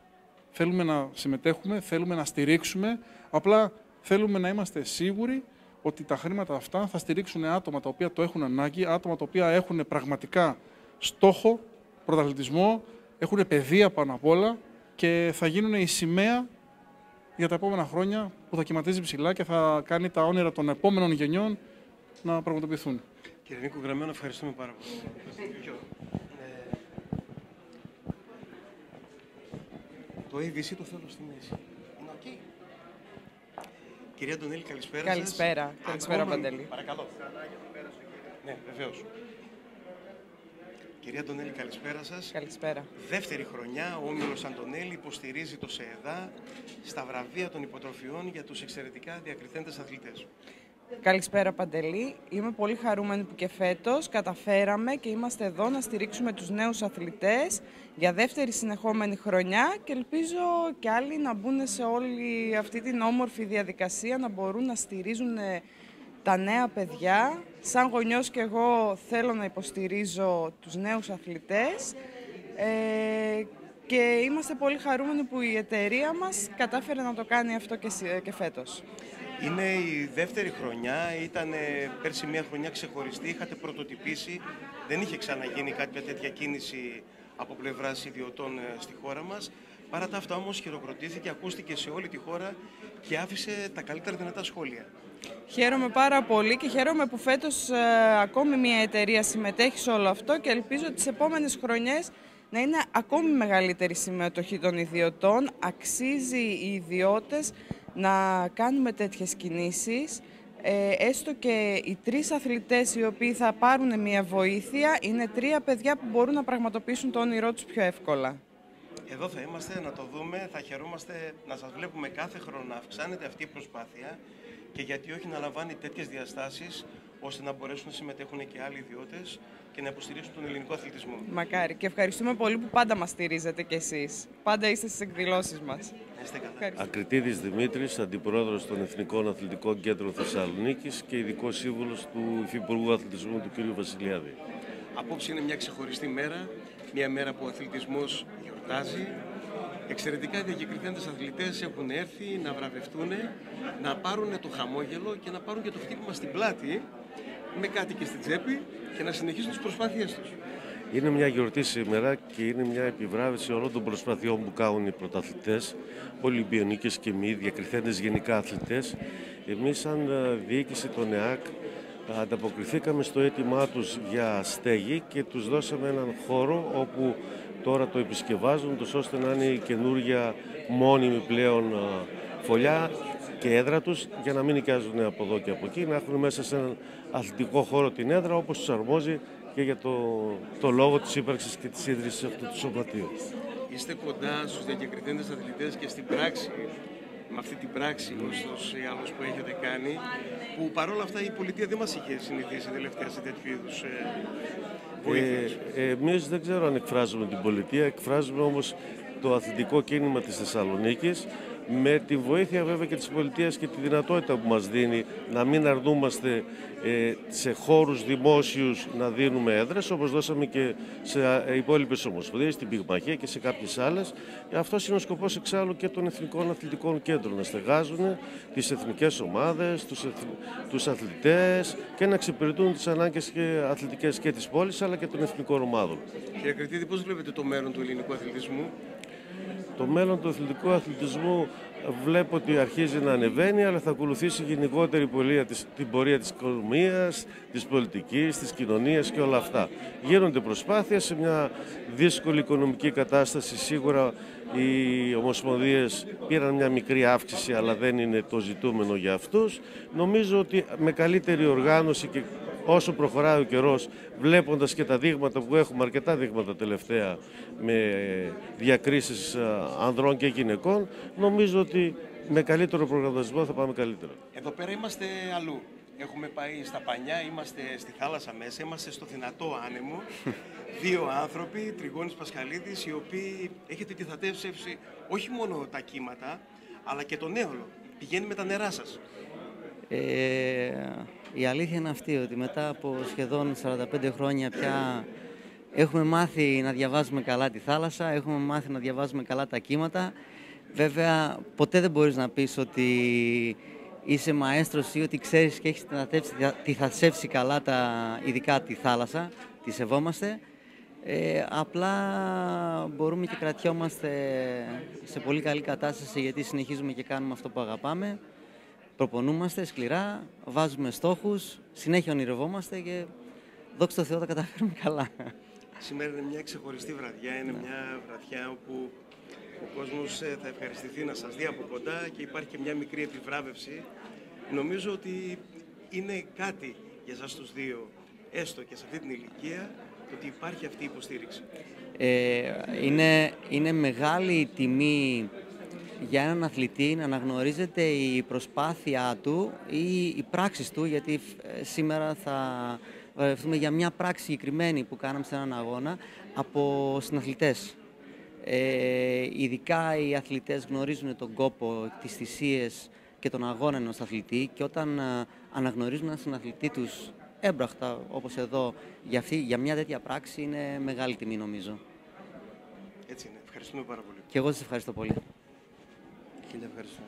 Θέλουμε να συμμετέχουμε, θέλουμε να στηρίξουμε. Απλά θέλουμε να είμαστε σίγουροι ότι τα χρήματα αυτά θα στηρίξουν άτομα τα οποία το έχουν ανάγκη, άτομα τα οποία έχουν πραγματικά στόχο, πρωταθλητισμό, έχουν παιδεία πάνω απ' όλα και θα γίνουν η σημαία για τα επόμενα χρόνια που θα κυματίζει ψηλά και θα κάνει τα όνειρα των επόμενων γενιών να πραγματοποιηθούν. Κύριε Νίκο Γραμμένο, ευχαριστούμε πάρα πολύ. Ε, το ABC το θέλω στη μέση. Είναι οκ. Κυρία Αντωνέλη, καλησπέρα Καλησπέρα. σας. Καλησπέρα, Ακόμα- Παντελή. Παρακαλώ. Ναι, βεβαίως. Κυρία Αντωνέλη, καλησπέρα σας. Καλησπέρα. Δεύτερη χρονιά, ο Όμιλος Αντωνέλη υποστηρίζει το ΣΕΕΔΑ στα βραβεία των υποτροφιών για τους εξαιρετικά διακριθέντες αθλητές. Καλησπέρα Παντελή. Είμαι πολύ χαρούμενη που και φέτος καταφέραμε και είμαστε εδώ να στηρίξουμε τους νέους αθλητές για δεύτερη συνεχόμενη χρονιά και ελπίζω και άλλοι να μπουν σε όλη αυτή την όμορφη διαδικασία, να μπορούν να στηρίζουν ε, τα νέα παιδιά. Σαν γονιός και εγώ θέλω να υποστηρίζω τους νέους αθλητές ε, και είμαστε πολύ χαρούμενοι που η εταιρεία μας κατάφερε να το κάνει αυτό και, και φέτος. Είναι η δεύτερη χρονιά, ήταν πέρσι μια χρονιά ξεχωριστή, είχατε πρωτοτυπήσει, δεν είχε ξαναγίνει κάποια τέτοια κίνηση από πλευράς ιδιωτών ε, στη χώρα μας. Παρά τα αυτά όμως χειροκροτήθηκε, ακούστηκε σε όλη τη χώρα και άφησε τα καλύτερα δυνατά σχόλια. Χαίρομαι πάρα πολύ και χαίρομαι που φέτος ε, ακόμη μια εταιρεία συμμετέχει σε όλο αυτό και ελπίζω τις επόμενες χρονιές να είναι ακόμη μεγαλύτερη συμμετοχή των ιδιωτών. Αξίζει οι ιδιώτες να κάνουμε τέτοιες κινήσεις. Ε, έστω και οι τρεις αθλητές οι οποίοι θα πάρουν μια βοήθεια είναι τρία παιδιά που μπορούν να πραγματοποιήσουν το όνειρό τους πιο εύκολα. Εδώ θα είμαστε να το δούμε, θα χαιρόμαστε να σας βλέπουμε κάθε χρόνο να αυξάνεται αυτή η προσπάθεια και γιατί όχι να λαμβάνει τέτοιες διαστάσεις ώστε να μπορέσουν να συμμετέχουν και άλλοι ιδιώτες και να υποστηρίξουν τον ελληνικό αθλητισμό. Μακάρι και ευχαριστούμε πολύ που πάντα μας στηρίζετε κι εσείς. Πάντα είστε στις εκδηλώσεις μας. Είστε καλά. Ακριτήδης Δημήτρης, Αντιπρόεδρος των Εθνικών Αθλητικών Κέντρων Θεσσαλονίκης και ειδικός σύμβουλος του Υφυπουργού Αθλητισμού του κ. Βασιλιάδη. Απόψε είναι μια ξεχωριστή μέρα, μια μέρα που ο αθλητισμός γιορτάζει. Εξαιρετικά διακεκριθέντες αθλητές έχουν έρθει να βραβευτούν, να πάρουν το χαμόγελο και να πάρουν και το χτύπημα στην πλάτη με κάτι και στην τσέπη και να συνεχίσουν τις προσπάθειές τους. Είναι μια γιορτή σήμερα και είναι μια επιβράβευση όλων των προσπαθειών που κάνουν οι πρωταθλητές, Ολυμπιονίκες και μη, διακριθέντες γενικά αθλητές. Εμείς σαν ε, διοίκηση των ΕΑΚ ανταποκριθήκαμε στο αίτημά τους για στέγη και τους δώσαμε έναν χώρο όπου τώρα το επισκευάζουν τους ώστε να είναι η καινούργια μόνιμη πλέον ε, φωλιά και έδρα τους για να μην νοικιάζουν από εδώ και από εκεί, να έχουν μέσα σε έναν αθλητικό χώρο την έδρα όπως τους αρμόζει και για το, το λόγο της ύπαρξης και της ίδρυσης αυτού του σωματείου. Είστε κοντά στους διακεκριθέντες αθλητές και στην πράξη, με αυτή την πράξη ωστόσο ή άλλος που έχετε κάνει, που παρόλα αυτά η πολιτεία δεν μας είχε συνηθίσει τελευταία σε τέτοιου είδους ε, ε, εμείς δεν ξέρω αν εκφράζουμε την πολιτεία, εκφράζουμε όμως το αθλητικό κίνημα της Θεσσαλονίκης με τη βοήθεια βέβαια και της πολιτείας και τη δυνατότητα που μας δίνει να μην αρνούμαστε ε, σε χώρους δημόσιους να δίνουμε έδρες όπως δώσαμε και σε υπόλοιπες ομοσπονδίες, στην Πυγμαχία και σε κάποιες άλλες. Αυτός είναι ο σκοπός εξάλλου και των εθνικών αθλητικών κέντρων να στεγάζουν τις εθνικές ομάδες, τους, εθ... τους αθλητές και να εξυπηρετούν τις ανάγκες και αθλητικές και της πόλης αλλά και των εθνικών ομάδων. Κύριε Κριτίδη, πώς βλέπετε το μέλλον του ελληνικού αθλητισμού; Το μέλλον του αθλητικού αθλητισμού βλέπω ότι αρχίζει να ανεβαίνει, αλλά θα ακολουθήσει γενικότερη πορεία της, την πορεία της οικονομίας, της πολιτικής, της κοινωνίας και όλα αυτά. Γίνονται προσπάθειες σε μια δύσκολη οικονομική κατάσταση. Σίγουρα οι ομοσπονδίες πήραν μια μικρή αύξηση, αλλά δεν είναι το ζητούμενο για αυτούς. Νομίζω ότι με καλύτερη οργάνωση και όσο προχωράει ο καιρός, βλέποντας και τα δείγματα που έχουμε, αρκετά δείγματα τελευταία με διακρίσεις ε, ανδρών και γυναικών, νομίζω ότι με καλύτερο προγραμματισμό θα πάμε καλύτερα. Εδώ πέρα είμαστε αλλού. Έχουμε πάει στα πανιά, είμαστε στη θάλασσα μέσα, είμαστε στο δυνατό άνεμο. Δύο άνθρωποι, Τριγώνης Πασχαλίδης, οι οποίοι έχετε τυθατεύσει όχι μόνο τα κύματα, αλλά και το νέολο. Πηγαίνει με τα νερά σας. Ε, η αλήθεια είναι αυτή, ότι μετά από σχεδόν 45 χρόνια πια έχουμε μάθει να διαβάζουμε καλά τη θάλασσα, έχουμε μάθει να διαβάζουμε καλά τα κύματα. Βέβαια, ποτέ δεν μπορείς να πεις ότι είσαι μαέστρος ή ότι ξέρεις και έχεις τι θα σέψει καλά τα, ειδικά τη θάλασσα, τη σεβόμαστε. Ε, απλά μπορούμε και κρατιόμαστε σε πολύ καλή κατάσταση γιατί συνεχίζουμε και κάνουμε αυτό που αγαπάμε προπονούμαστε σκληρά, βάζουμε στόχους, συνέχεια ονειρευόμαστε και δόξα τω Θεώ τα καταφέρουμε καλά. Σήμερα είναι μια ξεχωριστή βραδιά, είναι μια βραδιά όπου ο κόσμος ε, θα ευχαριστηθεί να σας δει από κοντά και υπάρχει και μια μικρή επιβράβευση. Νομίζω ότι είναι κάτι για σας τους δύο, έστω και σε αυτή την ηλικία, ότι υπάρχει αυτή η υποστήριξη. Ε, είναι, είναι μεγάλη τιμή για έναν αθλητή να αναγνωρίζεται η προσπάθειά του ή οι πράξεις του, γιατί ε, σήμερα θα βρεθούμε για μια πράξη συγκεκριμένη που κάναμε σε έναν αγώνα από συναθλητές. Ε, ειδικά οι αθλητές γνωρίζουν τον κόπο, τις θυσίες και τον αγώνα ενός αθλητή και όταν ε, αναγνωρίζουν έναν συναθλητή τους έμπραχτα, όπως εδώ, για, αυτή, για μια τέτοια πράξη είναι μεγάλη τιμή νομίζω. Έτσι είναι. Ευχαριστούμε πάρα πολύ. Και εγώ σας ευχαριστώ πολύ. Χίλια ευχαριστώ.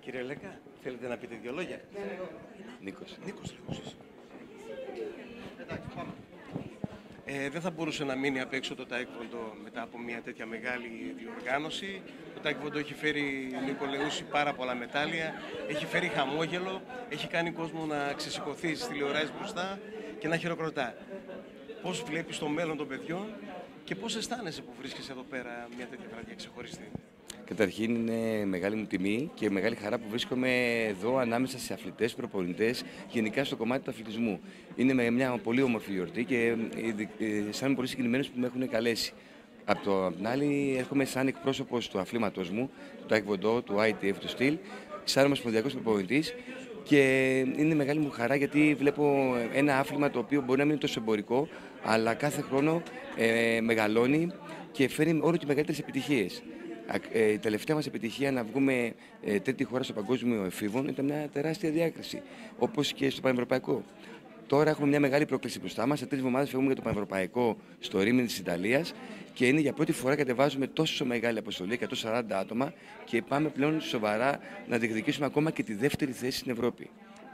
Κύριε Λέκα, θέλετε να πείτε δύο λόγια; Νίκος. Νίκος λέγω Εντάξει, πάμε. Ε, δεν θα μπορούσε να μείνει απ' έξω το Taekwondo μετά από μια τέτοια μεγάλη διοργάνωση. Το Taekwondo έχει φέρει Νικολεούση πάρα πολλά μετάλλια, έχει φέρει χαμόγελο, έχει κάνει κόσμο να ξεσηκωθεί στις τηλεοράσεις μπροστά και να χειροκροτά. Πώς βλέπεις το μέλλον των παιδιών και πώς αισθάνεσαι που βρίσκεσαι εδώ πέρα μια τέτοια βραδιά ξεχωριστή; Καταρχήν είναι μεγάλη μου τιμή και μεγάλη χαρά που βρίσκομαι εδώ ανάμεσα σε αθλητές, προπονητές, γενικά στο κομμάτι του αθλητισμού. Είναι μια πολύ όμορφη γιορτή και αισθάνομαι πολύ συγκεκριμένο που με έχουν καλέσει. Από, το, απ' την άλλη, έρχομαι σαν εκπρόσωπος του αθλήματος μου, του Taekwondo, του ITF, του Steel, σαν ομοσπονδιακός προπονητής και είναι μεγάλη μου χαρά γιατί βλέπω ένα άθλημα το οποίο μπορεί να μην είναι τόσο εμπορικό, αλλά κάθε χρόνο ε, μεγαλώνει και φέρνει όλο και μεγαλύτερες επιτυχίες. Ε, η τελευταία μας επιτυχία να βγούμε ε, τρίτη χώρα στο παγκόσμιο εφήβων ήταν μια τεράστια διάκριση, όπως και στο πανευρωπαϊκό. Τώρα έχουμε μια μεγάλη πρόκληση μπροστά μας. Σε τρεις εβδομάδες φεύγουμε για το πανευρωπαϊκό στο Ρήμιν της Ιταλίας και είναι για πρώτη φορά κατεβάζουμε τόσο μεγάλη αποστολή, 140 άτομα, και πάμε πλέον σοβαρά να διεκδικήσουμε ακόμα και τη δεύτερη θέση στην Ευρώπη.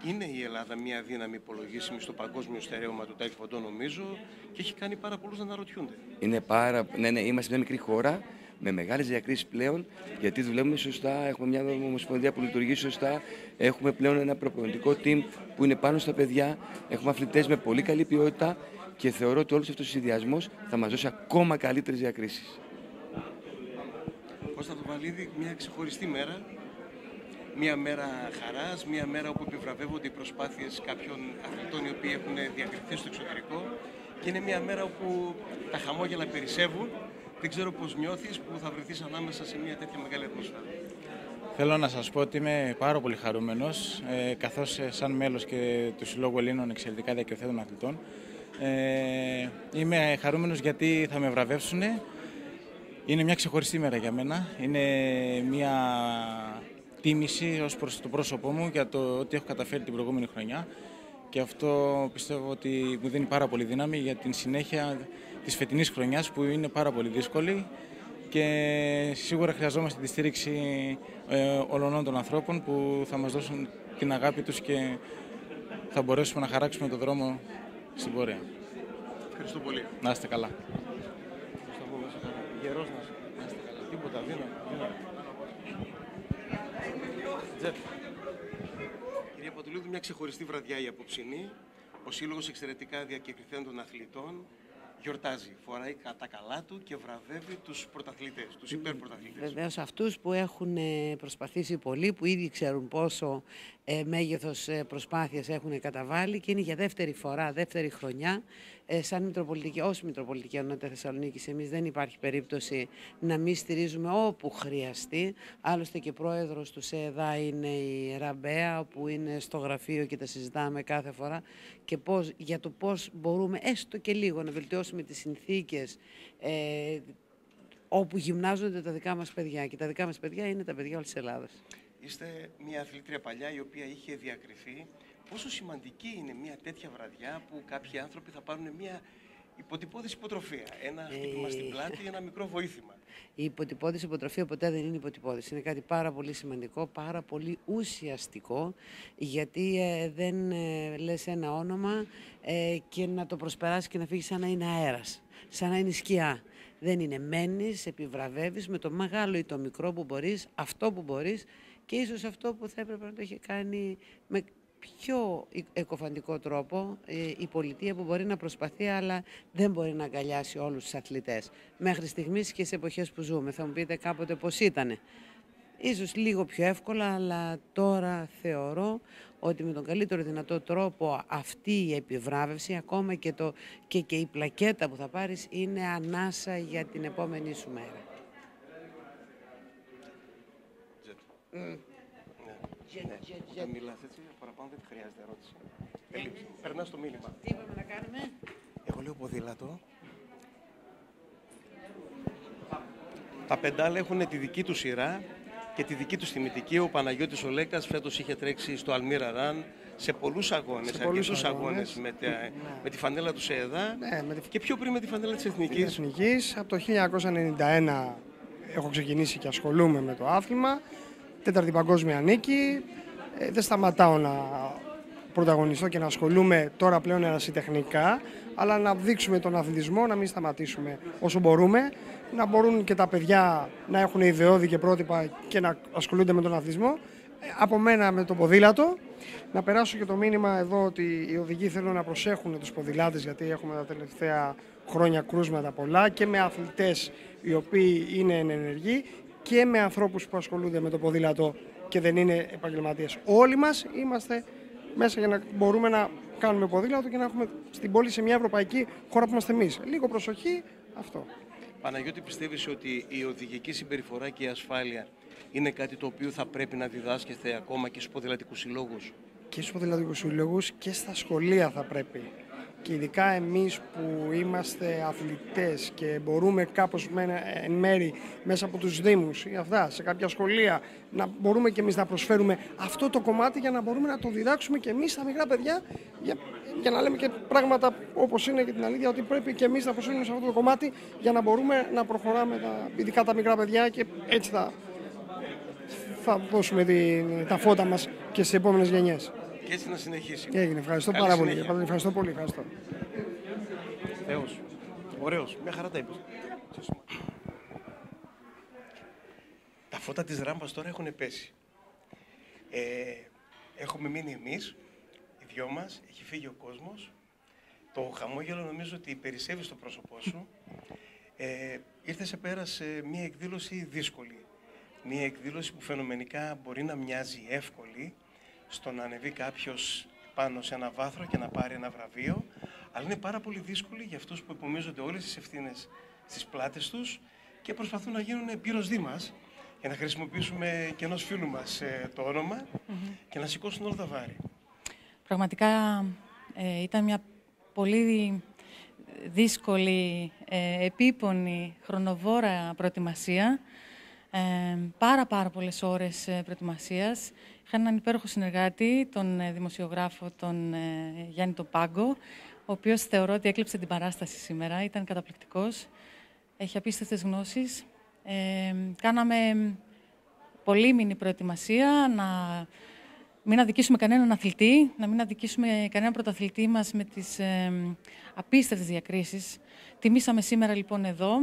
Είναι η Ελλάδα μια δύναμη υπολογίσιμη στο παγκόσμιο στερέωμα του Taekwondo νομίζω και έχει κάνει πάρα πολλούς να αναρωτιούνται. Είναι πάρα... Ναι, ναι, είμαστε μια μικρή χώρα με μεγάλες διακρίσεις πλέον, γιατί δουλεύουμε σωστά, έχουμε μια ομοσπονδία που λειτουργεί σωστά, έχουμε πλέον ένα προπονητικό team που είναι πάνω στα παιδιά, έχουμε αθλητές με πολύ καλή ποιότητα και θεωρώ ότι όλος αυτός ο συνδυασμός θα μας δώσει ακόμα καλύτερες διακρίσεις. Κώστα Βαλίδη, μια ξεχωριστή μέρα, μια μέρα χαράς, μια μέρα όπου επιβραβεύονται οι προσπάθειες κάποιων αθλητών οι οποίοι έχουν διακριθεί στο εξωτερικό και είναι μια μέρα όπου τα χαμόγελα περισσεύουν δεν ξέρω πώς νιώθεις που θα βρεθείς ανάμεσα σε μια τέτοια μεγάλη ατμόσφαιρα. Θέλω να σας πω ότι είμαι πάρα πολύ χαρούμενος, ε, καθώς ε, σαν μέλος και του Συλλόγου Ελλήνων Εξαιρετικά Διακριθέντων Αθλητών. Ε, είμαι χαρούμενος γιατί θα με βραβεύσουν. Είναι μια ξεχωριστή μέρα για μένα. Είναι μια τίμηση ως προς το πρόσωπό μου για το ότι έχω καταφέρει την προηγούμενη χρονιά και αυτό πιστεύω ότι μου δίνει πάρα πολύ δύναμη για την συνέχεια της φετινής χρονιάς που είναι πάρα πολύ δύσκολη και σίγουρα χρειαζόμαστε τη στήριξη ε, όλων των ανθρώπων που θα μας δώσουν την αγάπη τους και θα μπορέσουμε να χαράξουμε τον δρόμο στην πορεία. Ευχαριστώ πολύ. Να είστε καλά. Γερός να είστε καλά. Τίποτα, δύναμη. Κυρία Πατουλίδου, μια ξεχωριστή βραδιά η απόψινή. Ο Σύλλογος Εξαιρετικά Διακεκριθέντων Αθλητών γιορτάζει. Φοράει τα καλά του και βραβεύει τους πρωταθλητές, τους υπερπρωταθλητές. Βεβαίως αυτούς που έχουν ε, προσπαθήσει πολύ, που ήδη ξέρουν πόσο ε, μέγεθος ε, προσπάθειας έχουν καταβάλει και είναι για δεύτερη φορά, δεύτερη χρονιά, ε, σαν Μητροπολιτική, ως Μητροπολιτική Ενότητα Θεσσαλονίκη, εμείς δεν υπάρχει περίπτωση να μην στηρίζουμε όπου χρειαστεί. Άλλωστε και πρόεδρος του ΣΕΔΑ είναι η Ραμπέα, που είναι στο γραφείο και τα συζητάμε κάθε φορά και πώς, για το πώς μπορούμε έστω και λίγο να βελτιώσουμε τις συνθήκες ε, όπου γυμνάζονται τα δικά μας παιδιά. Και τα δικά μας παιδιά είναι τα παιδιά όλης της Ελλάδας. Είστε μια αθλήτρια παλιά η οποία είχε διακριθεί. Πόσο σημαντική είναι μια τέτοια βραδιά που κάποιοι άνθρωποι θα πάρουν μια υποτυπώδης υποτροφία. Ένα χτύπημα στην πλάτη, ένα μικρό βοήθημα. Η υποτυπώδης υποτροφία ποτέ δεν είναι υποτυπώδης. Είναι κάτι πάρα πολύ σημαντικό, πάρα πολύ ουσιαστικό, γιατί ε, δεν ε, λες ένα όνομα ε, και να το προσπεράσεις και να φύγεις σαν να είναι αέρας, σαν να είναι σκιά. Δεν είναι μένεις, επιβραβεύεις με το μεγάλο ή το μικρό που μπορείς, αυτό που μπορείς και ίσως αυτό που θα έπρεπε να το έχει κάνει με πιο εκοφαντικό τρόπο ε, η πολιτεία που μπορεί να προσπαθεί αλλά δεν μπορεί να αγκαλιάσει όλους τους αθλητές. Μέχρι στιγμής και σε εποχές που ζούμε. Θα μου πείτε κάποτε πώς ήτανε. ίσως λίγο πιο εύκολα, αλλά τώρα θεωρώ ότι με τον καλύτερο δυνατό τρόπο αυτή η επιβράβευση, ακόμα και, το, και, και η πλακέτα που θα πάρεις, είναι ανάσα για την επόμενη σου μέρα. Ναι. Ναι. Μιλάς έτσι, παραπάνω δεν χρειάζεται ερώτηση. Περνάς το μήνυμα. Τι είπαμε να κάνουμε; Εγώ λέω ποδήλατο. Τα πεντάλα έχουν τη δική τους σειρά και τη δική τους τιμητική. Ο Παναγιώτης Ολέκας φέτος είχε τρέξει στο Αλμύρα Ραν σε πολλούς αγώνες, Σε πολλούς αρκετούς αγώνες, αγώνες. με, τε- με τη φανέλα του ΣΕΔΑ Ναι, με τη- και πιο πριν με τη φανέλα της Της Εθνικής. Εθνικής. Από το 1991 έχω ξεκινήσει και ασχολούμαι με το άθλημα. Τέταρτη παγκόσμια νίκη. Ε, δεν σταματάω να πρωταγωνιστώ και να ασχολούμαι τώρα πλέον ερασιτεχνικά, αλλά να δείξουμε τον αθλητισμό, να μην σταματήσουμε όσο μπορούμε, να μπορούν και τα παιδιά να έχουν ιδεώδη και πρότυπα και να ασχολούνται με τον αθλητισμό. Ε, Από μένα με το ποδήλατο, να περάσω και το μήνυμα εδώ ότι οι οδηγοί θέλουν να προσέχουν τους ποδηλάτες γιατί έχουμε τα τελευταία χρόνια κρούσματα πολλά και με αθλητές οι οποίοι είναι ενεργοί και με ανθρώπους που ασχολούνται με το ποδήλατο και δεν είναι επαγγελματίες. Όλοι μας είμαστε μέσα για να μπορούμε να κάνουμε ποδήλατο και να έχουμε στην πόλη σε μια ευρωπαϊκή χώρα που είμαστε εμείς. Λίγο προσοχή, αυτό. Παναγιώτη, πιστεύεις ότι η οδηγική συμπεριφορά και η ασφάλεια είναι κάτι το οποίο θα πρέπει να διδάσκεστε ακόμα και στους ποδηλατικούς συλλόγους; και στους ποδηλατικούς συλλογούς και στα σχολεία θα πρέπει. Και ειδικά εμείς που είμαστε αθλητές και μπορούμε κάπως με ένα- εν μέρη μέσα από τους δήμους ή αυτά, σε κάποια σχολεία, να μπορούμε και εμείς να προσφέρουμε αυτό το κομμάτι για να μπορούμε να το διδάξουμε και εμείς στα μικρά παιδιά για, για να λέμε και πράγματα όπως είναι και την αλήθεια ότι πρέπει και εμείς να προσφέρουμε σε αυτό το κομμάτι για να μπορούμε να προχωράμε τα, ειδικά τα μικρά παιδιά και έτσι θα, θα δώσουμε την- τα φώτα μας και στις επόμενες γενιές. Και έτσι να συνεχίσει. Και έγινε. Ευχαριστώ Καλή πάρα πολύ. συνέχεια. κύριε Παντελή. Ευχαριστώ πολύ. Ευχαριστώ. Θεός. Ωραίος. Μια χαρά τα είπες. Τα φώτα της ράμπας τώρα έχουν πέσει. Ε, έχουμε μείνει εμείς, οι δυο μας, έχει φύγει ο κόσμος. Το χαμόγελο νομίζω ότι περισσεύει στο πρόσωπό σου. Ε, ήρθε σε πέρα σε μια εκδήλωση δύσκολη. Μια εκδήλωση που φαινομενικά μπορεί να μοιάζει εύκολη στο να ανεβεί κάποιος πάνω σε ένα βάθρο και να πάρει ένα βραβείο, αλλά είναι πάρα πολύ δύσκολη για αυτούς που επομίζονται όλες τις ευθύνες στις πλάτες τους και προσπαθούν να γίνουν πύρος μας για να χρησιμοποιήσουμε και ενός φίλου μας ε, το όνομα και να σηκώσουν όλα τα βάρη. Πραγματικά ε, ήταν μια πολύ δύσκολη, ε, επίπονη, χρονοβόρα προετοιμασία. Ε, πάρα πάρα πολλές ώρες ε, προετοιμασίας. Είχα έναν υπέροχο συνεργάτη, τον ε, δημοσιογράφο, τον ε, Γιάννη Τοπάγκο, ο οποίος θεωρώ ότι έκλειψε την παράσταση σήμερα. Ήταν καταπληκτικός. Έχει απίστευτες γνώσεις. Ε, κάναμε πολύμηνη προετοιμασία, να μην αδικήσουμε κανέναν αθλητή, να μην αδικήσουμε κανέναν πρωταθλητή μας με τις ε, απίστευτες διακρίσεις. Τιμήσαμε σήμερα λοιπόν εδώ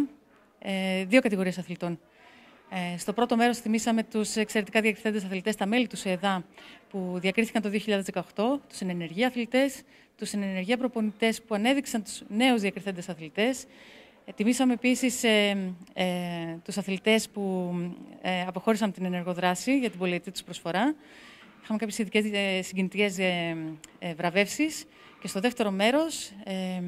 ε, δύο κατηγορίες αθλητών. Ε, στο πρώτο μέρος τιμήσαμε τους εξαιρετικά διακριθέντες αθλητές, τα μέλη τους ΣΕΔΑ, που διακρίθηκαν το 2018, τους ενεργεία αθλητές, τους ενεργεία προπονητές που ανέδειξαν τους νέους διακριθέντες αθλητές. Ε, τιμήσαμε επίσης ε, ε, τους αθλητές που ε, αποχώρησαν από την ενεργοδράση για την πολυετή τους προσφορά. Είχαμε κάποιες ειδικές ε, συγκινητικές ε, ε, βραβεύσεις. Και στο δεύτερο μέρος, ε,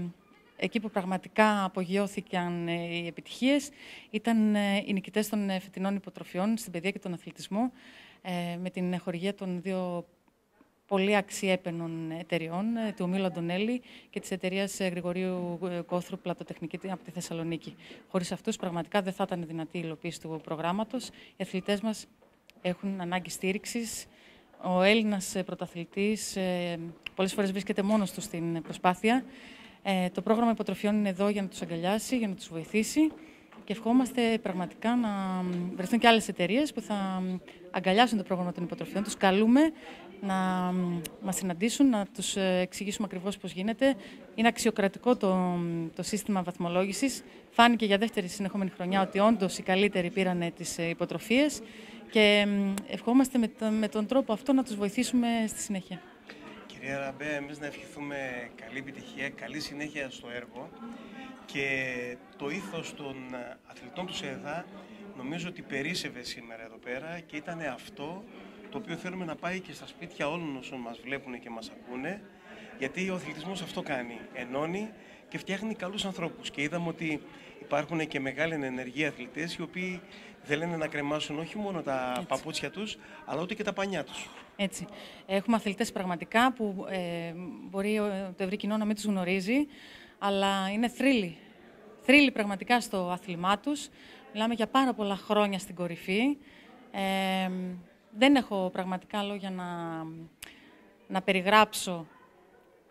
εκεί που πραγματικά απογειώθηκαν ε, οι επιτυχίες, ήταν ε, οι νικητές των ε, φετινών υποτροφιών στην παιδεία και τον αθλητισμό, ε, με την χορηγία των δύο πολύ αξιέπαινων εταιριών, ε, του Ομίλου Αντωνέλη και της εταιρείας ε, Γρηγορίου ε, Κόθρου Πλατοτεχνική από τη Θεσσαλονίκη. Χωρίς αυτούς πραγματικά δεν θα ήταν δυνατή η υλοποίηση του προγράμματος. Οι αθλητές μας έχουν ανάγκη στήριξης. Ο Έλληνας ε, πρωταθλητής ε, πολλές φορές βρίσκεται μόνος του στην προσπάθεια. Ε, το πρόγραμμα υποτροφιών είναι εδώ για να τους αγκαλιάσει, για να τους βοηθήσει και ευχόμαστε πραγματικά να βρεθούν και άλλες εταιρείες που θα αγκαλιάσουν το πρόγραμμα των υποτροφιών. Τους καλούμε να μας συναντήσουν, να τους ε, εξηγήσουμε ακριβώς πώς γίνεται. Είναι αξιοκρατικό το, το σύστημα βαθμολόγησης. Φάνηκε για δεύτερη συνεχόμενη χρονιά ότι όντως οι καλύτεροι πήραν τις ε, υποτροφίες και μ, ευχόμαστε με, τον- με τον τρόπο αυτό να τους βοηθήσουμε στη συνέχεια. Κυρία Ραμπέ, εμείς να ευχηθούμε καλή επιτυχία, καλή συνέχεια στο έργο και το ήθος των αθλητών του ΣΕΔΑ νομίζω ότι περίσευε σήμερα εδώ πέρα και ήταν αυτό το οποίο θέλουμε να πάει και στα σπίτια όλων όσων μας βλέπουν και μας ακούνε, γιατί ο αθλητισμός αυτό κάνει, ενώνει και φτιάχνει καλούς ανθρώπους. Και είδαμε ότι υπάρχουν και μεγάλη ενεργοί αθλητές οι οποίοι δεν λένε να κρεμάσουν όχι μόνο τα Έτσι. παπούτσια τους, αλλά ούτε και τα πανιά τους. Έτσι. Έχουμε αθλητές πραγματικά που ε, μπορεί το ευρύ κοινό να μην τους γνωρίζει, αλλά είναι θρύλοι. Θρύλοι πραγματικά στο άθλημά τους. Μιλάμε για πάρα πολλά χρόνια στην κορυφή. Ε, δεν έχω πραγματικά λόγια να, να περιγράψω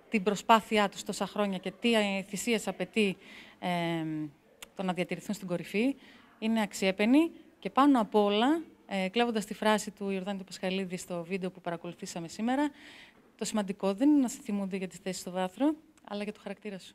την προσπάθειά τους τόσα χρόνια και τι θυσίες απαιτεί ε, το να διατηρηθούν στην κορυφή. Είναι αξιέπαινοι και πάνω απ' όλα, ε, κλέβοντας τη φράση του Ιορδάνη του Πασχαλίδη στο βίντεο που παρακολουθήσαμε σήμερα, το σημαντικό δεν είναι να σε θυμούνται για τις θέσεις στο βάθρο, αλλά για το χαρακτήρα σου.